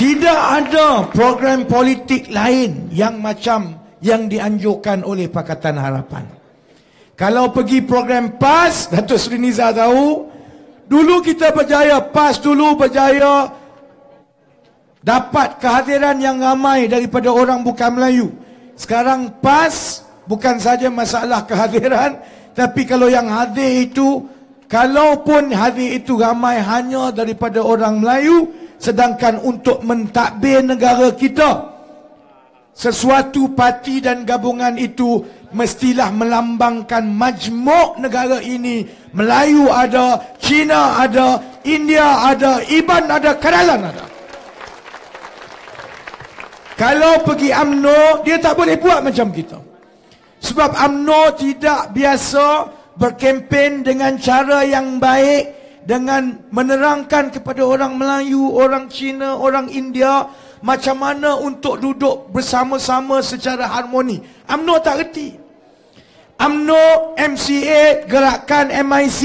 Tidak ada program politik lain yang macam yang dianjurkan oleh Pakatan Harapan. Kalau pergi program PAS, Datuk Seri Niza tahu, dulu kita berjaya, PAS dulu berjaya dapat kehadiran yang ramai daripada orang bukan Melayu. Sekarang PAS bukan saja masalah kehadiran tapi kalau yang hadir itu kalaupun hadir itu ramai hanya daripada orang Melayu sedangkan untuk mentadbir negara kita sesuatu parti dan gabungan itu mestilah melambangkan majmuk negara ini Melayu ada, Cina ada, India ada, Iban ada, Keralan ada kalau pergi UMNO dia tak boleh buat macam kita sebab UMNO tidak biasa berkempen dengan cara yang baik dengan menerangkan kepada orang Melayu, orang Cina, orang India macam mana untuk duduk bersama-sama secara harmoni. UMNO tak reti. UMNO, MCA, gerakan MIC,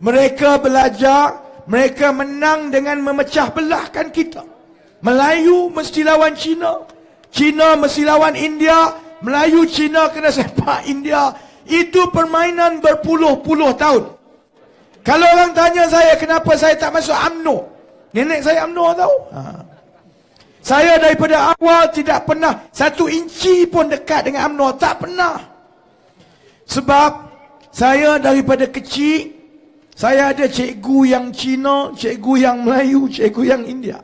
mereka belajar, mereka menang dengan memecah belahkan kita. Melayu mesti lawan Cina, Cina mesti lawan India, Melayu Cina kena sepak India. Itu permainan berpuluh-puluh tahun. Kalau orang tanya saya kenapa saya tak masuk UMNO nenek saya UMNO tahu? Ha. saya daripada awal tidak pernah satu inci pun dekat dengan UMNO tak pernah sebab saya daripada kecil saya ada cikgu yang Cina cikgu yang Melayu cikgu yang India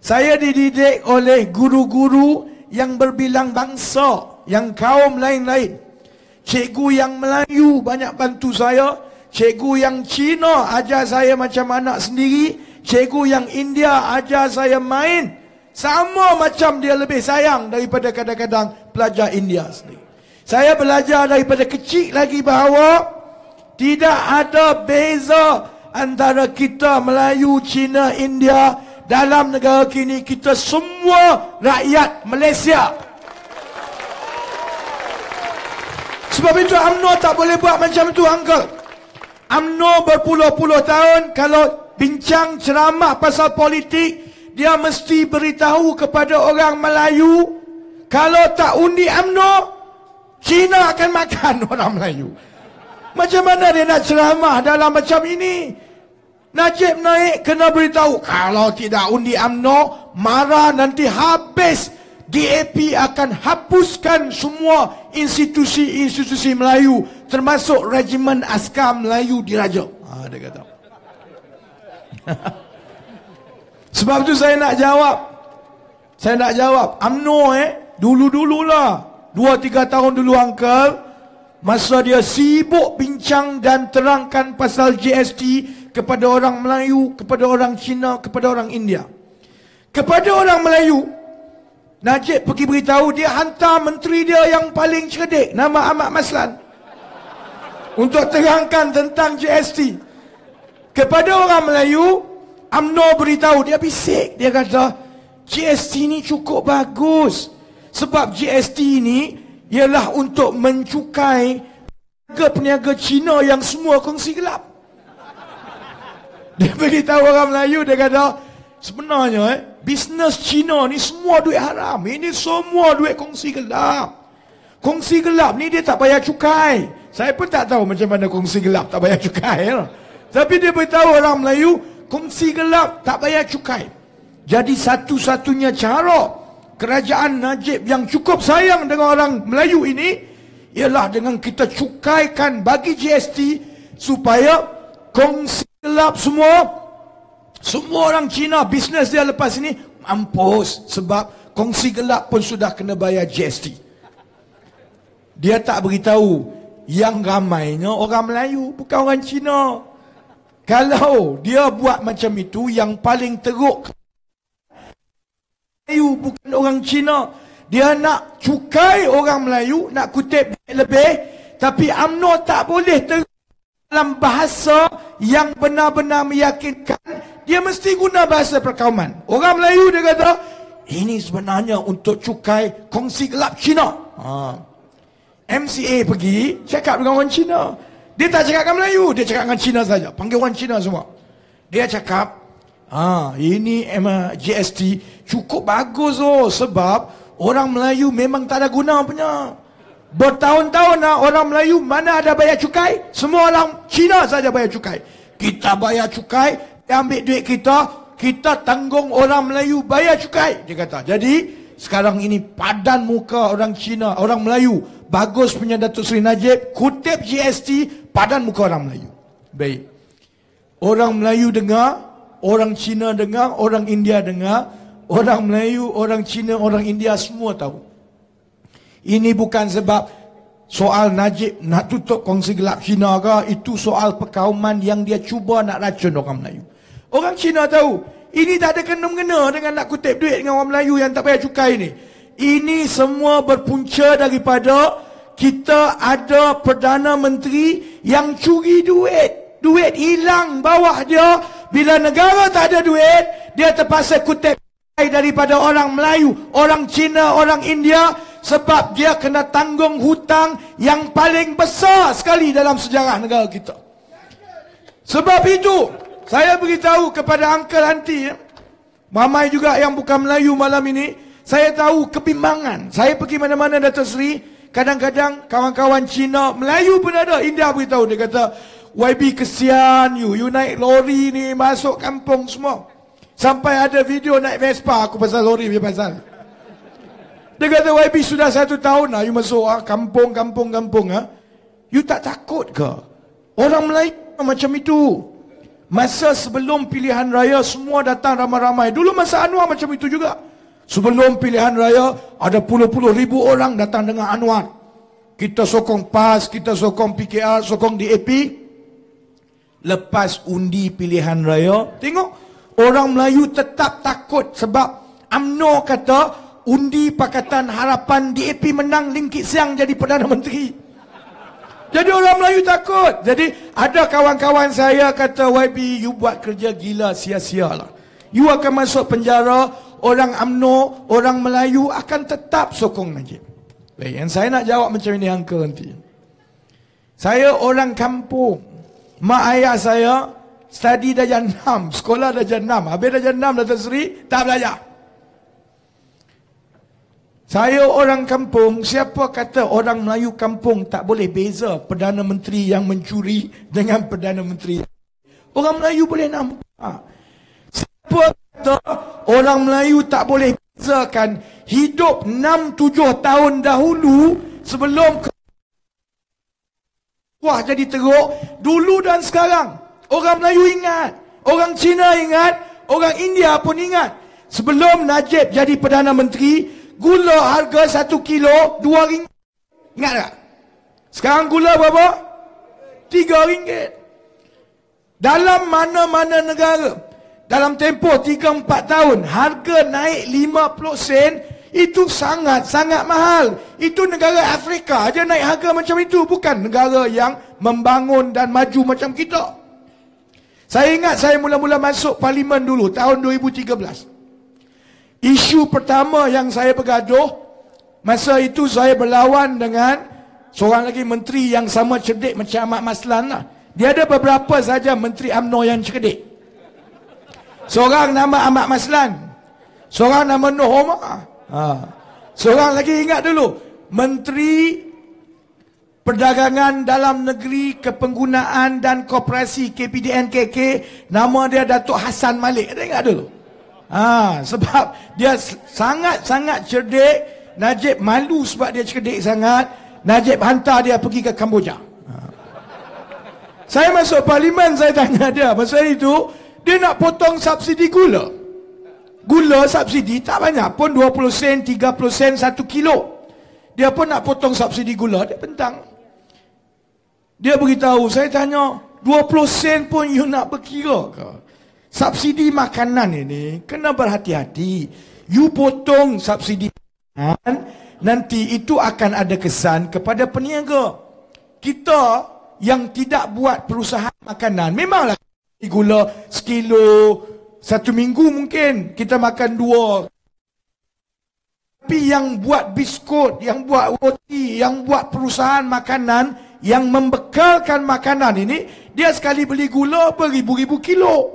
Saya dididik oleh guru-guru yang berbilang bangsa, yang kaum lain-lain. Cikgu yang Melayu banyak bantu saya. Cikgu yang Cina ajar saya macam anak sendiri. Cikgu yang India ajar saya main. Sama macam dia lebih sayang daripada kadang-kadang pelajar India sendiri. Saya belajar daripada kecil lagi bahawa tidak ada beza antara kita Melayu, Cina, India dalam negara kini kita semua rakyat Malaysia. Sebab itu UMNO tak boleh buat macam tu uncle. UMNO berpuluh-puluh tahun kalau bincang ceramah pasal politik dia mesti beritahu kepada orang Melayu kalau tak undi UMNO Cina akan makan orang Melayu. Macam mana dia nak ceramah dalam macam ini? Najib naik kena beritahu kalau tidak undi AMNO marah nanti habis DAP akan hapuskan semua institusi-institusi Melayu termasuk regimen askar Melayu diraja. Ha dia kata. Sebab tu saya nak jawab. Saya nak jawab. AMNO eh dulu-dululah. Dua tiga tahun dulu uncle masa dia sibuk bincang dan terangkan pasal GST kepada orang Melayu, kepada orang Cina, kepada orang India. Kepada orang Melayu, Najib pergi beritahu dia hantar menteri dia yang paling cerdik, nama Ahmad Maslan. Untuk terangkan tentang GST. Kepada orang Melayu, UMNO beritahu, dia bisik. Dia kata, GST ni cukup bagus. Sebab GST ni ialah untuk mencukai peniaga-peniaga Cina yang semua kongsi gelap. Dia beritahu orang Melayu dia kata sebenarnya eh bisnes Cina ni semua duit haram. Ini semua duit kongsi gelap. Kongsi gelap ni dia tak bayar cukai. Saya pun tak tahu macam mana kongsi gelap tak bayar cukai. Ya. Tapi dia beritahu orang Melayu kongsi gelap tak bayar cukai. Jadi satu-satunya cara kerajaan Najib yang cukup sayang dengan orang Melayu ini ialah dengan kita cukaikan bagi GST supaya kongsi gelap semua. Semua orang Cina bisnes dia lepas ini mampus. Sebab kongsi gelap pun sudah kena bayar GST dia tak beritahu yang ramainya orang Melayu bukan orang Cina. Kalau dia buat macam itu yang paling teruk Melayu bukan orang Cina. Dia nak cukai orang Melayu nak kutip lebih tapi UMNO tak boleh teruk dalam bahasa yang benar-benar meyakinkan. Dia mesti guna bahasa perkauman. Orang Melayu dia kata ini sebenarnya untuk cukai kongsi gelap Cina. Ha. MCA pergi cakap dengan orang Cina. Dia tak cakap dengan Melayu dia cakap dengan Cina saja. Panggil orang Cina semua. Dia cakap ha, ini GST cukup bagus oh sebab orang Melayu memang tak ada guna punya Bertahun-tahun lah orang Melayu mana ada bayar cukai? Semua orang Cina saja bayar cukai. Kita bayar cukai, ambil duit kita, kita tanggung orang Melayu bayar cukai. Dia kata. Jadi sekarang ini padan muka orang Cina, orang Melayu. Bagus punya Datuk Seri Najib, kutip GST, padan muka orang Melayu. Baik. Orang Melayu dengar, orang Cina dengar, orang India dengar, orang Melayu, orang Cina, orang India semua tahu. Ini bukan sebab soal Najib nak tutup kongsi gelap Cina ke. Itu soal perkauman yang dia cuba nak racun orang Melayu. Orang Cina tahu. Ini tak ada kena-mengena dengan nak kutip duit dengan orang Melayu yang tak bayar cukai ni. Ini semua berpunca daripada kita ada Perdana Menteri yang curi duit. Duit hilang bawah dia. Bila negara tak ada duit, dia terpaksa kutip daripada orang Melayu, orang Cina, orang India sebab dia kena tanggung hutang yang paling besar sekali dalam sejarah negara kita. Sebab itu, saya beritahu kepada uncle auntie, ya, mamai juga yang bukan Melayu malam ini, saya tahu kebimbangan. Saya pergi mana-mana Datuk Seri, kadang-kadang kawan-kawan Cina, Melayu pun ada, India beritahu, dia kata, YB kesian you, you naik lori ni masuk kampung semua. Sampai ada video naik Vespa aku pasal lori dia pasal. Dia kata YB sudah satu tahun lah you masuk ah, kampung, kampung, kampung ah. You tak takut ke? Orang Melayu macam itu. Masa sebelum pilihan raya semua datang ramai-ramai. Dulu masa Anwar macam itu juga. Sebelum pilihan raya ada puluh-puluh ribu orang datang dengan Anwar. Kita sokong PAS, kita sokong PKR, sokong DAP. Lepas undi pilihan raya, tengok orang Melayu tetap takut sebab UMNO kata undi Pakatan Harapan DAP menang Lim Kit Siang jadi Perdana Menteri. Jadi orang Melayu takut. Jadi ada kawan-kawan saya kata YB you buat kerja gila sia-sia lah. You akan masuk penjara. Orang AMNO, orang Melayu akan tetap sokong Najib. Baik, yang saya nak jawab macam ini Uncle nanti. Saya orang kampung. Mak ayah saya study darjah 6, sekolah darjah 6. Habis darjah 6 Datuk Seri, tak belajar. Saya orang kampung, siapa kata orang Melayu kampung tak boleh beza Perdana Menteri yang mencuri dengan Perdana Menteri Orang Melayu boleh nampak. Siapa kata orang Melayu tak boleh bezakan hidup 6-7 tahun dahulu sebelum Wah jadi teruk dulu dan sekarang. Orang Melayu ingat, orang Cina ingat, orang India pun ingat. Sebelum Najib jadi Perdana Menteri, Gula harga satu kilo dua ringgit. Ingat tak? Sekarang gula berapa? Tiga ringgit. Dalam mana-mana negara. Dalam tempoh tiga empat tahun. Harga naik lima puluh sen. Itu sangat-sangat mahal. Itu negara Afrika aja naik harga macam itu. Bukan negara yang membangun dan maju macam kita. Saya ingat saya mula-mula masuk parlimen dulu. Tahun 2013. Isu pertama yang saya bergaduh Masa itu saya berlawan dengan Seorang lagi menteri yang sama cerdik macam Ahmad Maslan lah. Dia ada beberapa saja menteri UMNO yang cerdik Seorang nama Ahmad Maslan Seorang nama Noh Omar ha. Seorang lagi ingat dulu Menteri Perdagangan dalam negeri Kepenggunaan dan Koperasi KPDN-KK Nama dia Datuk Hassan Malik Ada ingat dulu Ha, sebab dia sangat-sangat cerdik. Najib malu sebab dia cerdik sangat. Najib hantar dia pergi ke Kamboja. Ha. Saya masuk parlimen, saya tanya dia. Masa itu, dia nak potong subsidi gula. Gula subsidi tak banyak pun 20 sen, 30 sen, 1 kilo. Dia pun nak potong subsidi gula, dia bentang. Dia beritahu, saya tanya, 20 sen pun you nak berkira ke? subsidi makanan ini kena berhati-hati. You potong subsidi makanan, nanti itu akan ada kesan kepada peniaga. Kita yang tidak buat perusahaan makanan, memanglah gula sekilo satu minggu mungkin kita makan dua. Tapi yang buat biskut, yang buat roti, yang buat perusahaan makanan, yang membekalkan makanan ini, dia sekali beli gula beribu-ribu kilo.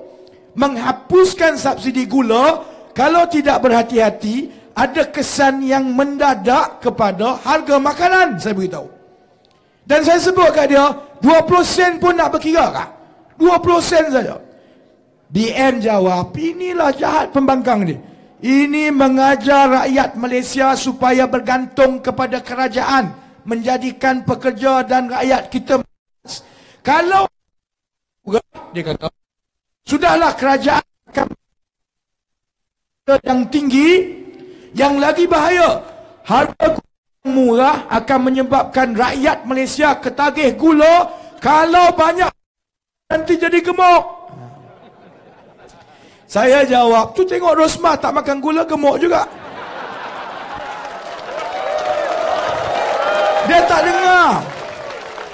Menghapuskan subsidi gula kalau tidak berhati-hati ada kesan yang mendadak kepada harga makanan saya beritahu. Dan saya sebut kat dia 20 sen pun nak berkira kah 20 sen saja BN jawab inilah jahat pembangkang ni. Ini mengajar rakyat Malaysia supaya bergantung kepada kerajaan menjadikan pekerja dan rakyat kita kalau dia kata Sudahlah kerajaan yang tinggi yang lagi bahaya. Harga murah akan menyebabkan rakyat Malaysia ketagih gula. Kalau banyak nanti jadi gemuk saya jawab tu tengok Rosmah tak makan gula gemuk juga dia tak dengar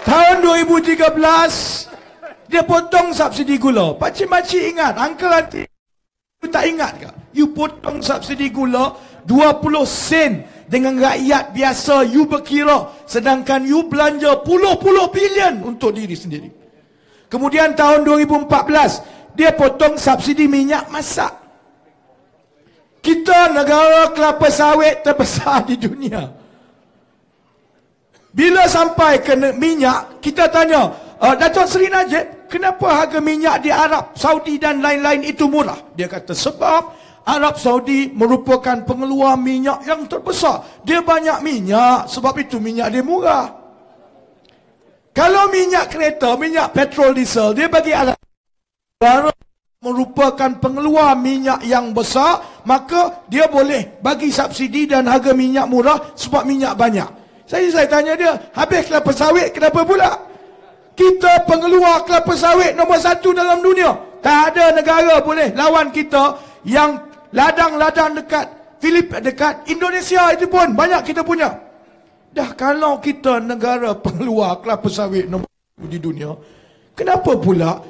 tahun 2013 dia potong subsidi gula. Pakcik-makcik ingat, uncle auntie. You tak ingat ke? You potong subsidi gula 20 sen dengan rakyat biasa you berkira sedangkan you belanja puluh-puluh bilion untuk diri sendiri. Kemudian tahun 2014 dia potong subsidi minyak masak. Kita negara kelapa sawit terbesar di dunia. Bila sampai ke minyak, kita tanya, uh, Datuk Seri Najib, kenapa harga minyak di Arab Saudi dan lain-lain itu murah? Dia kata sebab Arab Saudi merupakan pengeluar minyak yang terbesar. Dia banyak minyak sebab itu minyak dia murah. Kalau minyak kereta, minyak petrol diesel, dia bagi Arab negara merupakan pengeluar minyak yang besar, maka dia boleh bagi subsidi dan harga minyak murah sebab minyak banyak. Saya saya tanya dia, habis kelapa sawit kenapa pula? Kita pengeluar kelapa sawit nombor satu dalam dunia. Tak ada negara boleh lawan kita yang ladang-ladang dekat Filip dekat Indonesia itu pun banyak kita punya. Dah kalau kita negara pengeluar kelapa sawit nombor satu di dunia, kenapa pula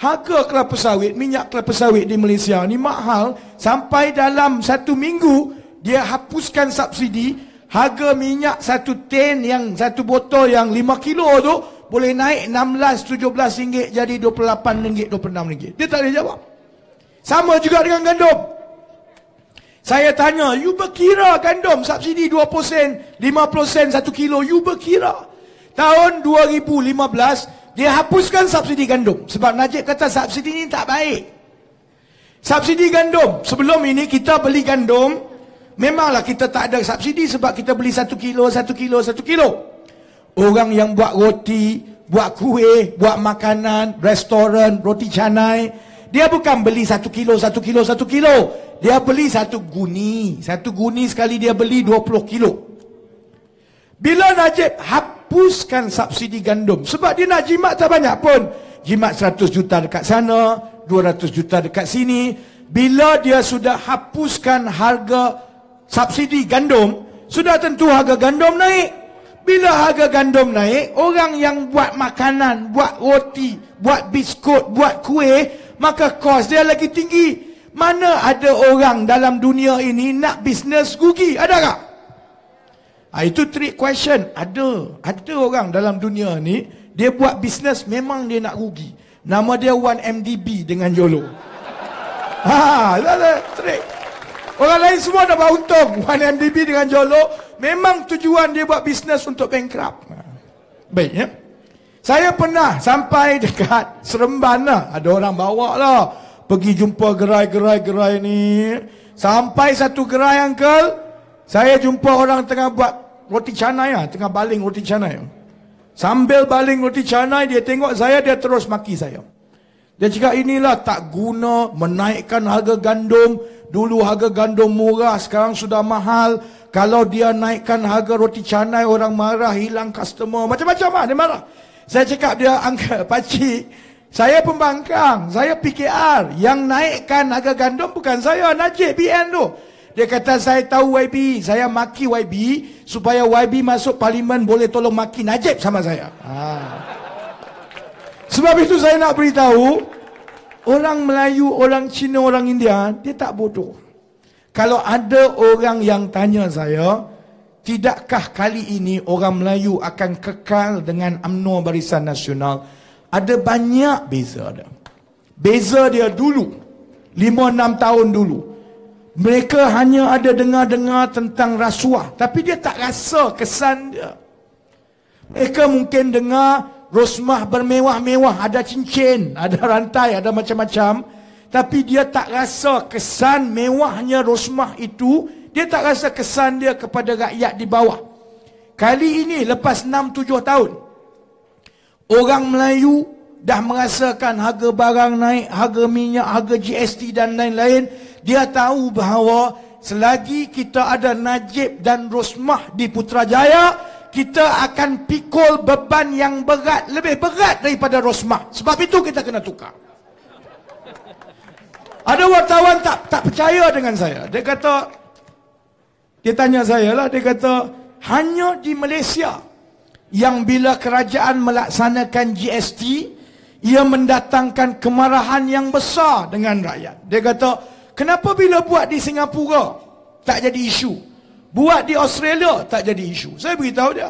harga kelapa sawit, minyak kelapa sawit di Malaysia ni mahal. Sampai dalam satu minggu dia hapuskan subsidi. Harga minyak satu tin yang satu botol yang lima kilo tu boleh naik 16 17 ringgit jadi 28 ringgit 26 ringgit. Dia tak boleh jawab. Sama juga dengan gandum. Saya tanya you berkira gandum subsidi 2% 5% satu kilo? You berkira? Tahun 2015 dia hapuskan subsidi gandum. Sebab Najib kata subsidi ini tak baik. Subsidi gandum. Sebelum ini kita beli gandum. Memanglah kita tak ada subsidi sebab kita beli satu kilo, satu kilo, satu kilo. Orang yang buat roti, buat kuih, buat makanan, restoran, roti canai. Dia bukan beli satu kilo, satu kilo, satu kilo. Dia beli satu guni. Satu guni sekali dia beli 20 kilo. Bila Najib hapus hapuskan subsidi gandum. Sebab dia nak jimat tak banyak pun. Jimat 100 juta dekat sana 200 juta dekat sini. Bila dia sudah hapuskan harga subsidi gandum sudah tentu harga gandum naik. Bila harga gandum naik orang yang buat makanan buat roti buat biskut buat kuih maka kos dia lagi tinggi. Mana ada orang dalam dunia ini nak bisnes rugi? Ada tak Ha, itu trick question. Ada. Ada orang dalam dunia ni, dia buat bisnes memang dia nak rugi. Nama dia 1MDB dengan Jolo. Ha, ada trick. Orang lain semua dah buat untung. 1MDB dengan Jolo, memang tujuan dia buat bisnes untuk bankrupt. Ha. Baik, ya. Saya pernah sampai dekat Seremban lah. Ada orang bawa lah. Pergi jumpa gerai-gerai-gerai ni. Sampai satu gerai, Uncle. Saya jumpa orang tengah buat roti canai lah, tengah baling roti canai. Sambil baling roti canai, dia tengok saya, dia terus maki saya. Dia cakap inilah tak guna menaikkan harga gandum. Dulu harga gandum murah, sekarang sudah mahal. Kalau dia naikkan harga roti canai, orang marah, hilang customer. Macam-macam lah, dia marah. Saya cakap dia, angkat, pakcik, saya pembangkang, saya PKR. Yang naikkan harga gandum bukan saya, Najib BN tu. Dia kata saya tahu YB, saya maki YB supaya YB masuk parlimen boleh tolong maki Najib sama saya. Ha. Sebab itu saya nak beritahu orang Melayu, orang Cina, orang India dia tak bodoh. Kalau ada orang yang tanya saya, tidakkah kali ini orang Melayu akan kekal dengan UMNO Barisan Nasional? Ada banyak beza dia. Beza dia dulu, 5 6 tahun dulu. Mereka hanya ada dengar-dengar tentang rasuah. Tapi dia tak rasa kesan dia. Mereka mungkin dengar rosmah bermewah-mewah. Ada cincin, ada rantai, ada macam-macam. Tapi dia tak rasa kesan mewahnya rosmah itu. Dia tak rasa kesan dia kepada rakyat di bawah. Kali ini lepas 6-7 tahun. Orang Melayu dah merasakan harga barang naik, harga minyak, harga GST dan lain-lain dia tahu bahawa selagi kita ada Najib dan Rosmah di Putrajaya, kita akan pikul beban yang berat, lebih berat daripada Rosmah. Sebab itu kita kena tukar. Ada wartawan tak tak percaya dengan saya. Dia kata, dia tanya saya lah, dia kata, hanya di Malaysia yang bila kerajaan melaksanakan GST, ia mendatangkan kemarahan yang besar dengan rakyat. Dia kata, Kenapa bila buat di Singapura tak jadi isu? Buat di Australia tak jadi isu. Saya beritahu dia.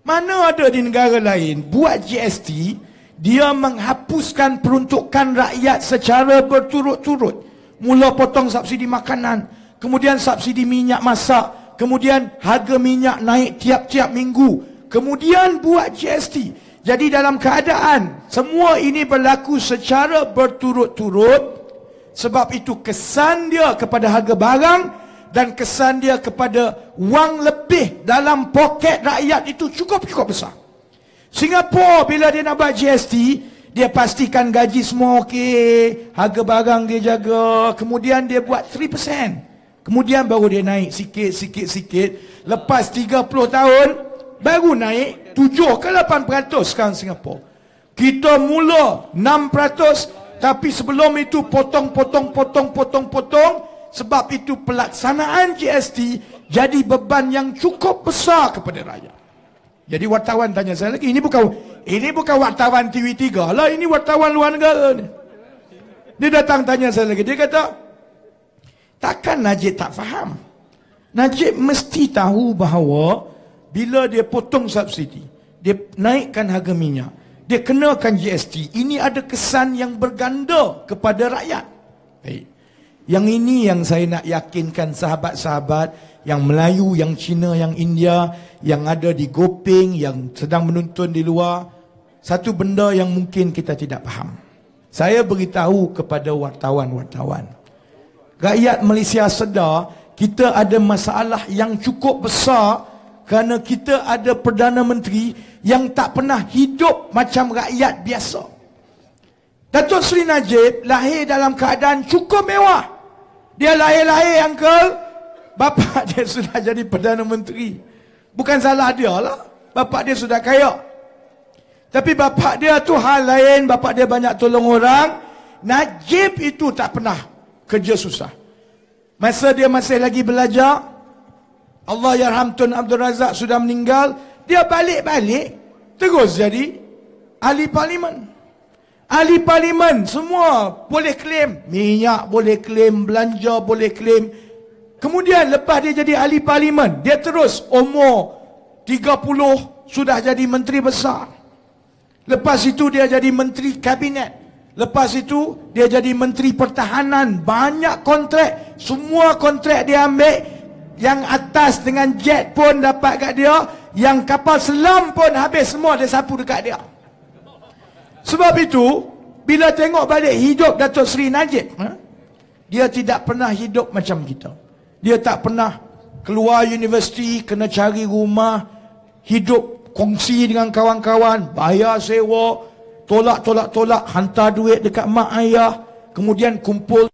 Mana ada di negara lain buat GST dia menghapuskan peruntukan rakyat secara berturut-turut. Mula potong subsidi makanan, kemudian subsidi minyak masak, kemudian harga minyak naik tiap-tiap minggu, kemudian buat GST. Jadi dalam keadaan semua ini berlaku secara berturut-turut, sebab itu kesan dia kepada harga barang dan kesan dia kepada wang lebih dalam poket rakyat itu cukup-cukup besar. Singapura bila dia nak buat GST, Dia pastikan gaji semua okey, harga barang dia jaga, kemudian dia buat 3%. Kemudian baru dia naik sikit, sikit, sikit. Lepas 30 tahun, baru naik 7 ke 8% sekarang Singapura. Kita mula 6%, tapi sebelum itu potong, potong, potong, potong, potong. Sebab itu pelaksanaan GST jadi beban yang cukup besar kepada rakyat. Jadi wartawan tanya saya lagi, ini bukan ini bukan wartawan TV3 lah, ini wartawan luar negara ni. Dia datang tanya saya lagi, dia kata, takkan Najib tak faham? Najib mesti tahu bahawa bila dia potong subsidi, dia naikkan harga minyak, dia kenakan GST, ini ada kesan yang berganda kepada rakyat. Baik. Yang ini yang saya nak yakinkan sahabat-sahabat yang Melayu, yang Cina, yang India, yang ada di Gopeng, yang sedang menonton di luar. Satu benda yang mungkin kita tidak faham. Saya beritahu kepada wartawan-wartawan. Rakyat Malaysia sedar kita ada masalah yang cukup besar kerana kita ada Perdana Menteri yang tak pernah hidup macam rakyat biasa. Datuk Seri Najib lahir dalam keadaan cukup mewah. Dia lahir-lahir uncle Bapa dia sudah jadi Perdana Menteri. Bukan salah dia lah. Bapa dia sudah kaya. Tapi bapa dia tu hal lain. Bapa dia banyak tolong orang. Najib itu tak pernah Kerja susah. Masa dia masih lagi belajar Allah yarham Tun Abdul Razak sudah meninggal Dia balik-balik Terus jadi Ahli Parlimen Ahli parlimen semua boleh claim. Minyak boleh claim, belanja boleh claim. Kemudian lepas dia jadi ahli parlimen, dia terus umur 30 sudah jadi menteri besar. Lepas itu dia jadi menteri kabinet. Lepas itu dia jadi menteri pertahanan. Banyak kontrak. Semua kontrak dia ambil. Yang atas dengan jet pun dapat kat dia. Yang kapal selam pun habis semua dia sapu dekat dia. Sebab itu, bila tengok balik hidup Datuk Seri Najib, ha? dia tidak pernah hidup macam kita. Dia tak pernah keluar universiti, kena cari rumah, hidup kongsi dengan kawan-kawan, bayar sewa, tolak-tolak-tolak, hantar duit dekat mak ayah, kemudian kumpul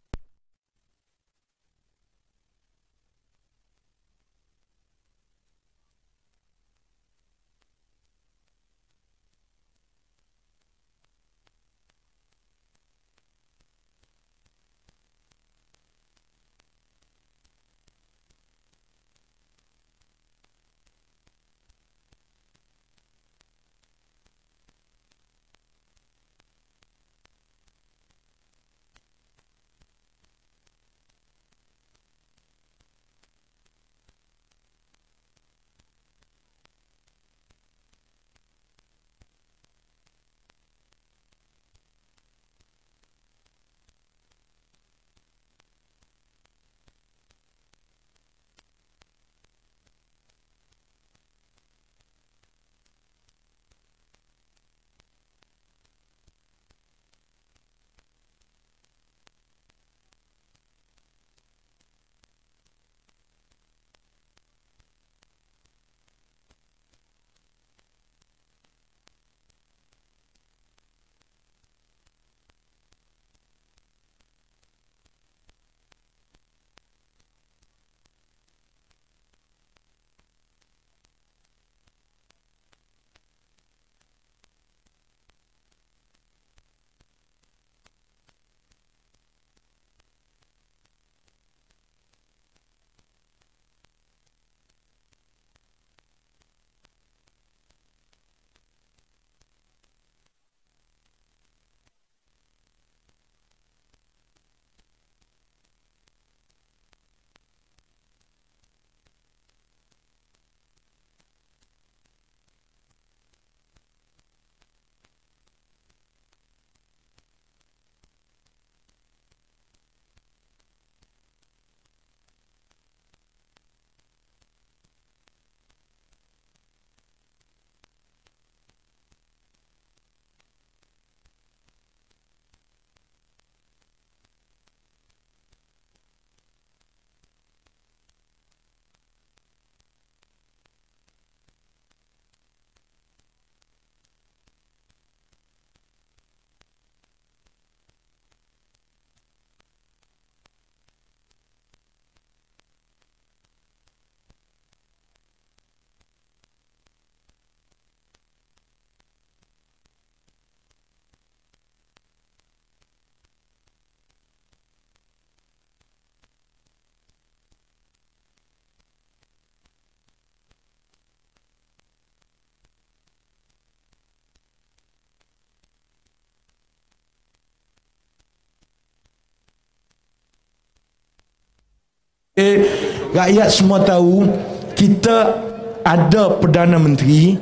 Eh, rakyat semua tahu kita ada Perdana Menteri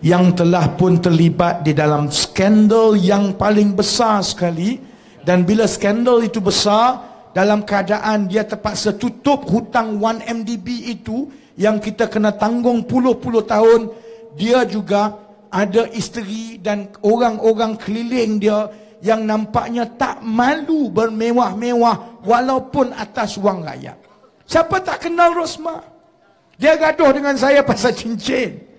yang telah pun terlibat di dalam skandal yang paling besar sekali. Dan bila skandal itu besar dalam keadaan dia terpaksa tutup hutang 1MDB itu yang kita kena tanggung puluh-puluh tahun. Dia juga ada isteri dan orang-orang keliling dia yang nampaknya tak malu bermewah-mewah walaupun atas wang rakyat siapa tak kenal Rosma dia gaduh dengan saya pasal cincin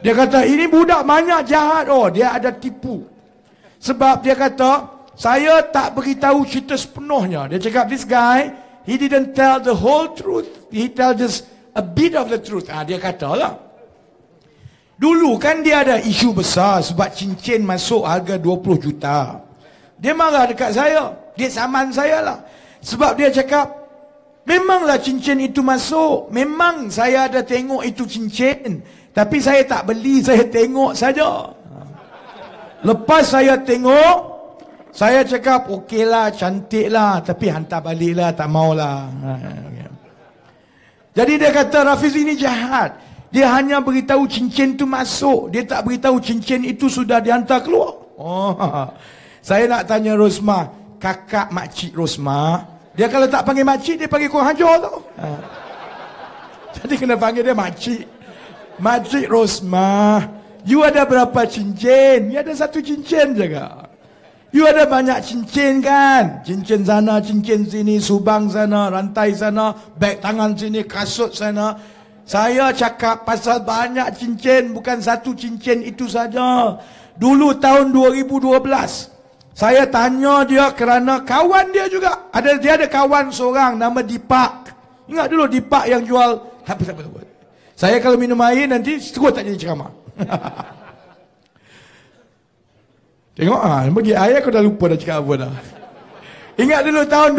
dia kata ini budak banyak jahat oh dia ada tipu. Sebab dia kata saya tak beritahu cerita sepenuhnya. Dia cakap this guy he didn't tell the whole truth. He tell just a bit of the truth. Ah dia kata lah. Dulu kan dia ada isu besar sebab cincin masuk harga 20 juta. Dia marah dekat saya. Dia saman saya lah. Sebab dia cakap Memanglah cincin itu masuk. Memang saya ada tengok itu cincin. Tapi saya tak beli, saya tengok saja. Lepas saya tengok, saya cakap okeylah, cantiklah, tapi hantar baliklah, tak maulah. Jadi dia kata Rafiz ini jahat. Dia hanya beritahu cincin itu masuk. Dia tak beritahu cincin itu sudah dihantar keluar. Oh, saya nak tanya Rosma, kakak makcik Rosma, dia kalau tak panggil makcik, dia panggil kurang hajar tau. Ha. Jadi kena panggil dia makcik. Makcik Rosma, you ada berapa cincin? You ada satu cincin juga. You ada banyak cincin kan? Cincin sana, cincin sini, subang sana, rantai sana, beg tangan sini, kasut sana. Saya cakap pasal banyak cincin, bukan satu cincin itu saja. Dulu tahun 2012, saya tanya dia kerana kawan dia juga. Ada dia ada kawan seorang nama Dipak. Ingat dulu Dipak yang jual apa apa apa. Saya kalau minum air nanti terus tak jadi ceramah. Tengok ah, bagi air aku dah lupa dah cakap apa dah. Ingat dulu tahun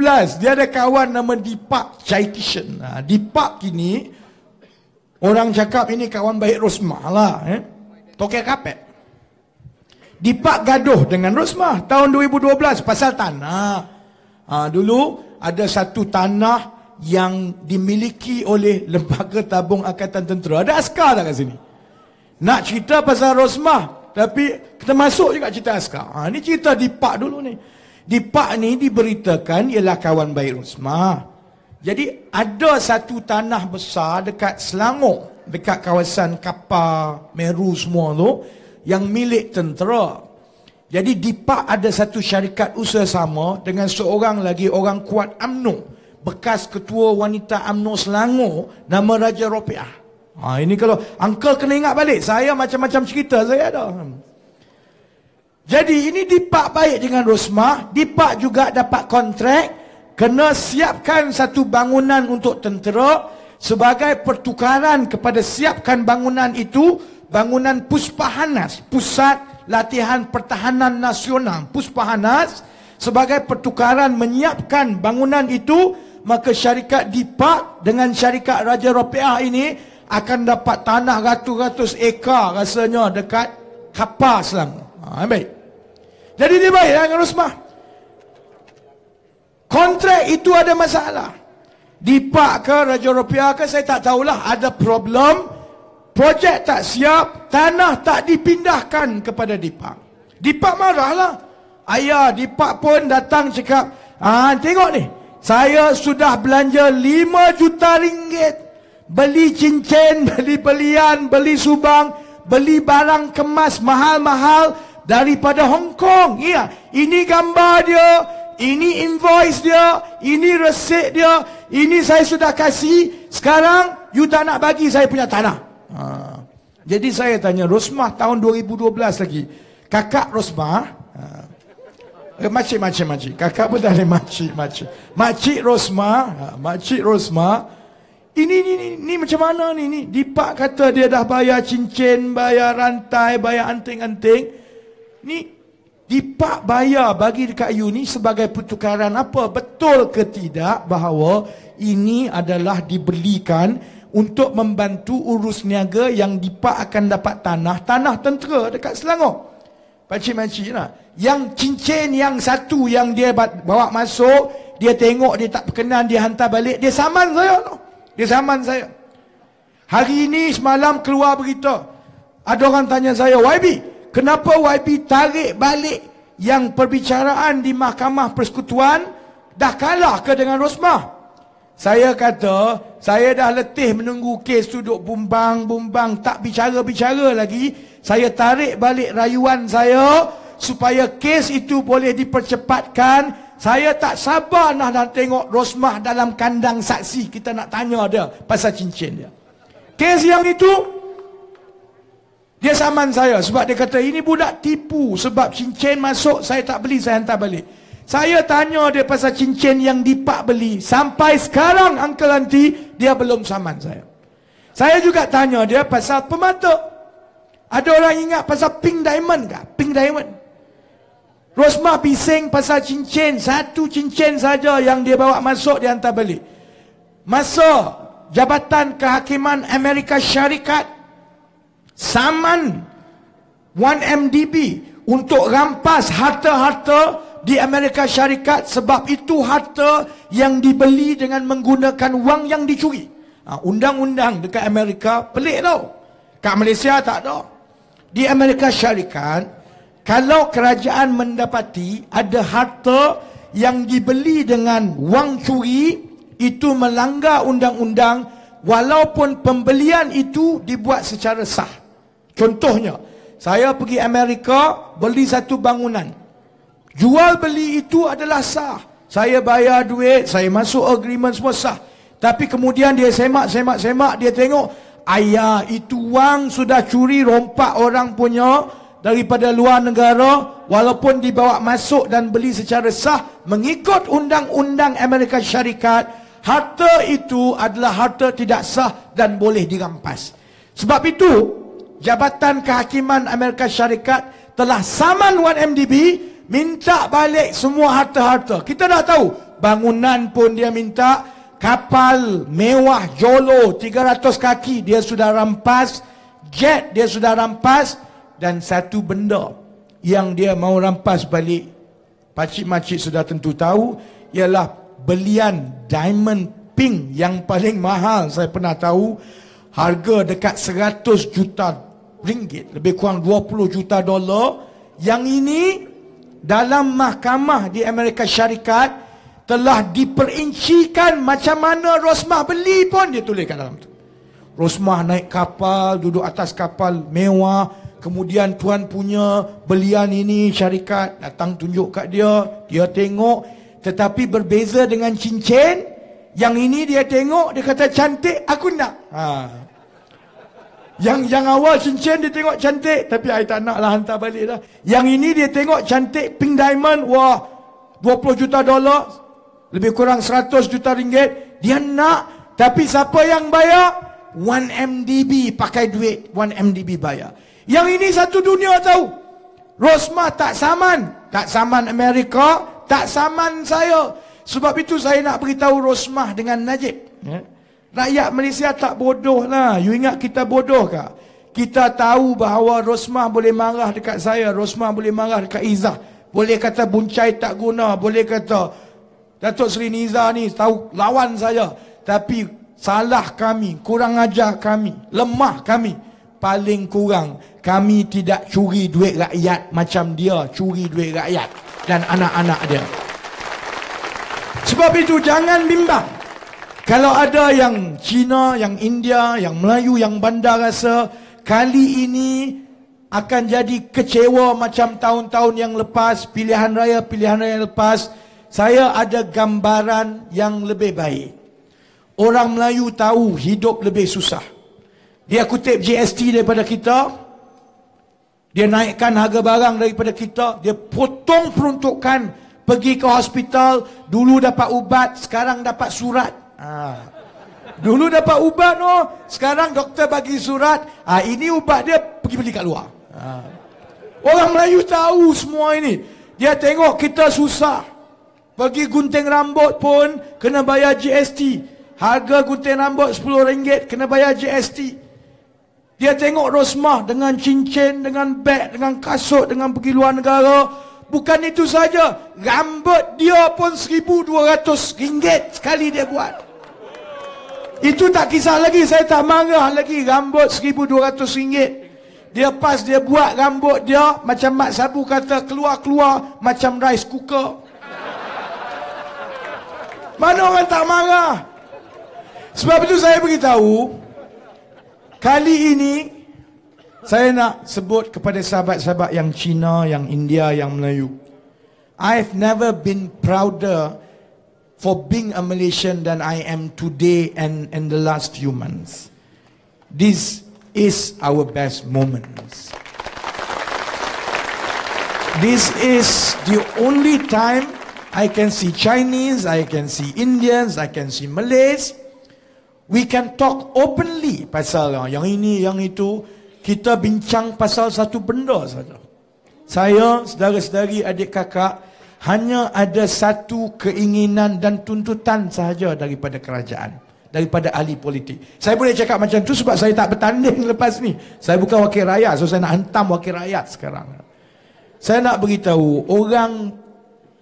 2012, dia ada kawan nama Dipak Chaitician. Ha, Dipak ini orang cakap ini kawan baik Rosmah lah, eh. Tokek kapet. Dipak gaduh dengan Rosmah tahun 2012 pasal tanah. Ha, dulu ada satu tanah yang dimiliki oleh lembaga tabung angkatan tentera. Ada askar tak kat sini? Nak cerita pasal Rosmah. Tapi kita masuk juga cerita askar. Ha, ini cerita di Pak dulu ni. Di Pak ni diberitakan ialah kawan baik Rosmah. Jadi ada satu tanah besar dekat Selangor. Dekat kawasan Kapar, Meru semua tu. Yang milik tentera. Jadi di Pak ada satu syarikat usaha sama dengan seorang lagi orang kuat UMNO bekas ketua wanita UMNO Selangor nama Raja Ropiah. Ha, ini kalau uncle kena ingat balik, saya macam-macam cerita saya ada. Jadi ini Dipak baik dengan Rosmah, Dipak juga dapat kontrak kena siapkan satu bangunan untuk tentera sebagai pertukaran kepada siapkan bangunan itu bangunan Puspahanas, Pusat Latihan Pertahanan Nasional, Puspahanas sebagai pertukaran menyiapkan bangunan itu maka syarikat Dipak dengan syarikat Raja Ropiah ini akan dapat tanah ratus-ratus ekar rasanya dekat Kapar Selangor. Ha, baik. Jadi dia baik dengan Rosmah. Kontrak itu ada masalah. Dipak ke Raja Ropiah ke saya tak tahulah ada problem. Projek tak siap, tanah tak dipindahkan kepada Dipak. Dipak marahlah. Ayah Dipak pun datang cakap, ah tengok ni, saya sudah belanja 5 juta ringgit. Beli cincin, beli belian, beli subang, beli barang kemas mahal-mahal daripada Hong Kong. Ya, ini gambar dia, ini invoice dia, ini resit dia, ini saya sudah kasih. Sekarang you tak nak bagi saya punya tanah. Ha. Jadi saya tanya Rosmah tahun 2012 lagi. Kakak Rosmah, Eh, makcik, makcik, makcik. Kakak pun dah ada makcik, makcik. Makcik Rosma, ha, makcik Rosma. Ini, ini, ini, ini macam mana ni? ni? Dipak kata dia dah bayar cincin, bayar rantai, bayar anting-anting. Ni, Dipak bayar bagi dekat you ni sebagai pertukaran apa? Betul ke tidak bahawa ini adalah dibelikan untuk membantu urus niaga yang Dipak akan dapat tanah, tanah tentera dekat Selangor. Pakcik-makcik lah. Yang cincin yang satu yang dia bawa masuk, dia tengok dia tak berkenan, dia hantar balik, dia saman saya. No. Dia saman saya. Hari ini semalam keluar berita. Ada orang tanya saya, YB, kenapa YB tarik balik yang perbicaraan di Mahkamah Persekutuan dah kalah ke dengan Rosmah? Saya kata, saya dah letih menunggu kes tu duduk bumbang-bumbang, tak bicara-bicara lagi. Saya tarik balik rayuan saya supaya kes itu boleh dipercepatkan. Saya tak sabar nak, nak tengok Rosmah dalam kandang saksi. Kita nak tanya dia pasal cincin dia. Kes yang itu, dia saman saya sebab dia kata ini budak tipu sebab cincin masuk saya tak beli saya hantar balik. Saya tanya dia pasal cincin yang dipak beli. Sampai sekarang Uncle Auntie, dia belum saman saya. Saya juga tanya dia pasal pemata. Ada orang ingat pasal pink diamond ke? Pink diamond. Rosmah bising pasal cincin. Satu cincin saja yang dia bawa masuk, dia hantar balik. Masa Jabatan Kehakiman Amerika Syarikat saman 1MDB untuk rampas harta-harta di Amerika Syarikat sebab itu harta yang dibeli dengan menggunakan wang yang dicuri. Ha, undang-undang dekat Amerika pelik tau. Kat Malaysia tak ada. Di Amerika Syarikat, kalau kerajaan mendapati ada harta yang dibeli dengan wang curi, itu melanggar undang-undang walaupun pembelian itu dibuat secara sah. Contohnya, saya pergi Amerika beli satu bangunan. Jual beli itu adalah sah. Saya bayar duit, saya masuk agreement semua sah. Tapi kemudian dia semak, semak, semak, dia tengok, ayah itu wang sudah curi rompak orang punya daripada luar negara walaupun dibawa masuk dan beli secara sah mengikut undang-undang Amerika Syarikat harta itu adalah harta tidak sah dan boleh dirampas sebab itu Jabatan Kehakiman Amerika Syarikat telah saman 1MDB minta balik semua harta-harta. Kita dah tahu, bangunan pun dia minta, kapal mewah Jolo 300 kaki dia sudah rampas, jet dia sudah rampas dan satu benda yang dia mau rampas balik pakcik-makcik sudah tentu tahu ialah belian diamond pink yang paling mahal saya pernah tahu harga dekat 100 juta ringgit lebih kurang 20 juta dolar yang ini dalam mahkamah di Amerika Syarikat telah diperincikan macam mana Rosmah beli pun dia tuliskan dalam tu. Rosmah naik kapal, duduk atas kapal mewah, kemudian tuan punya belian ini syarikat datang tunjuk kat dia, dia tengok tetapi berbeza dengan cincin yang ini dia tengok dia kata cantik aku nak. Ha. Yang yang awal cincin dia tengok cantik tapi I tak nak lah hantar balik dah. Yang ini dia tengok cantik pink diamond wah 20 juta dolar lebih kurang 100 juta ringgit dia nak tapi siapa yang bayar 1MDB pakai duit 1MDB bayar. Yang ini satu dunia tahu. Rosmah tak saman, tak saman Amerika, tak saman saya. Sebab itu saya nak beritahu Rosmah dengan Najib. Ya. Rakyat Malaysia tak bodoh lah. You ingat kita bodoh ke? Kita tahu bahawa Rosmah boleh marah dekat saya. Rosmah boleh marah dekat Izzah. Boleh kata buncai tak guna. Boleh kata Datuk Seri Niza ni tahu lawan saya. Tapi salah kami. Kurang ajar kami. Lemah kami. Paling kurang. Kami tidak curi duit rakyat macam dia curi duit rakyat. Dan anak-anak dia. Sebab itu jangan bimbang. Kalau ada yang Cina, yang India, yang Melayu, yang bandar rasa kali ini akan jadi kecewa macam tahun-tahun yang lepas, pilihan raya, pilihan raya yang lepas, saya ada gambaran yang lebih baik. Orang Melayu tahu hidup lebih susah. Dia kutip GST daripada kita, dia naikkan harga barang daripada kita, dia potong peruntukan pergi ke hospital, dulu dapat ubat, sekarang dapat surat. Ha. Dulu dapat ubat no, sekarang doktor bagi surat, ha, ini ubat dia pergi beli kat luar. Ha. Orang Melayu tahu semua ini. Dia tengok kita susah. Pergi gunting rambut pun kena bayar GST. Harga gunting rambut RM10 kena bayar GST. Dia tengok Rosmah dengan cincin, dengan beg, dengan kasut, dengan pergi luar negara. Bukan itu saja, rambut dia pun 1200 ringgit sekali dia buat. Itu tak kisah lagi, saya tak marah lagi rambut 1200 ringgit. Dia pas dia buat rambut dia macam Mak Sabu kata keluar-keluar macam rice cooker. Mana orang tak marah? Sebab itu saya beritahu kali ini saya nak sebut kepada sahabat-sahabat yang Cina, yang India, yang Melayu. I've never been prouder for being a Malaysian than I am today and in the last few months. This is our best moments. This is the only time I can see Chinese, I can see Indians, I can see Malays. We can talk openly pasal yang ini, yang itu. Kita bincang pasal satu benda saja. Saya, saudara-saudari, adik kakak, hanya ada satu keinginan dan tuntutan sahaja daripada kerajaan. Daripada ahli politik. Saya boleh cakap macam tu sebab saya tak bertanding lepas ni. Saya bukan wakil rakyat, so saya nak hentam wakil rakyat sekarang. Saya nak beritahu, orang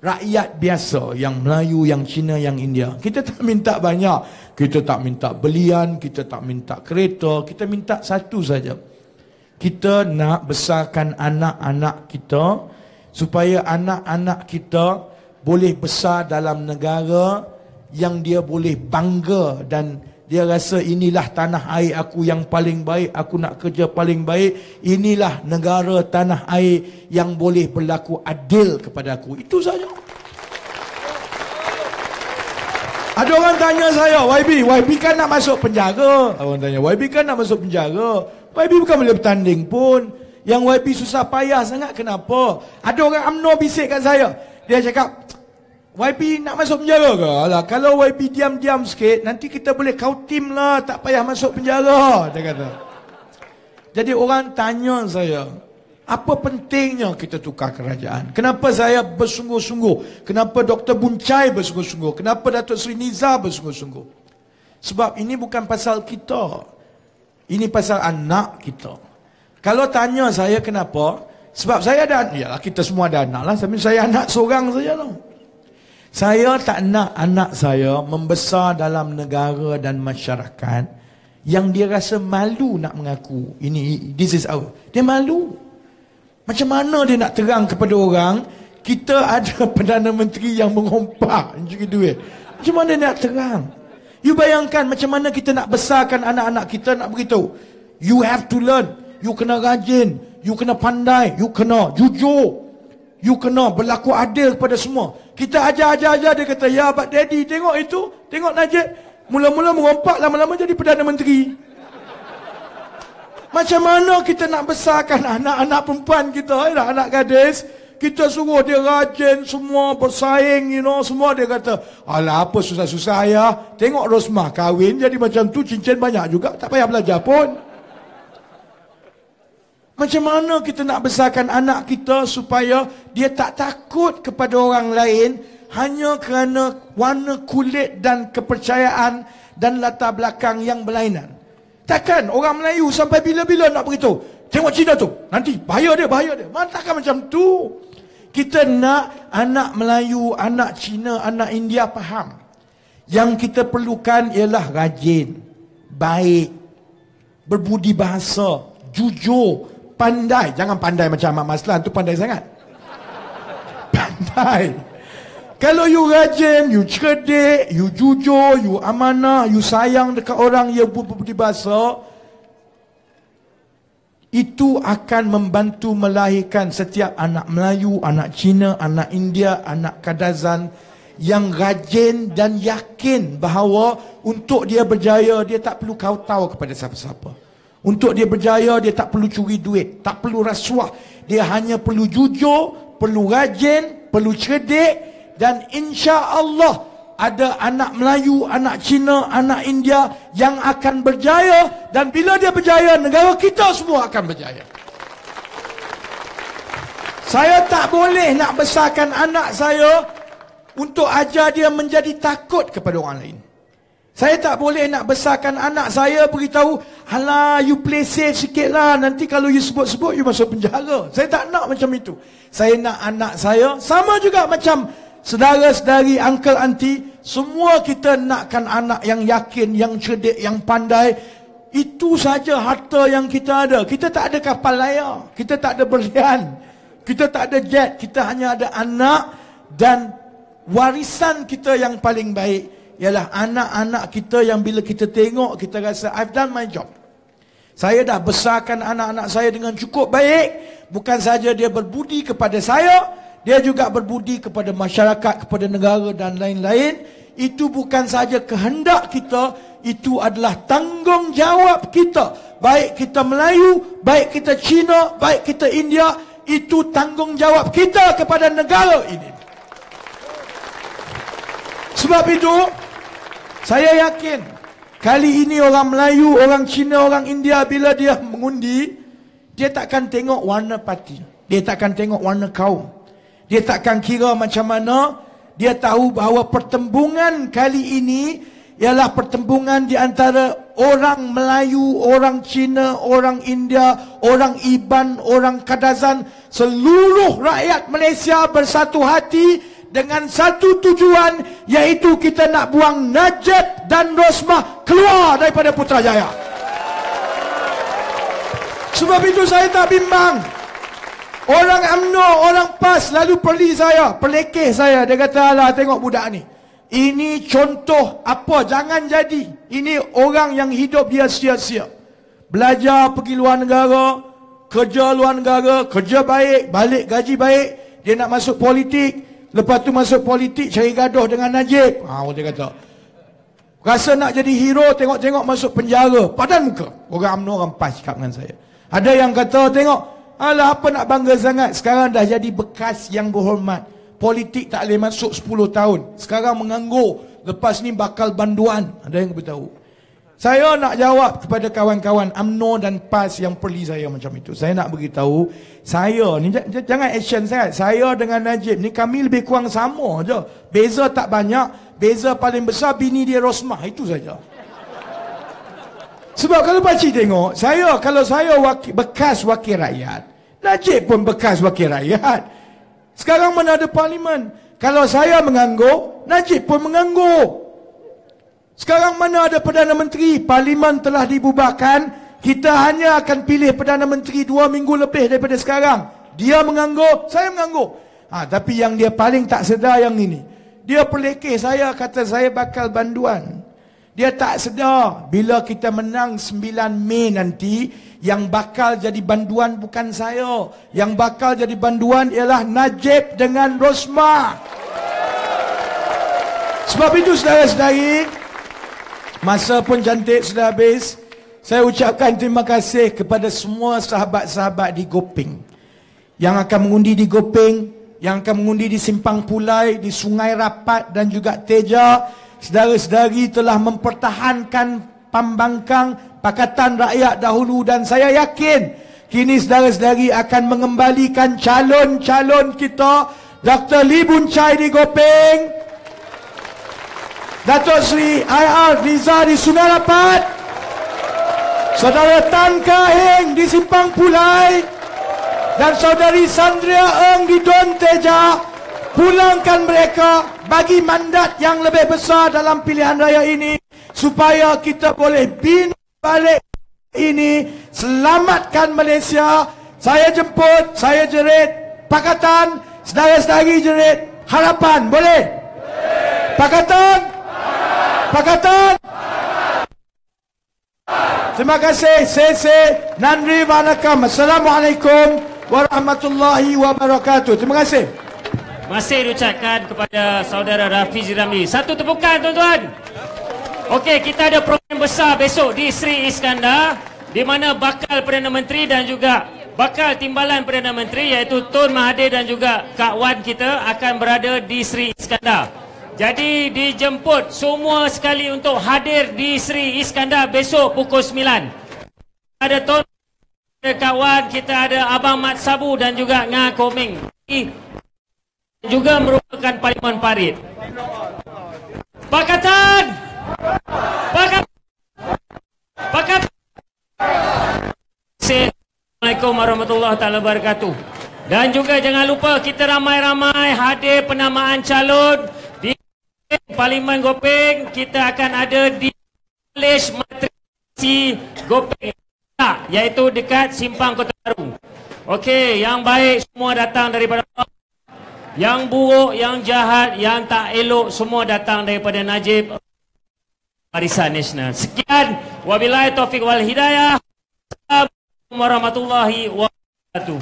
rakyat biasa yang Melayu, yang Cina, yang India. Kita tak minta banyak. Kita tak minta belian, kita tak minta kereta, kita minta satu saja. Kita nak besarkan anak-anak kita supaya anak-anak kita boleh besar dalam negara yang dia boleh bangga dan dia rasa inilah tanah air aku yang paling baik, aku nak kerja paling baik. Inilah negara tanah air yang boleh berlaku adil kepada aku. Itu saja. Ada orang tanya saya, YB, YB kan nak masuk penjara. Orang tanya, YB kan nak masuk penjara. YB bukan boleh bertanding pun. Yang YB susah payah sangat, kenapa? Ada orang UMNO bisik kat saya. Dia cakap, YB nak masuk penjara ke? Alah, kalau YB diam-diam sikit, nanti kita boleh kau tim lah, tak payah masuk penjara. Dia kata. Jadi orang tanya saya, apa pentingnya kita tukar kerajaan? Kenapa saya bersungguh-sungguh? Kenapa Dr. Buncai bersungguh-sungguh? Kenapa Datuk Seri Niza bersungguh-sungguh? Sebab ini bukan pasal kita. Ini pasal anak kita. Kalau tanya saya kenapa? Sebab saya ada, ya kita semua ada anak lah. Tapi saya anak seorang saja lah. Saya tak nak anak saya membesar dalam negara dan masyarakat yang dia rasa malu nak mengaku. Ini, this is our. Dia malu. Macam mana dia nak terang kepada orang kita ada Perdana Menteri yang mengompak juga duit. Macam mana nak terang? You bayangkan macam mana kita nak besarkan anak-anak kita nak beritahu. You have to learn. You kena rajin. You kena pandai. You kena jujur. You kena berlaku adil kepada semua. Kita ajar-ajar-ajar dia kata, ya Abad Daddy tengok itu. Tengok Najib. Mula-mula merompak lama-lama jadi Perdana Menteri. Macam mana kita nak besarkan anak-anak perempuan kita, eh, anak gadis, kita suruh dia rajin semua bersaing, you know, semua dia kata, alah apa susah-susah ya. Tengok Rosmah kahwin jadi macam tu cincin banyak juga, tak payah belajar pun. Macam mana kita nak besarkan anak kita supaya dia tak takut kepada orang lain hanya kerana warna kulit dan kepercayaan dan latar belakang yang berlainan. Takkan orang Melayu sampai bila-bila nak beritahu. Tengok Cina tu. Nanti bahaya dia, bahaya dia. Mana takkan macam tu. Kita nak anak Melayu, anak Cina, anak India faham. Yang kita perlukan ialah rajin, baik, berbudi bahasa, jujur, pandai. Jangan pandai macam Ahmad Maslan tu pandai sangat. Pandai. Kalau you rajin, you cerdik, you jujur, you amanah, you sayang dekat orang yang berbudi bahasa, itu akan membantu melahirkan setiap anak Melayu, anak Cina, anak India, anak Kadazan yang rajin dan yakin bahawa untuk dia berjaya, dia tak perlu kau tahu kepada siapa-siapa. Untuk dia berjaya, dia tak perlu curi duit, tak perlu rasuah. Dia hanya perlu jujur, perlu rajin, perlu cerdik, dan insya Allah ada anak Melayu, anak Cina, anak India yang akan berjaya dan bila dia berjaya negara kita semua akan berjaya. Saya tak boleh nak besarkan anak saya untuk ajar dia menjadi takut kepada orang lain. Saya tak boleh nak besarkan anak saya beritahu, Alah, you play safe sikit lah. Nanti kalau you sebut-sebut, you masuk penjara. Saya tak nak macam itu. Saya nak anak saya, sama juga macam saudara-saudari, uncle, auntie. Semua kita nakkan anak yang yakin, yang cerdik, yang pandai. Itu saja harta yang kita ada. Kita tak ada kapal layar. Kita tak ada berlian. Kita tak ada jet. Kita hanya ada anak dan warisan kita yang paling baik ialah anak-anak kita yang bila kita tengok kita rasa I've done my job. Saya dah besarkan anak-anak saya dengan cukup baik. Bukan saja dia berbudi kepada saya, dia juga berbudi kepada masyarakat, kepada negara dan lain-lain. Itu bukan saja kehendak kita, itu adalah tanggungjawab kita. Baik kita Melayu, baik kita Cina, baik kita India, itu tanggungjawab kita kepada negara ini. Sebab itu, saya yakin kali ini orang Melayu, orang Cina, orang India bila dia mengundi, dia takkan tengok warna parti. Dia takkan tengok warna kaum. Dia takkan kira macam mana. Dia tahu bahawa pertembungan kali ini ialah pertembungan di antara orang Melayu, orang Cina, orang India, orang Iban, orang Kadazan. Seluruh rakyat Malaysia bersatu hati dengan satu tujuan yaitu kita nak buang Najib dan Rosmah keluar daripada Putrajaya. Sebab itu saya tak bimbang. Orang UMNO, orang PAS lalu perli saya, pelekeh saya. Dia kata, alah tengok budak ni. Ini contoh apa, jangan jadi. Ini orang yang hidup dia sia-sia. Belajar pergi luar negara, kerja luar negara, kerja baik, balik gaji baik. Dia nak masuk politik, Lepas tu masuk politik cari gaduh dengan Najib. Ha, orang dia kata. Rasa nak jadi hero tengok-tengok masuk penjara. Padan muka. Orang UMNO orang pas cakap dengan saya. Ada yang kata tengok. Alah apa nak bangga sangat. Sekarang dah jadi bekas yang berhormat. Politik tak boleh masuk 10 tahun. Sekarang menganggur. Lepas ni bakal banduan. Ada yang beritahu. Saya nak jawab kepada kawan-kawan UMNO dan PAS yang perli saya macam itu. Saya nak beritahu, saya ni jangan action saya. Saya dengan Najib ni kami lebih kurang sama je. Beza tak banyak, beza paling besar bini dia Rosmah, itu saja. Sebab kalau pakcik tengok, saya kalau saya wakil, bekas wakil rakyat, Najib pun bekas wakil rakyat. Sekarang mana ada parlimen? Kalau saya menganggur, Najib pun menganggur. Sekarang mana ada Perdana Menteri? Parlimen telah dibubarkan. Kita hanya akan pilih Perdana Menteri dua minggu lebih daripada sekarang. Dia menganggur, saya menganggur. Ha, tapi yang dia paling tak sedar yang ini. Dia pelekeh saya, kata saya bakal banduan. Dia tak sedar bila kita menang 9 Mei nanti, yang bakal jadi banduan bukan saya. Yang bakal jadi banduan ialah Najib dengan Rosma. Sebab itu saudara-saudari, Masa pun cantik sudah habis. Saya ucapkan terima kasih kepada semua sahabat-sahabat di Gopeng. Yang akan mengundi di Gopeng. Yang akan mengundi di Simpang Pulai, di Sungai Rapat dan juga Teja. Sedara-sedari telah mempertahankan pambangkang Pakatan Rakyat dahulu. Dan saya yakin kini sedara-sedari akan mengembalikan calon-calon kita. Dr. Lee Bun Chai di Gopeng. Datuk Seri IR Riza di Sungai Rapat Saudara Tan Kaheng di Simpang Pulai. Dan Saudari Sandria Eng di Don Teja. Pulangkan mereka bagi mandat yang lebih besar dalam pilihan raya ini supaya kita boleh bina balik ini selamatkan Malaysia. Saya jemput saya jerit pakatan sedara-sedari jerit. Harapan boleh? Pakatan Pakatan. Terima kasih. Sese Nandri Vanakam. Assalamualaikum warahmatullahi wabarakatuh. Terima kasih. Masih diucapkan kepada saudara Rafiz Ramli. Satu tepukan tuan-tuan. Okey, kita ada program besar besok di Sri Iskandar di mana bakal Perdana Menteri dan juga bakal timbalan Perdana Menteri iaitu Tun Mahathir dan juga Kak Wan kita akan berada di Sri Iskandar. Jadi dijemput semua sekali untuk hadir di Sri Iskandar besok pukul 9. Ada Tuan, ada kawan, kita ada Abang Mat Sabu dan juga Nga Koming. juga merupakan Parlimen Parit. Pakatan! Pakatan! Pakatan! Assalamualaikum warahmatullahi taala wabarakatuh. Dan juga jangan lupa kita ramai-ramai hadir penamaan calon. Parlimen Gopeng. Kita akan ada di College Matrikulasi Gopeng iaitu dekat Simpang Kota Baru. Okey, yang baik semua datang daripada yang buruk, yang jahat, yang tak elok semua datang daripada Najib Barisan Nasional. Sekian, wabillahi taufik wal hidayah. Assalamualaikum warahmatullahi wabarakatuh.